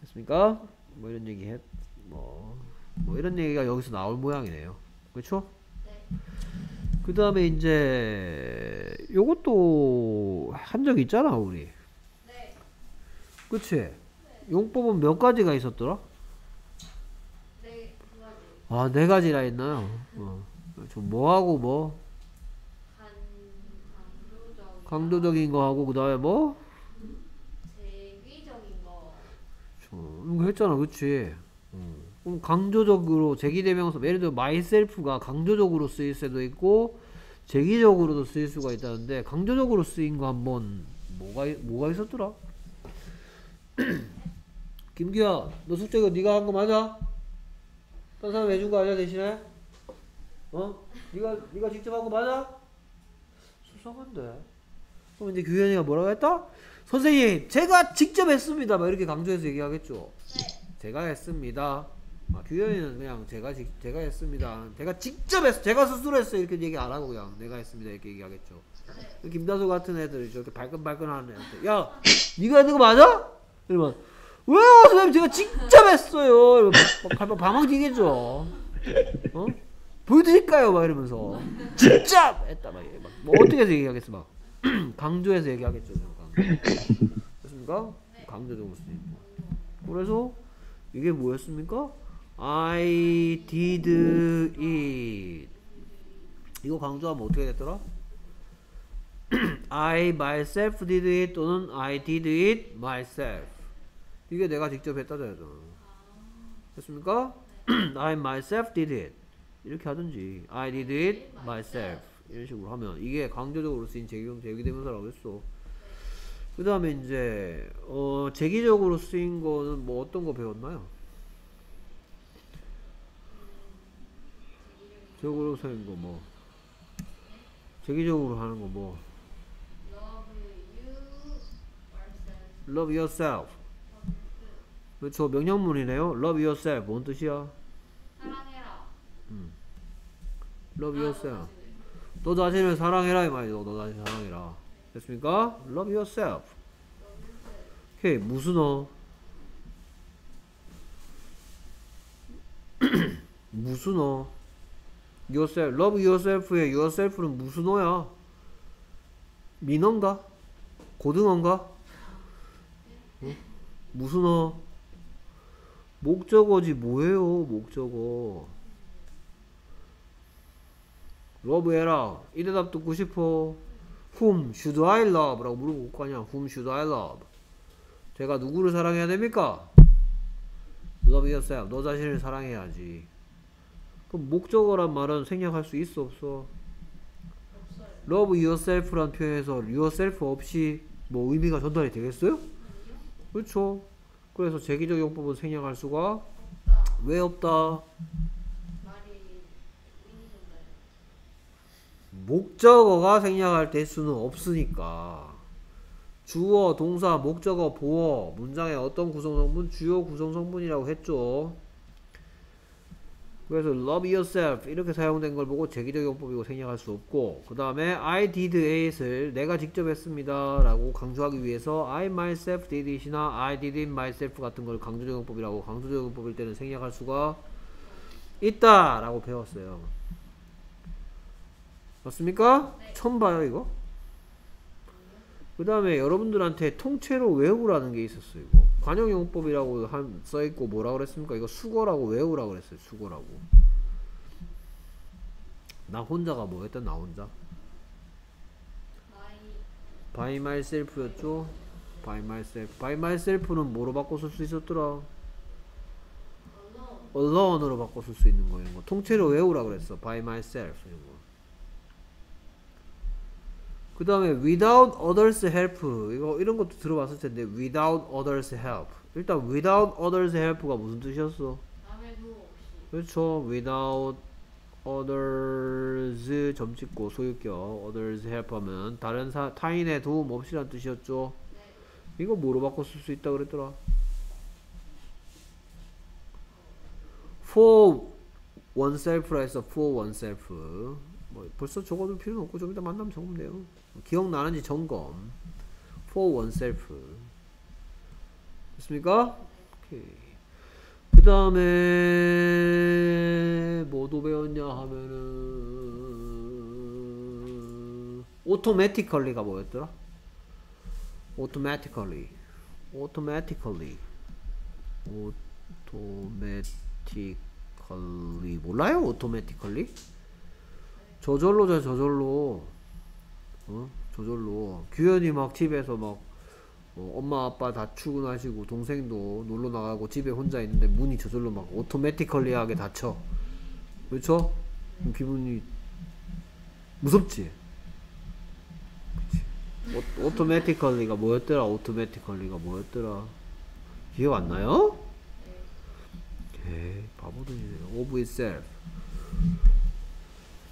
됐습니까? 뭐 이런 얘기 했, 뭐, 뭐 이런 얘기가 여기서 나올 모양이네요. 그렇죠? 그 다음에 이제 요것도 한 적 있잖아 우리. 네. 그치? 용법은 몇 가지가 있었더라? 아, 네 가지나 했나요? 어. 좀 뭐하고 뭐? 강도적인 거 하고, 그 다음에 뭐? 재위적인 거 이거 했잖아, 그치? 음. 그럼 강조적으로 제기대명사, 예를 들어 myself가 강조적으로 쓰일 수도 있고 제기적으로도 쓰일 수가 있다는데 강조적으로 쓰인 거 한번 뭐가 있- 뭐가 있었더라? 김규야, 너 숙제 이거 네가 한 거 맞아? 딴 사람 해준 거 아니야 대신에? 어? 네가 네가 직접 한 거 맞아? 수상한데. 그럼 이제 규현이가 뭐라고 했다? 선생님, 제가 직접 했습니다. 막 이렇게 강조해서 얘기하겠죠. 제가 했습니다. 아, 규현이는 그냥 제가 직, 제가 했습니다. 제가 직접 했어. 제가 스스로 했어. 이렇게 얘기 안 하고 그냥 내가 했습니다. 이렇게 얘기하겠죠. 김다소 같은 애들이 저렇게 발끈발끈하는 애한테 야, 네가 했는 거 맞아? 이러면 왜요, 선생님? 제가 직접 했어요. 이러면 막, 막 방황 뛰겠죠. 어? 보여드릴까요? 막 이러면서 직접 했다 막, 막, 뭐 어떻게 해서 얘기하겠어 막 강조해서 얘기하겠죠. 강조. 됐습니까? 강조적으로 쓰이고. 그래서 이게 뭐였습니까? I did it. 이거 강조하면 어떻게 됐더라? I myself did it 또는 I did it myself. 이게 내가 직접 했다잖아. 됐습니까? I myself did it. 이렇게 하든지 I did it myself 이런 식으로 하면 이게 강조적으로 쓰인 제기형 제기대명사라고 했어. 그 다음에 이제 어 제기적으로 쓰인 거는 뭐 어떤 거 배웠나요? 적으로 쓰인 거 뭐. 제기적으로 하는 거 뭐. Love you yourself. Love. 그렇죠. 명령문이네요. Love yourself. 뭔 뜻이야? 사랑해라. Love 아, yourself. 너 자신을. 사랑해라 이 말이죠. 너 자신 사랑해라. 됐습니까? Love yourself. 오케이 무슨 어? 무슨 어? yourself. Love yourself의 yourself는 무슨 어야? 민어인가? 고등어인가? 어? 무슨 어? 목적어지 뭐예요? 목적어. Love 해라 이 대답 듣고 싶어 Whom should I love? 라고 물어보고 거 아니야 Whom should I love? 제가 누구를 사랑해야 됩니까? Love yourself 너 자신을 사랑해야지 그럼 목적어란 말은 생략할 수 있어 없어? 없어요. Love yourself란 표현에서 yourself 없이 뭐 의미가 전달이 되겠어요? 그렇죠 그래서 제기적 용법은 생략할 수가 없다. 왜 없다? 목적어가 생략할 대수는 없으니까 주어, 동사, 목적어, 보어 문장의 어떤 구성성분? 주요 구성성분이라고 했죠 그래서 love yourself 이렇게 사용된 걸 보고 제기적 용법이고 생략할 수 없고 그 다음에 I did it을 내가 직접 했습니다 라고 강조하기 위해서 I myself did it이나 I did it myself 같은 걸 강조적 용법이라고 강조적 용법일 때는 생략할 수가 있다 라고 배웠어요 맞습니까? 네. 처음 봐요 이거 그 다음에 여러분들한테 통째로 외우라는 게 있었어요 이거 관용용법이라고 한, 써있고 뭐라 그랬습니까? 이거 수거라고 외우라 그랬어요 수거라고. 나 혼자가 뭐였다 나 혼자? By myself였죠? By myself. By myself는 뭐로 바꿔 쓸 수 있었더라? Alone. alone으로 바꿔 쓸 수 있는 거 이런 거 통째로 외우라 그랬어. By myself. 이런 거. 그 다음에 without others help. 이거 이런 것도 들어봤을 텐데 without others help. 일단 without others help가 무슨 뜻이었어? 그렇죠. without others 점 찍고 소유격 others help 하면 다른 사, 타인의 도움 없이란 뜻이었죠. 네. 이거 뭐로 쓸수 있다 그랬더라? for oneself라 해서 for oneself. 뭐 벌써 적어둘 필요는 없고 좀 이따 만나면 적으면 돼요 기억나는지 점검 for oneself 됐습니까? 그 다음에 뭐도 배웠냐 하면은 automatically가 뭐였더라? automatically automatically automatically 몰라요? automatically? 저절로죠 저절로 어? 저절로 규현이 막 집에서 막 어, 엄마 아빠 다 출근하시고 동생도 놀러 나가고 집에 혼자 있는데 문이 저절로 막 오토매티컬리하게 닫혀 그렇죠? 그럼 기분이 무섭지? 오, 오토매티컬리가 뭐였더라? 오토매티컬리가 뭐였더라? 기억 안 나요? 에이 바보들이네 of itself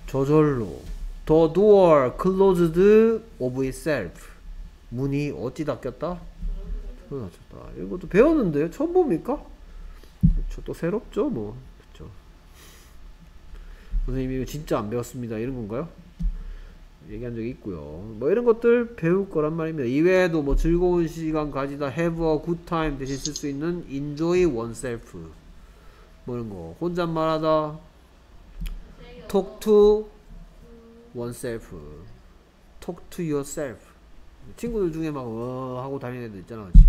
저절로 The door closed of itself. 문이 어찌 닫혔다? 닫혔다. 이것도 배웠는데요? 처음 봅니까? 그쵸 또 새롭죠 뭐. 그쵸 선생님이 진짜 안 배웠습니다. 이런 건가요? 얘기한 적이 있고요. 뭐 이런 것들 배울 거란 말입니다. 이외에도 뭐 즐거운 시간 가지다 have a good time 대신 쓸 수 있는 enjoy oneself. 뭐 이런 거. 혼잣말하다 talk to oneself talk to yourself 친구들 중에 막 어, 하고 다니는 애들 있잖아 그치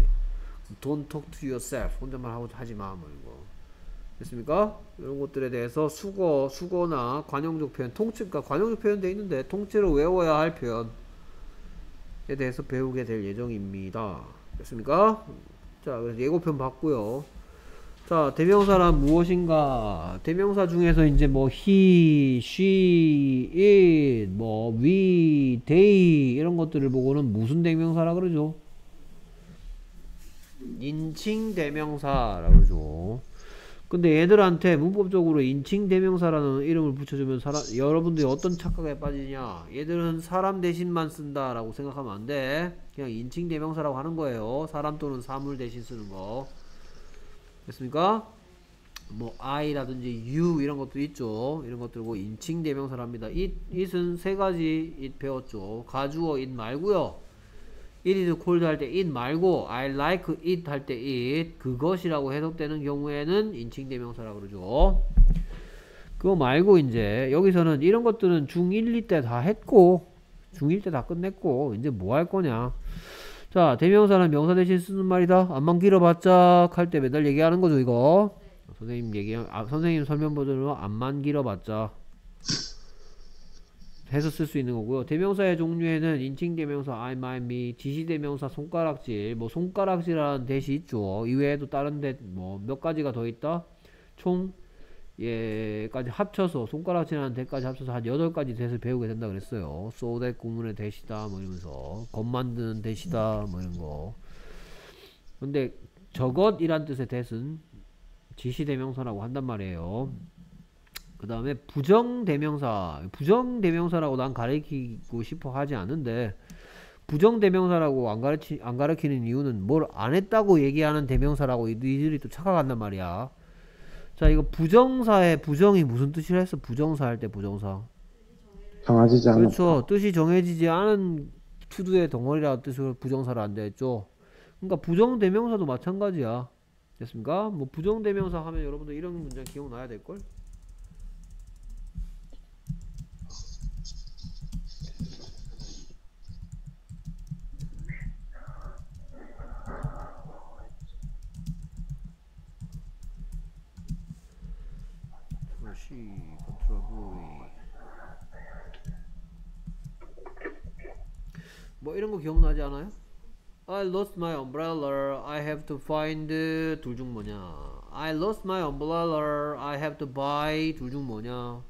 don't talk to yourself 혼잣말 하고 하지 마 뭐 이런 거 됐습니까? 이런 것들에 대해서 수거, 수거나 관용적 표현, 통째, 그러니까 관용적 표현 돼 있는데 통째로 외워야 할 표현에 대해서 배우게 될 예정입니다. 됐습니까? 자, 그래서 예고편 봤고요. 자, 대명사란 무엇인가? 대명사 중에서 이제 뭐 he, she, it, 뭐 we, they 이런 것들을 보고는 무슨 대명사라 그러죠? 인칭 대명사라고 그러죠. 근데 얘들한테 문법적으로 인칭 대명사라는 이름을 붙여주면 사람, 여러분들이 어떤 착각에 빠지냐? 얘들은 사람 대신만 쓴다라고 생각하면 안 돼. 그냥 인칭 대명사라고 하는 거예요. 사람 또는 사물 대신 쓰는 거. 됐습니까? 뭐 I라든지 you 이런 것도 있죠. 이런 것들 뭐 인칭 대명사랍니다. it, it은 세 가지 it 배웠죠. 가주어 it 말고요. it is cold 할 때 it 말고 I like it 할 때 it 그것이라고 해석되는 경우에는 인칭 대명사라고 그러죠. 그거 말고 이제 여기서는 이런 것들은 중1, 2 때 다 했고 중1 때 다 끝냈고 이제 뭐 할 거냐 자 대명사는 명사 대신 쓰는 말이다 안만 길어봤자 할 때 매달 얘기하는 거죠 이거 선생님 얘기 아, 선생님 설명 버전으로 안만 길어봤자 해서 쓸 수 있는 거고요. 대명사의 종류에는 인칭 대명사 I, my, me, 지시 대명사 손가락질, 뭐 손가락질이라는 대시 있죠. 이외에도 다른 데 뭐 몇 가지가 더 있다. 총 예까지 합쳐서 손가락질하는 대까지 합쳐서 한 8가지 대를 배우게 된다 그랬어요. that 구문의 대시다 뭐 이러면서 겁 만드는 대시다 뭐 이런 거. 근데 저것이란 뜻의 대은 지시 대명사라고 한단 말이에요. 그 다음에 부정대명사 부정대명사라고 난 가르치고 싶어 하지 않은데 부정대명사라고 안 가르치 안 가르치는 이유는 뭘 안 했다고 얘기하는 대명사라고 이들이 또 착각한단 말이야 자 이거 부정사의 부정이 무슨 뜻이라 했어? 부정사 할 때 부정사. 정해지지 않았다. 그렇죠. 뜻이 정해지지 않은 투두의 덩어리라는 뜻으로 부정사를 안 됐죠. 그러니까 부정대명사도 마찬가지야. 됐습니까? 뭐 부정대명사 하면 여러분들 이런 문장 기억나야 될걸 C 컨트롤 V 뭐 이런 거 기억나지 않아요? I lost my umbrella. I have to find 둘 중 뭐냐? I lost my umbrella. I have to buy 둘 중 뭐냐?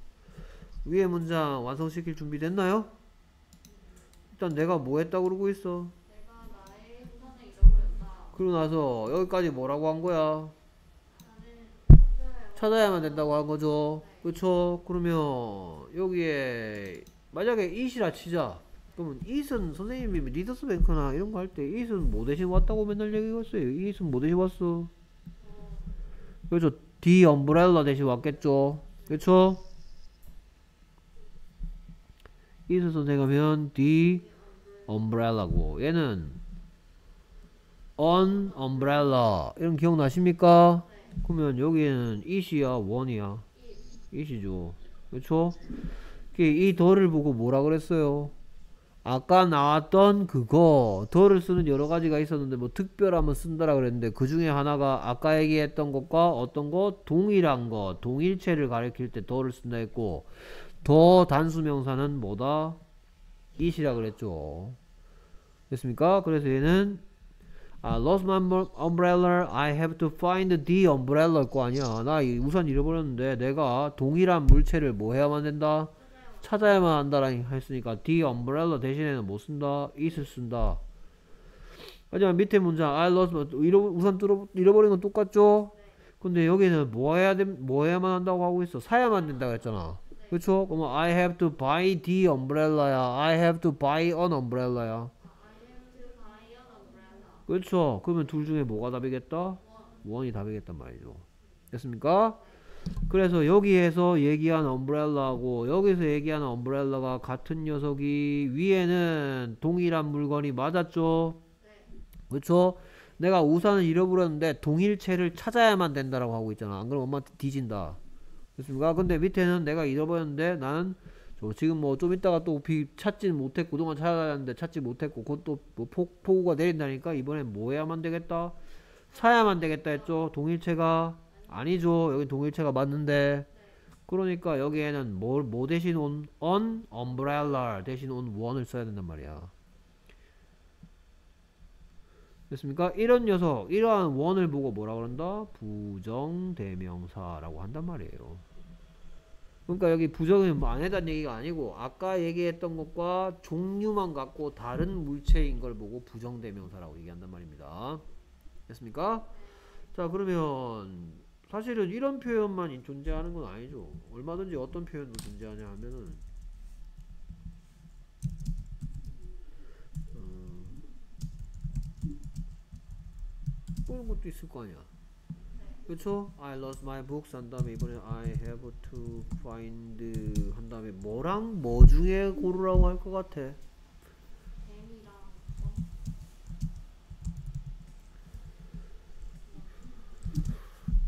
위에 문장 완성시킬 준비 됐나요? 일단 내가 뭐 했다 그러고 있어. 그러고 나서 여기까지 뭐라고 한 거야? 찾아야 찾아야만 된다고 한 거죠. 그쵸? 그러면 여기에 만약에 it이라 치자. 그러면 it은 선생님이 리더스 뱅크나 이런 거 할때 it은 뭐 대신 왔다고 맨날 얘기했어요. it은 뭐 대신 왔어? 그렇죠. the umbrella 대신 왔겠죠. 그쵸? it을 선택하면 the umbrella고 얘는 on umbrella 이런 기억나십니까? 그러면 여기는 it이야 원이야 it이죠 그쵸? 이 더를 보고 뭐라 그랬어요? 아까 나왔던 그거 더를 쓰는 여러 가지가 있었는데 뭐 특별하면 쓴다라 그랬는데 그 중에 하나가 아까 얘기했던 것과 어떤 거 동일한 거 동일체를 가리킬 때 더를 쓴다 했고 더 단수 명사는 뭐다? it이라 그랬죠 됐습니까? 그래서 얘는 I lost my umbre- umbrella. I have to find the umbrella일 거 아니야. 나이 우산 잃어버렸는데 내가 동일한 물체를 뭐 해야만 된다? 찾아야만 한다라는 했으니까 the umbrella 대신에는 뭐 쓴다? it을 쓴다. 하지만 밑에 문장 I lost my 잃어, 우산 뚫어, 잃어버린 건 똑같죠? 근데 여기는 뭐 해야 돼, 뭐 해야만 한다고 하고 있어. 사야만 된다고 했잖아. 그렇죠? 그러면 I have to buy the umbrella야. I have to buy an umbrella야. 그렇죠? 그러면 둘 중에 뭐가 답이겠다? 원이 답이겠단 말이죠. 됐습니까? 그래서 여기에서 얘기한 엄브렐라하고 여기서 얘기하는 엄브렐라가 같은 녀석이 위에는 동일한 물건이 맞았죠? 그렇죠? 내가 우산을 잃어버렸는데 동일체를 찾아야만 된다라고 하고 있잖아. 안 그러면 엄마한테 뒤진다. 됐습니까? 근데 밑에는 내가 잃어버렸는데 나는 저 지금 뭐좀 이따가 또비 찾지는 못했고 그동안 찾아다녔는데 찾지 못했고 그것도 뭐 폭, 폭우가 내린다니까 이번엔 뭐 해야만 되겠다? 사야만 되겠다 했죠? 동일체가 아니죠. 여기 동일체가 맞는데 그러니까 여기에는 뭘, 뭐 대신 온 on umbrella 대신 온 one을 써야 된단 말이야. 됐습니까? 이런 녀석, 이러한 원을 보고 뭐라 그런다? 부정대명사라고 한단 말이에요. 그러니까 여기 부정은 뭐안 해단 얘기가 아니고 아까 얘기했던 것과 종류만 갖고 다른 물체인 걸 보고 부정대명사라고 얘기한단 말입니다. 됐습니까? 자 그러면 사실은 이런 표현만 존재하는 건 아니죠. 얼마든지 어떤 표현도 존재하냐 하면은 음, 그런 것도 있을 거 아니야. 그쵸? I lost my books 한 다음에 이번에 I have to find 한 다음에 뭐랑 뭐 중에 고르라고 할 것 같아. them이랑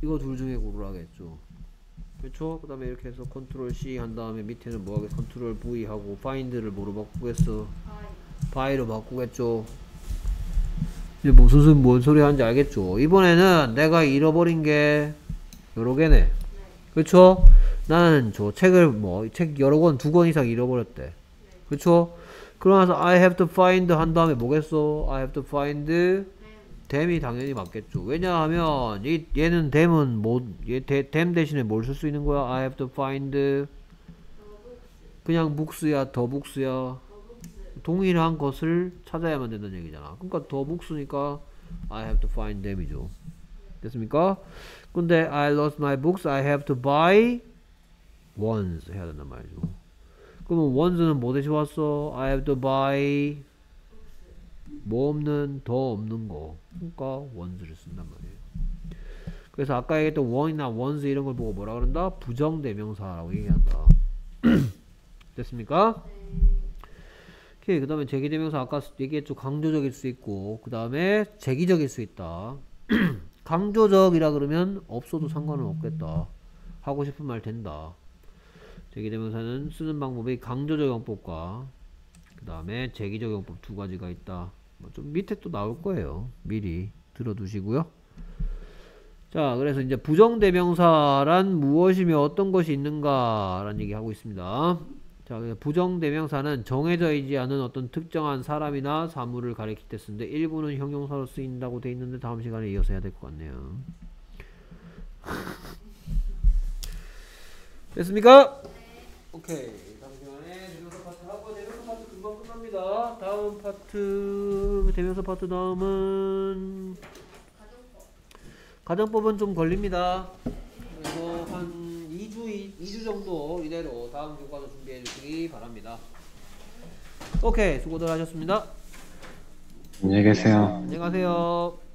이거 둘 중에 고르라겠죠. 그쵸? 그 다음에 이렇게 해서 Control C 한 다음에 밑에는 뭐 하겠어? Control V 하고 find를 뭐로 바꾸겠어? buy로 바꾸겠죠. 이제 무슨 소리- 뭔 소리 하는지 알겠죠? 이번에는 내가 잃어버린 게 여러 개네. 그쵸? 나는 저 책을 뭐 책 여러 권 두 권 이상 잃어버렸대. 그쵸? 그러면서 I have to find 한 다음에 뭐겠어? I have to find 뱀 댐이 당연히 맞겠죠. 왜냐하면 이 얘는 댐은 뭐얘댐 대신에 뭘 쓸 수 있는 거야? I have to find 그냥 북스야 더 북스야 동일한 것을 찾아야만 된다는 얘기잖아. 그러니까 더 북스니까 I have to find them이죠. 됐습니까? 근데 I lost my books. I have to buy ones 해야 된단 말이죠. 그러면 ones는 뭐 대신 왔어? I have to buy 뭐 없는 더 없는 거. 그러니까 ones를 쓴단 말이에요. 그래서 아까 얘기했던 one이나 ones 이런 걸 보고 뭐라 그런다? 부정대명사라고 얘기한다. 됐습니까? 오케이 그 다음에 제기대명사 아까 얘기했죠 강조적일 수 있고 그 다음에 제기적일 수 있다 강조적이라 그러면 없어도 상관은 없겠다 하고 싶은 말 된다 제기대명사는 쓰는 방법이 강조적 용법과 그 다음에 제기적 용법 두 가지가 있다 뭐 좀 밑에 또 나올 거예요 미리 들어두시고요 자 그래서 이제 부정대명사란 무엇이며 어떤 것이 있는가 라는 얘기 하고 있습니다 자, 부정대명사는 정해져 있지 않은 어떤 특정한 사람이나 사물을 가리킬 때 쓰는데 일부는 형용사로 쓰인다고 돼 있는데 다음 시간에 이어서 해야 될 것 같네요. 됐습니까? 오케이. 다음 시간에 대명사 파트 하고 대명사 파트 끝납니다. 다음 파트 대명사 파트 다음은 가정법은 좀 걸립니다. 그래서 한 2주, 2주 정도 이대로 다음 교과서 준비해 주시기 바랍니다. 오케이, 수고들 하셨습니다. 안녕히 계세요. 안녕하세요.